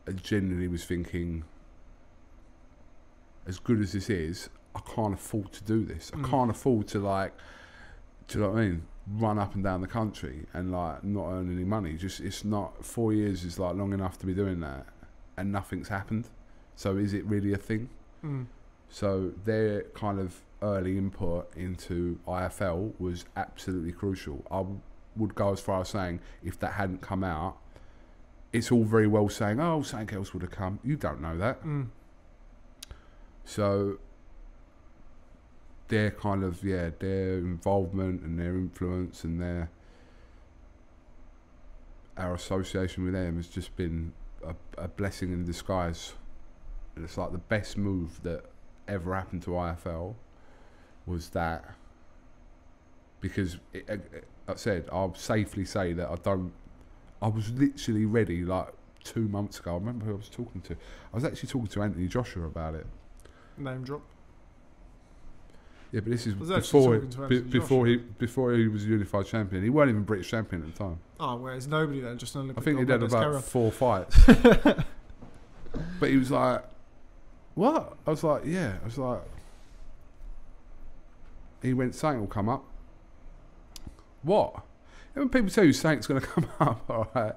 I genuinely was thinking, as good as this is, I can't afford to do this. I Mm. can't afford to like, do you know what I mean? Run up and down the country and like not earn any money. Just it's not four years is like long enough to be doing that, and nothing's happened. So is it really a thing? Mm. So their kind of early input into IFL was absolutely crucial. I would go as far as saying if that hadn't come out, it's all very well saying, "Oh, something else would have come." You don't know that. Mm. So their kind of yeah, their involvement and their influence and their our association with them has just been a, a blessing in disguise. And it's like the best move that ever happened to IFL was that because it, it, I said I'll safely say that I don't. I was literally ready like two months ago. I remember who I was talking to. I was actually talking to Anthony Joshua about it. Name drop. Yeah, but this is before talking to be, before he before he was unified champion. He weren't even British champion at the time. Oh, whereas nobody then just an Olympic. I think he'd had about four fights. but he was like, "What?" I was like, "Yeah." I was like, he went, "Something will come up." What? And when people tell you something's going to come up, all right.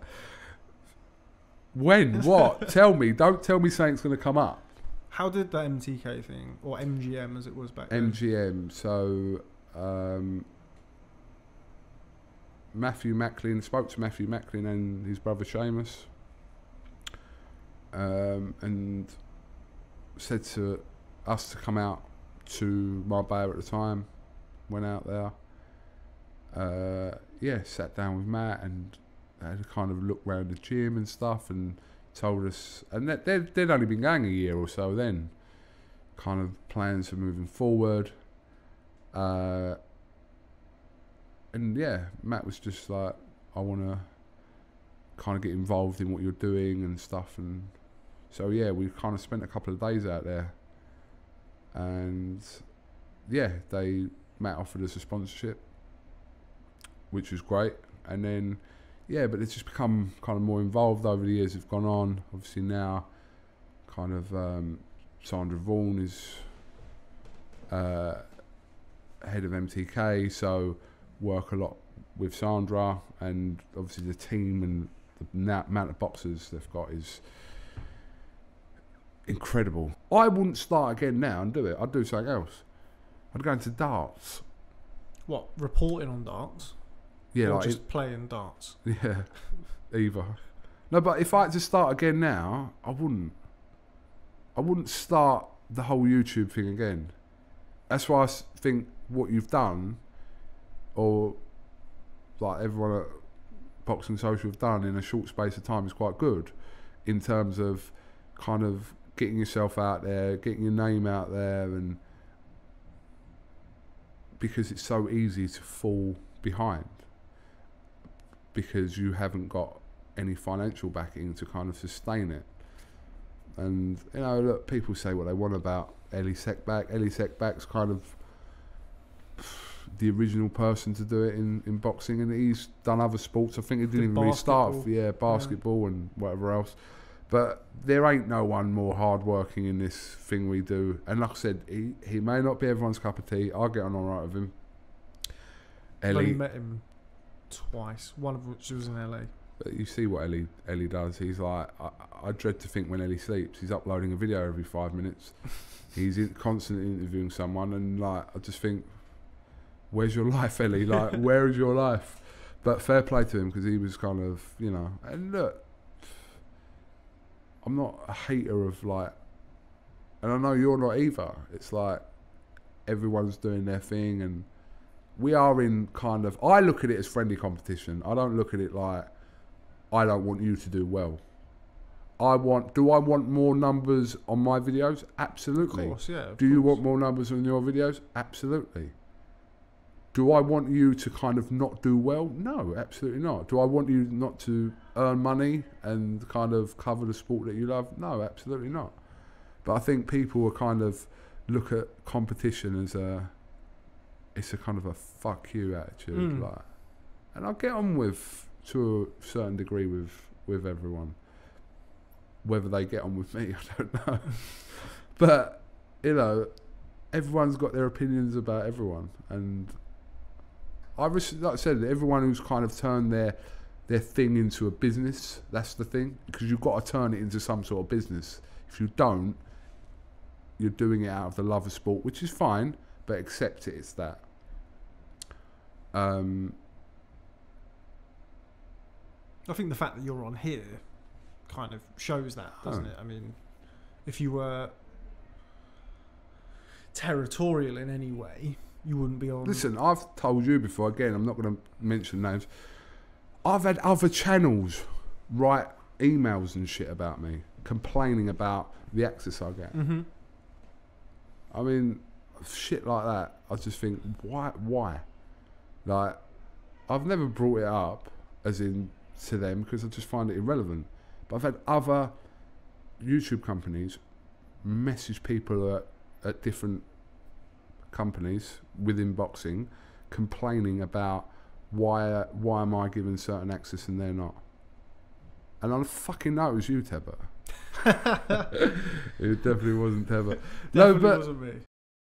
When? What? tell me. Don't tell me something's going to come up. How did the MTK thing, or MGM as it was back then? MGM. So um, Matthew Macklin spoke to Matthew Macklin and his brother Seamus, um, and said to us to come out to Marbella at the time. Went out there. Uh, yeah, sat down with Matt and had a kind of look round the gym and stuff, and told us. And that they'd, they'd only been going a year or so then kind of plans for moving forward. Uh, and yeah, Matt was just like, I want to kind of get involved in what you're doing and stuff. And so, yeah, we kind of spent a couple of days out there. And yeah, they, Matt offered us a sponsorship, which was great. And then, yeah, but it's just become kind of more involved over the years have gone on. Obviously, now, kind of, um, Sandra Vaughan is uh, head of MTK, so work a lot with Sandra, and obviously the team and the amount of boxers they've got is incredible. I wouldn't start again now and do it. I'd do something else. I'd go into darts. What reporting on darts? Yeah, or like just playing darts. Yeah, either. No, but if I had to start again now, I wouldn't. I wouldn't start the whole YouTube thing again. That's why I think what you've done, or like everyone at Boxing Social have done in a short space of time, is quite good in terms of kind of getting yourself out there, getting your name out there, and because it's so easy to fall behind because you haven't got any financial backing to kind of sustain it. And you know, look, people say what they want about Elie Seckbach. Elie Seckbach's kind of the original person to do it in, in boxing, and he's done other sports. I think he didn't even really start, basketball. yeah, basketball and whatever else. But there ain't no one more hardworking in this thing we do. And like I said, he, he may not be everyone's cup of tea. I'll get on all right with him. I've Elie, met him twice. One of which was in LA. But you see what Elie Elie does. He's like, I, I dread to think when Elie sleeps. He's uploading a video every five minutes. he's in, constantly interviewing someone, and like, I just think, where's your life, Elie? Like, where is your life? But fair play to him because he was kind of, you know, and look, I'm not a hater of like, and I know you're not either. It's like everyone's doing their thing, and we are in kind of. I look at it as friendly competition. I don't look at it like I don't want you to do well. I want. Do I want more numbers on my videos? Absolutely. Of course, yeah. of do you want more numbers on your videos? Absolutely. Do I want you to kind of not do well? No, absolutely not. Do I want you not to earn money and kind of cover the sport that you love? No, absolutely not. But I think people are kind of look at competition as a it's a kind of a fuck you attitude, Mm. like, and I get on with to a certain degree with with everyone. Whether they get on with me, I don't know. but you know, everyone's got their opinions about everyone, and I res- like I said, everyone who's kind of turned their their thing into a business. That's the thing, because you've got to turn it into some sort of business. If you don't, you're doing it out of the love of sport, which is fine, but accept it. It's that. Um, I think the fact that you're on here kind of shows that, doesn't Oh. it? I mean, if you were territorial in any way, you wouldn't be on. Listen, I've told you before. Again, I'm not going to mention names. I've had other channels write emails and shit about me, complaining about the access I get. hmm I mean, shit like that. I just think, why? Why? Like, I've never brought it up, as in to them, because I just find it irrelevant. But I've had other YouTube companies message people at, at different companies within boxing, complaining about why why am I given certain access and they're not. And I fucking know it was you, Tebber. it definitely wasn't Tebber. no, but wasn't me.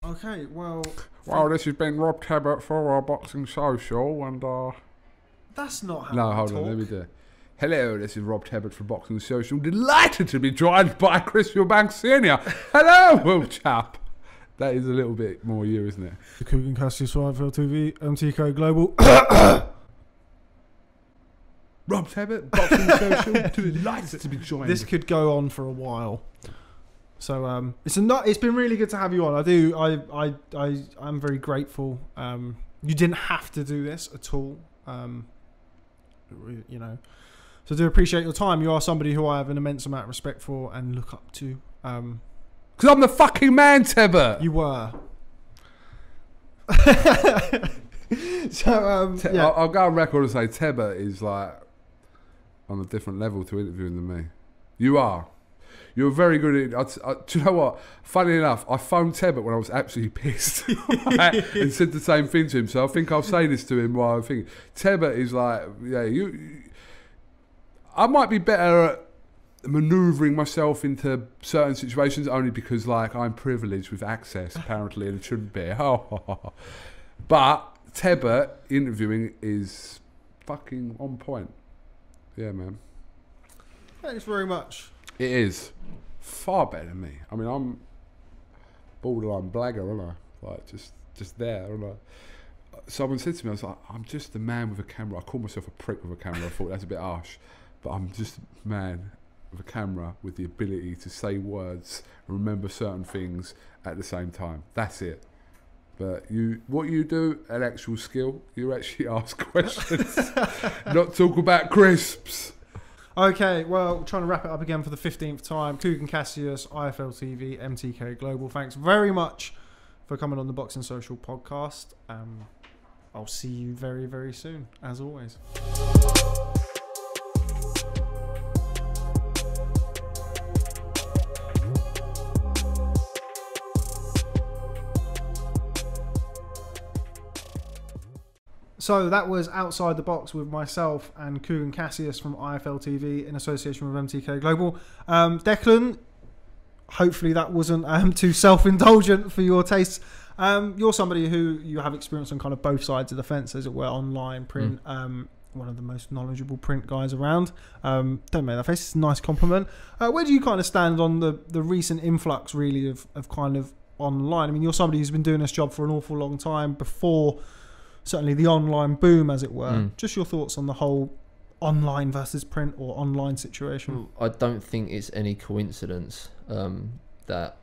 Okay, well, well, this has been Rob Tebbutt for our boxing social, and uh, that's not how no, hold talk. on, let me do. it. Hello, this is Rob Tebbutt for Boxing Social. Delighted to be joined by Chris Eubank Senior. Hello, old chap. That is a little bit more you, isn't it? The Kugan Cassie Swinefeld TV, MTK Global. Rob Tebbutt, Boxing Social. Delighted to be joined. this could go on for a while. So um, it's a not, it's been really good to have you on. I do I I I I'm very grateful. Um, you didn't have to do this at all. Um, you know, so I do appreciate your time. You are somebody who I have an immense amount of respect for and look up to. Because I'm the fucking man, Tebbutt. you were. so um, Te- yeah. I'll, I'll go on record and say Tebber is like on a different level to interviewing than me. You are. You're very good at. I, I, do you know what? Funny enough, I phoned Tebbutt when I was absolutely pissed and said the same thing to him. So I think I'll say this to him while I think Tebbutt is like, yeah, you. you- I might be better at manoeuvring myself into certain situations only because, like, I'm privileged with access apparently, and it shouldn't be. but Tebbutt interviewing is fucking on point. Yeah, man. Thanks very much. It is far better than me. I mean, I'm borderline blagger, aren't I? Like just just there, aren't I? Someone said to me, I was like, I'm just a man with a camera. I call myself a prick with a camera. I thought that's a bit harsh, but I'm just man with a camera with the ability to say words and remember certain things at the same time. That's it. But you, what you do, an actual skill. You actually ask questions, not talk about crisps. Okay, well, trying to wrap it up again for the 15th time. Kugan Cassius, IFL TV, MTK Global. Thanks very much for coming on the Boxing Social podcast. Um, I'll see you very, very soon, as always. So that was outside the box with myself and Kugan Cassius from IFL TV in association with MTK Global. Um, Declan, hopefully that wasn't um, too self-indulgent for your tastes. Um, you're somebody who you have experience on kind of both sides of the fence, as it were, online, print. Um, one of the most knowledgeable print guys around. Um, don't make that face; it's a nice compliment. Uh, where do you kind of stand on the the recent influx, really, of of kind of online? I mean, you're somebody who's been doing this job for an awful long time before certainly the online boom, as it were. Mm. Just your thoughts on the whole online versus print or online situation. I don't think it's any coincidence um, that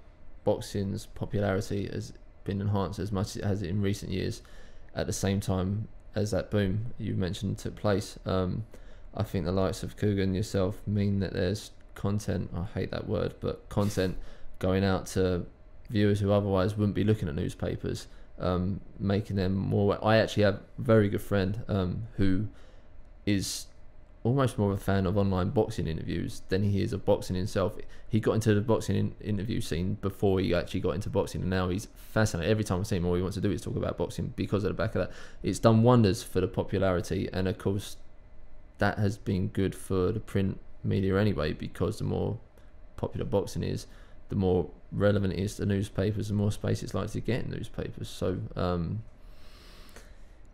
boxing's popularity has been enhanced as much as it has in recent years. At the same time as that boom you mentioned took place, um, I think the likes of Kugan yourself mean that there's content. I hate that word, but content going out to viewers who otherwise wouldn't be looking at newspapers, um, making them more. I actually have a very good friend um, who is almost more of a fan of online boxing interviews than he is of boxing himself. He got into the boxing in, interview scene before he actually got into boxing, and now he's fascinated. Every time I see him, all he wants to do is talk about boxing because of the back of that. It's done wonders for the popularity, and of course, that has been good for the print media anyway, because the more popular boxing is, the more relevant it is to newspapers, the more space it's likely to get in newspapers. So, um,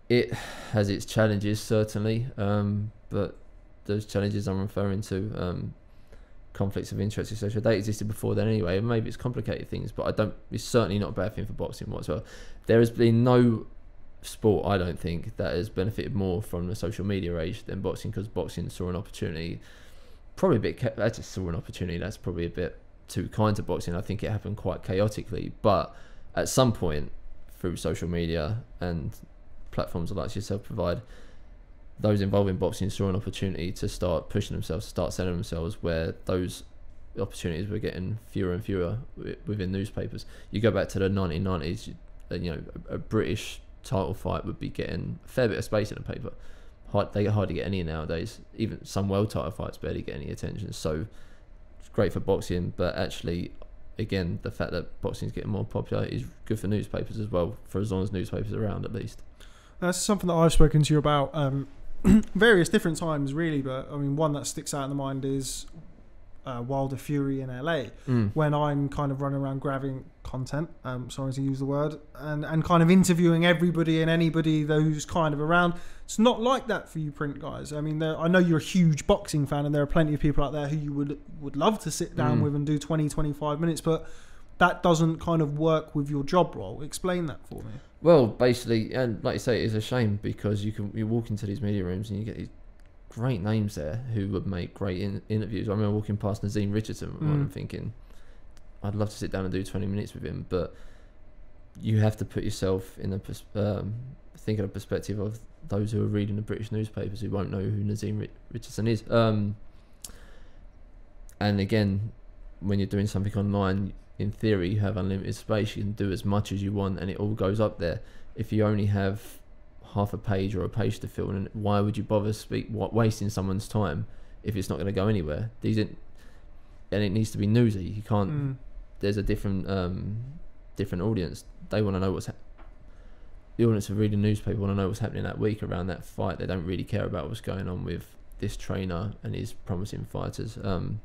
it has its challenges certainly, um, but those challenges I'm referring to, um, conflicts of interest, etc. They existed before then anyway. Maybe it's complicated things, but I don't. It's certainly not a bad thing for boxing whatsoever. There has been no sport, I don't think, that has benefited more from the social media age than boxing because boxing saw an opportunity. Probably a bit. I just saw an opportunity. That's probably a bit too kind to boxing. I think it happened quite chaotically, but at some point through social media and platforms like yourself provide those involved in boxing saw an opportunity to start pushing themselves, to start selling themselves, where those opportunities were getting fewer and fewer within newspapers. You go back to the 1990s, you, uh, you know, a, British title fight would be getting a fair bit of space in the paper. Hard, they hardly get any nowadays. Even some world title fights barely get any attention. So great for boxing, but actually, again, the fact that boxing is getting more popular is good for newspapers as well, for as long as newspapers are around at least. That's something that I've spoken to you about um, various different times, really. But I mean, one that sticks out in the mind is uh, Wilder Fury in LA. Mm. When I'm kind of running around grabbing content, um, sorry to use the word, and, and kind of interviewing everybody and anybody who's kind of around. It's not like that for you print guys. I mean, I know you're a huge boxing fan, and there are plenty of people out there who you would would love to sit down Mm. with and do 20, 25 minutes, but that doesn't kind of work with your job role. Explain that for me. Well, basically, and like you say, it's a shame because you can you walk into these media rooms and you get these great names there who would make great in- interviews. I remember walking past Naazim Richardson Mm. and thinking, I'd love to sit down and do 20 minutes with him, but you have to put yourself in a pers- um, think of the perspective of those who are reading the British newspapers who won't know who Naazim Ri- Richardson is. Um, and again, when you're doing something online, in theory, you have unlimited space. You can do as much as you want, and it all goes up there. if you only have half a page or a page to fill, and why would you bother speak wa- wasting someone's time if it's not going to go anywhere? These are, and it needs to be newsy. You can't. Mm. There's a different um, different audience. They want to know what's. Ha- the audience of reading newspaper want to know what's happening that week around that fight. They don't really care about what's going on with this trainer and his promising fighters. Um,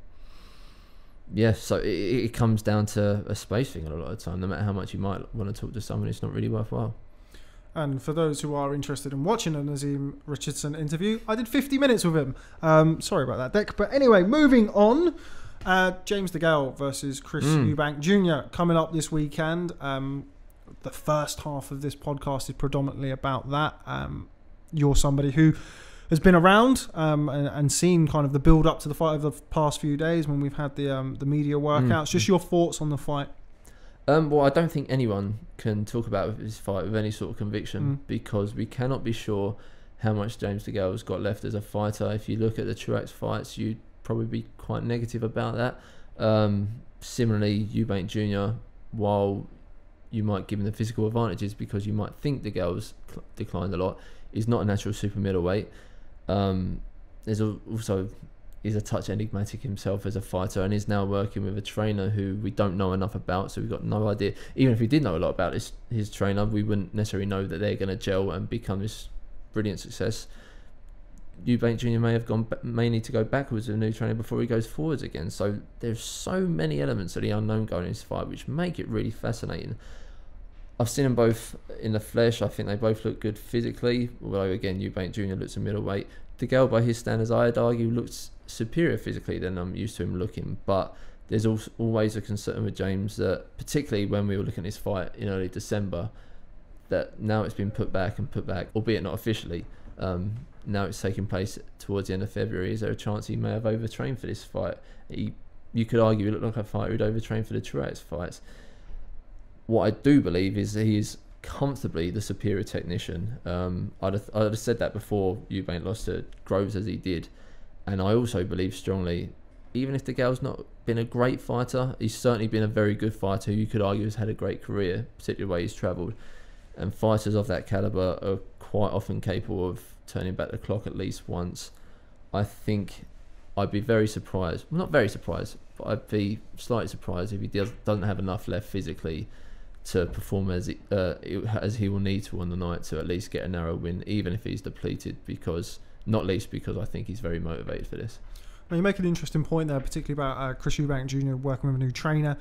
yeah, so it, it it comes down to a space thing a lot of the time. No matter how much you might want to talk to someone, it's not really worthwhile. And for those who are interested in watching a Naazim Richardson interview, I did 50 minutes with him. Um, sorry about that, Dick. But anyway, moving on. Uh, James DeGale versus Chris Mm. Eubank Jr. coming up this weekend. Um, the first half of this podcast is predominantly about that. Um, you're somebody who has been around um, and, and seen kind of the build up to the fight over the past few days when we've had the um, the media workouts. Just your thoughts on the fight. Um, well, I don't think anyone can talk about this fight with any sort of conviction Mm. because we cannot be sure how much James DeGale's got left as a fighter. If you look at the Truax fights, you'd probably be quite negative about that. Um, similarly, Eubank Jr., while you might give him the physical advantages because you might think DeGale's cl- declined a lot, is not a natural super middleweight. Um, there's al- also is a touch enigmatic himself as a fighter and is now working with a trainer who we don't know enough about so we've got no idea even if we did know a lot about his, his trainer we wouldn't necessarily know that they're going to gel and become this brilliant success Eubank Jr. may have gone may need to go backwards with a new trainer before he goes forwards again so there's so many elements of the unknown going into this fight which make it really fascinating I've seen them both in the flesh. I think they both look good physically. Although again, Eubank Jr. looks a middleweight. DeGale, by his standards, I'd argue looks superior physically than I'm used to him looking. But there's always a concern with James that, particularly when we were looking at this fight in early December, that now it's been put back and put back, albeit not officially. Um, now it's taking place towards the end of February. Is there a chance he may have overtrained for this fight? He, you could argue he looked like a fighter who'd overtrained for the Truax fights what I do believe is that he is comfortably the superior technician. Um, I'd, have, I'd have said that before Eubank lost to Groves as he did, and I also believe strongly, even if DeGale's not been a great fighter, he's certainly been a very good fighter. You could argue has had a great career, particularly the way he's travelled, and fighters of that caliber are quite often capable of turning back the clock at least once. I think I'd be very surprised. Well, not very surprised, but I'd be slightly surprised if he does, doesn't have enough left physically to perform as he, uh, as he will need to on the night to at least get a narrow win, even if he's depleted. Because not least because I think he's very motivated for this. Now you make an interesting point there, particularly about uh, Chris Eubank Jr. working with a new trainer.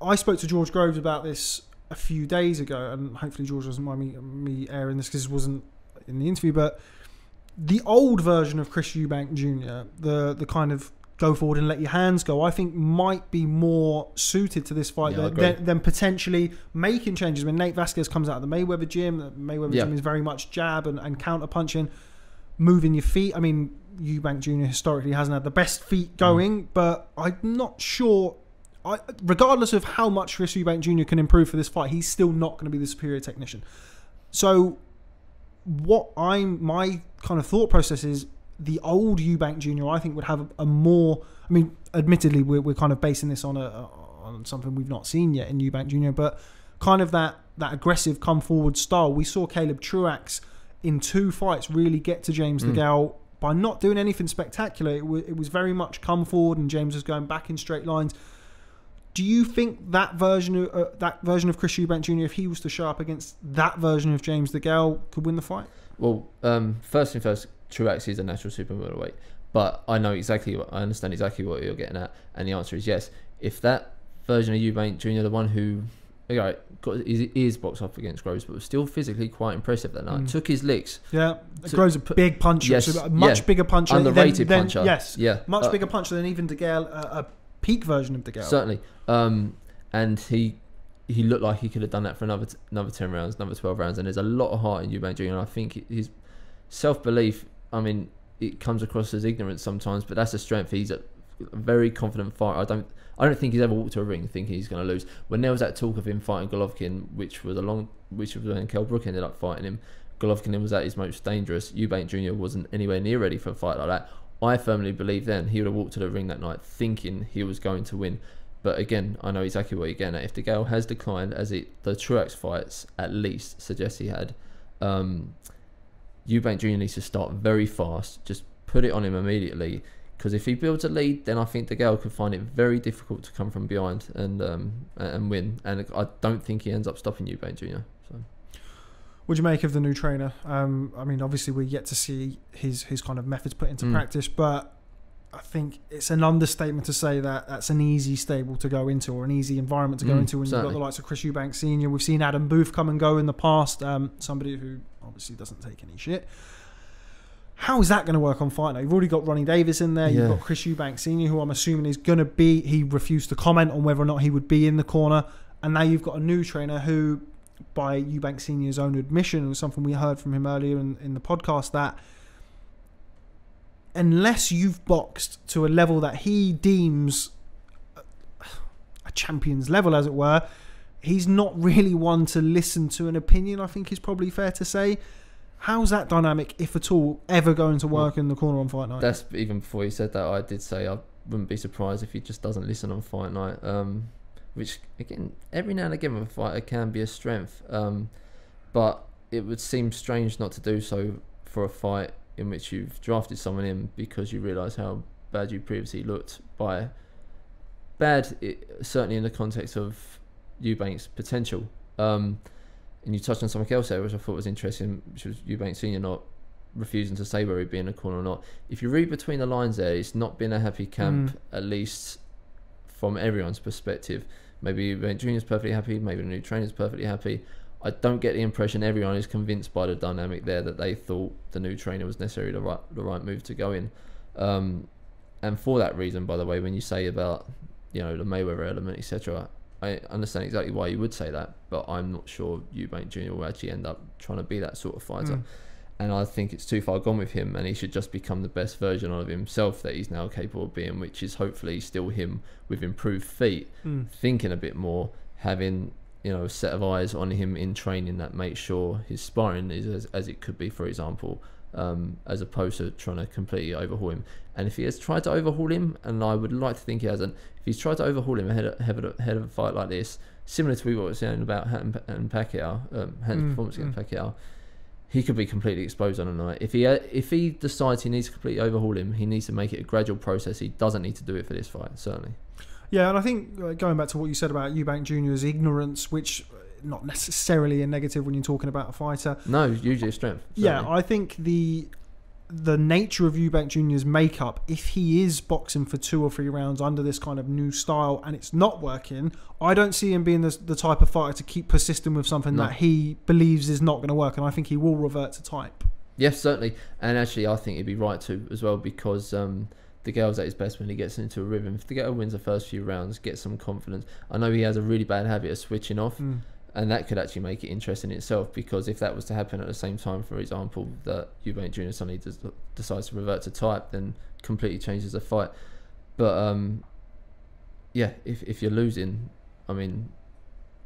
I spoke to George Groves about this a few days ago, and hopefully George doesn't mind me, me airing this because it wasn't in the interview. But the old version of Chris Eubank Jr., the the kind of go forward and let your hands go, I think might be more suited to this fight Yeah, than, than, potentially making changes. When Nate Vasquez comes out of the Mayweather gym, the Mayweather Yeah. gym is very much jab and, and counter punching, moving your feet. I mean, Eubank Jr. historically hasn't had the best feet mm. going, but I'm not sure. I, regardless of how much Chris Eubank Jr. can improve for this fight, he's still not going to be the superior technician. So, what I'm my kind of thought process is the old Eubank Jr. I think would have a, a more. I mean, admittedly, we're, we're kind of basing this on a on something we've not seen yet in Eubank Jr. But kind of that that aggressive come forward style. We saw Caleb Truax in two fights really get to James Mm. DeGale by not doing anything spectacular. It, w- it was very much come forward, and James was going back in straight lines. Do you think that version of uh, that version of Chris Eubank Jr. if he was to show up against that version of James DeGale could win the fight? Well, um, first thing first, Truax is a natural super middleweight, but I know exactly what I understand exactly what you're getting at, and the answer is yes. If that version of Eubank Jr., the one who, right, got his ears boxed off against Groves, but was still physically quite impressive that night, Mm. took his licks. Yeah, To- Groves a big puncher, Yes, so a much yeah. bigger puncher, than- Underrated than- puncher. Yes, Yeah. much Uh, bigger puncher than even DeGale, a, a peak version of DeGale. Certainly. Um, and he he looked like he could have done that for another t- another ten rounds, another twelve rounds. And there's a lot of heart in Eubank Jr. And I think his self belief. I mean, it comes across as ignorance sometimes, but that's a strength. He's a very confident fighter. I don't. I don't think he's ever walked to a ring thinking he's going to lose. When there was that talk of him fighting Golovkin, which was a long, which was when Kell Brook ended up fighting him. Golovkin was at his most dangerous. Eubank Jr. wasn't anywhere near ready for a fight like that. I firmly believe then he would have walked to the ring that night thinking he was going to win. But again, I know exactly what you're getting at. If DeGale has declined, as it the Truax fights at least suggest he had, um, Eubank Jr. needs to start very fast. Just put it on him immediately. Because if he builds a lead, then I think DeGale could find it very difficult to come from behind and um, and win. And I don't think he ends up stopping Eubank Jr. So. What do you make of the new trainer? Um, I mean, obviously we're yet to see his his kind of methods put into Mm. practice, but I think it's an understatement to say that that's an easy stable to go into or an easy environment to go Mm, into when you've got the likes of Chris Eubank Senior. We've seen Adam Booth come and go in the past. Um, somebody who obviously doesn't take any shit. How is that going to work on fight night? You've already got Ronnie Davies in there. You've Yeah. got Chris Eubank Senior, who I'm assuming is going to be. He refused to comment on whether or not he would be in the corner, and now you've got a new trainer who, by Eubank Senior's own admission, was something we heard from him earlier in, in the podcast that unless you've boxed to a level that he deems a- champion's level, as it were, he's not really one to listen to an opinion. I think is probably fair to say. How's that dynamic, if at all, ever going to work in the corner on fight night? That's even before you said that. I did say I wouldn't be surprised if he just doesn't listen on fight night. Um, which again, every now and again with a fighter can be a strength. Um, but it would seem strange not to do so for a fight in which you've drafted someone in because you realise how bad you previously looked by bad. It, certainly in the context of Eubank's potential. Um, and you touched on something else there, which I thought was interesting, which was Eubank Senior not refusing to say whether he'd be in the corner or not. If you read between the lines there, it's not been a happy camp, at least from everyone's perspective. Maybe Eubank Junior's perfectly happy, maybe the new trainer's perfectly happy. I don't get the impression everyone is convinced by the dynamic there that they thought the new trainer was necessarily the right the right move to go in. Um, and for that reason, by the way, when you say about you know the Mayweather element, etc., I understand exactly why you would say that, but I'm not sure Eubank Jr. will actually end up trying to be that sort of fighter. Mm. And I think it's too far gone with him, and he should just become the best version of himself that he's now capable of being, which is hopefully still him with improved feet, Mm. thinking a bit more, having you know set of eyes on him in training that makes sure his sparring is as, as it could be, for example, um, as opposed to trying to completely overhaul him. And if he has tried to overhaul him, and I would like to think he hasn't, if he's tried to overhaul him ahead of, ahead of, ahead of a fight like this, similar to what we were saying about Hatton and Pacquiao, um, Hatton's Mm, performance against Pacquiao, he could be completely exposed on a night. If he if he decides he needs to completely overhaul him, he needs to make it a gradual process. He doesn't need to do it for this fight, certainly. Yeah, and I think going back to what you said about Eubank Jr.'s ignorance, which uh, not necessarily a negative when you're talking about a fighter. No, usually a strength. Yeah. I think the the nature of Eubank Jr.'s makeup, if he is boxing for two or three rounds under this kind of new style and it's not working, I don't see him being the, the type of fighter to keep persisting with something No. that he believes is not going to work, and I think he will revert to type. Yes, certainly. And actually, I think he'd be right to as well because um, DeGale's at his best when he gets into a rhythm. If DeGale wins the first few rounds, gets some confidence. I know he has a really bad habit of switching off, Mm. and that could actually make it interesting itself because if that was to happen at the same time, for example, that Eubank Jr. suddenly des- decides to revert to type, then completely changes the fight. But um, yeah, if, if you're losing, I mean,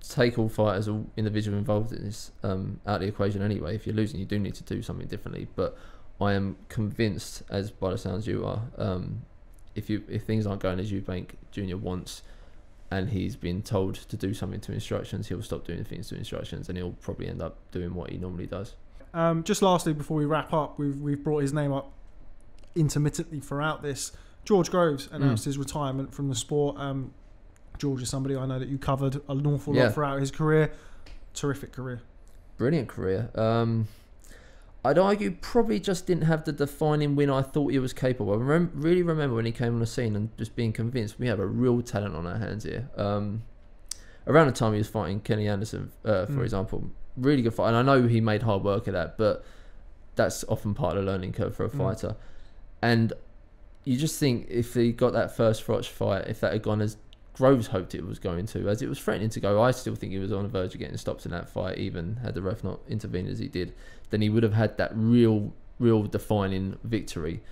take all fighters, all individual involved in this um, out of the equation anyway. If you're losing, you do need to do something differently. But I am convinced, as by the sounds you are, um, if you if things aren't going as Eubank Junior wants, and he's been told to do something to instructions, he'll stop doing things to instructions, and he'll probably end up doing what he normally does. Um, just lastly, before we wrap up, we've we've brought his name up intermittently throughout this. George Groves announced his retirement from the sport. Um, George is somebody I know that you covered an awful Yeah. lot throughout his career. Terrific career. Brilliant career. Um, I'd argue probably just didn't have the defining win I thought he was capable. I remem- really remember when he came on the scene and just being convinced we have a real talent on our hands here. Um, around the time he was fighting Kenny Anderson, uh, for Mm. example, really good fight. And I know he made hard work of that, but that's often part of the learning curve for a Mm. fighter. And you just think if he got that first Froch fight, if that had gone as Groves hoped it was going to, as it was threatening to go, I still think he was on the verge of getting stopped in that fight, even had the ref not intervened as he did. Then he would have had that real, real defining victory.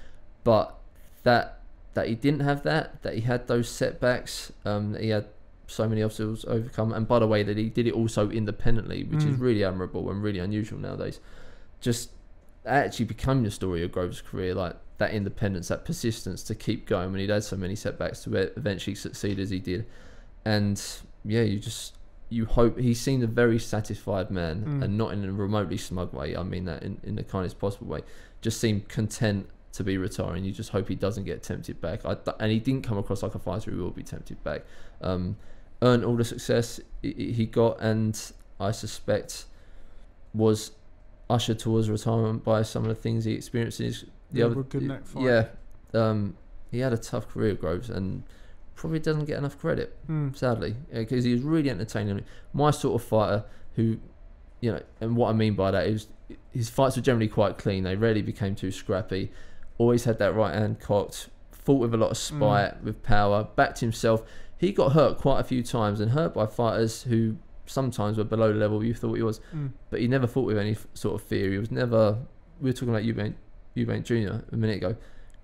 But that that he didn't have that, that he had those setbacks, um, that he had so many obstacles overcome, and by the way, that he did it also independently, which is Mm. really admirable and really unusual nowadays. Just actually became the story of Groves' career, like that independence, that persistence to keep going when he'd had so many setbacks to eventually succeed as he did. and yeah, you just you hope he seemed a very satisfied man, Mm. and not in a remotely smug way. I mean that in, in the kindest possible way. Just seemed content to be retiring. You just hope he doesn't get tempted back. I, and he didn't come across like a fighter who will be tempted back. Um, earned all the success he got, and I suspect was ushered towards retirement by some of the things he experienced in his the Yeah, other Gutknecht fight. yeah um, he had a tough career Groves and probably doesn't get enough credit Mm. sadly because he was really entertaining my sort of fighter who you know and what I mean by that is his fights were generally quite clean they rarely became too scrappy always had that right hand cocked fought with a lot of spite with power backed himself he got hurt quite a few times and hurt by fighters who sometimes were below the level you thought he was Mm. but he never fought with any sort of fear. He was never. We were talking about Eubank, Eubank Jr. a minute ago.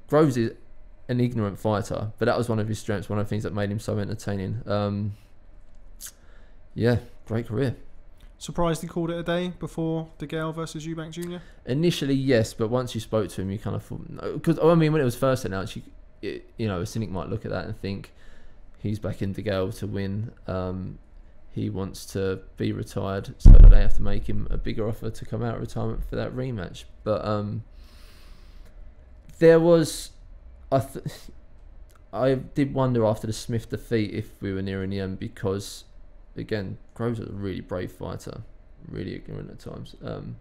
Groves is an ignorant fighter, but that was one of his strengths. One of the things that made him so entertaining. Um, yeah, great career. Surprised he called it a day before DeGale versus Eubank Jr. Initially, yes, but once you spoke to him, you kind of thought because I mean, when it was first announced, you, it, you know, a cynic might look at that and think he's back in DeGale to win. Um, he wants to be retired, so that they have to make him a bigger offer to come out of retirement for that rematch. But um, there was, I th- I did wonder after the Smith defeat if we were nearing the end because, again, Groves was a really brave fighter, really ignorant at times. Um,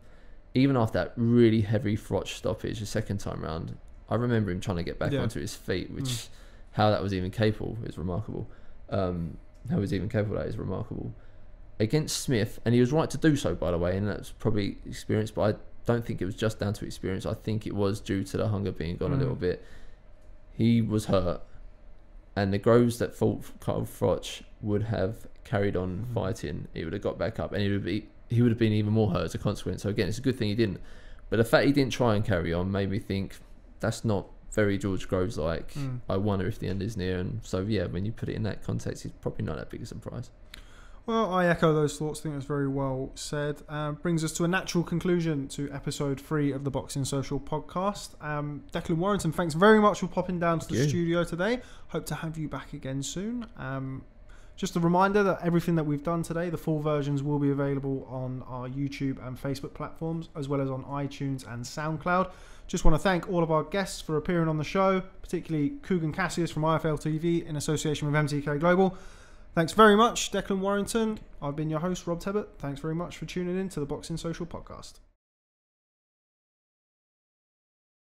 even after that really heavy Froch stoppage the second time round, I remember him trying to get back Yeah. onto his feet, which Mm. how that was even capable is remarkable. Um, how he was even capable of that is remarkable. Against Smith, and he was right to do so, by the way, and that's probably experience, but I don't think it was just down to experience. I think it was due to the hunger being gone a Mm. little bit. He was hurt, and the Groves that fought Carl Froch would have carried on Mm. fighting. He would have got back up, and he would be he would have been even more hurt as a consequence. So again, it's a good thing he didn't. But the fact he didn't try and carry on made me think that's not very George Groves like. Mm. I wonder if the end is near. And so yeah, when you put it in that context, it's probably not that big a surprise. Well, I echo those thoughts. I think that's very well said. Um, brings us to a natural conclusion to episode three of the Boxing Social podcast. Um, Declan Warrington, thanks very much for popping down to the you. studio today. Hope to have you back again soon. Um, just a reminder that everything that we've done today, the full versions will be available on our YouTube and Facebook platforms, as well as on iTunes and SoundCloud. Just want to thank all of our guests for appearing on the show, particularly Kugan Cassius from IFL TV in association with MTK Global. Thanks very much, Declan Warrington. I've been your host, Rob Tebbutt. Thanks very much for tuning in to the Boxing Social podcast.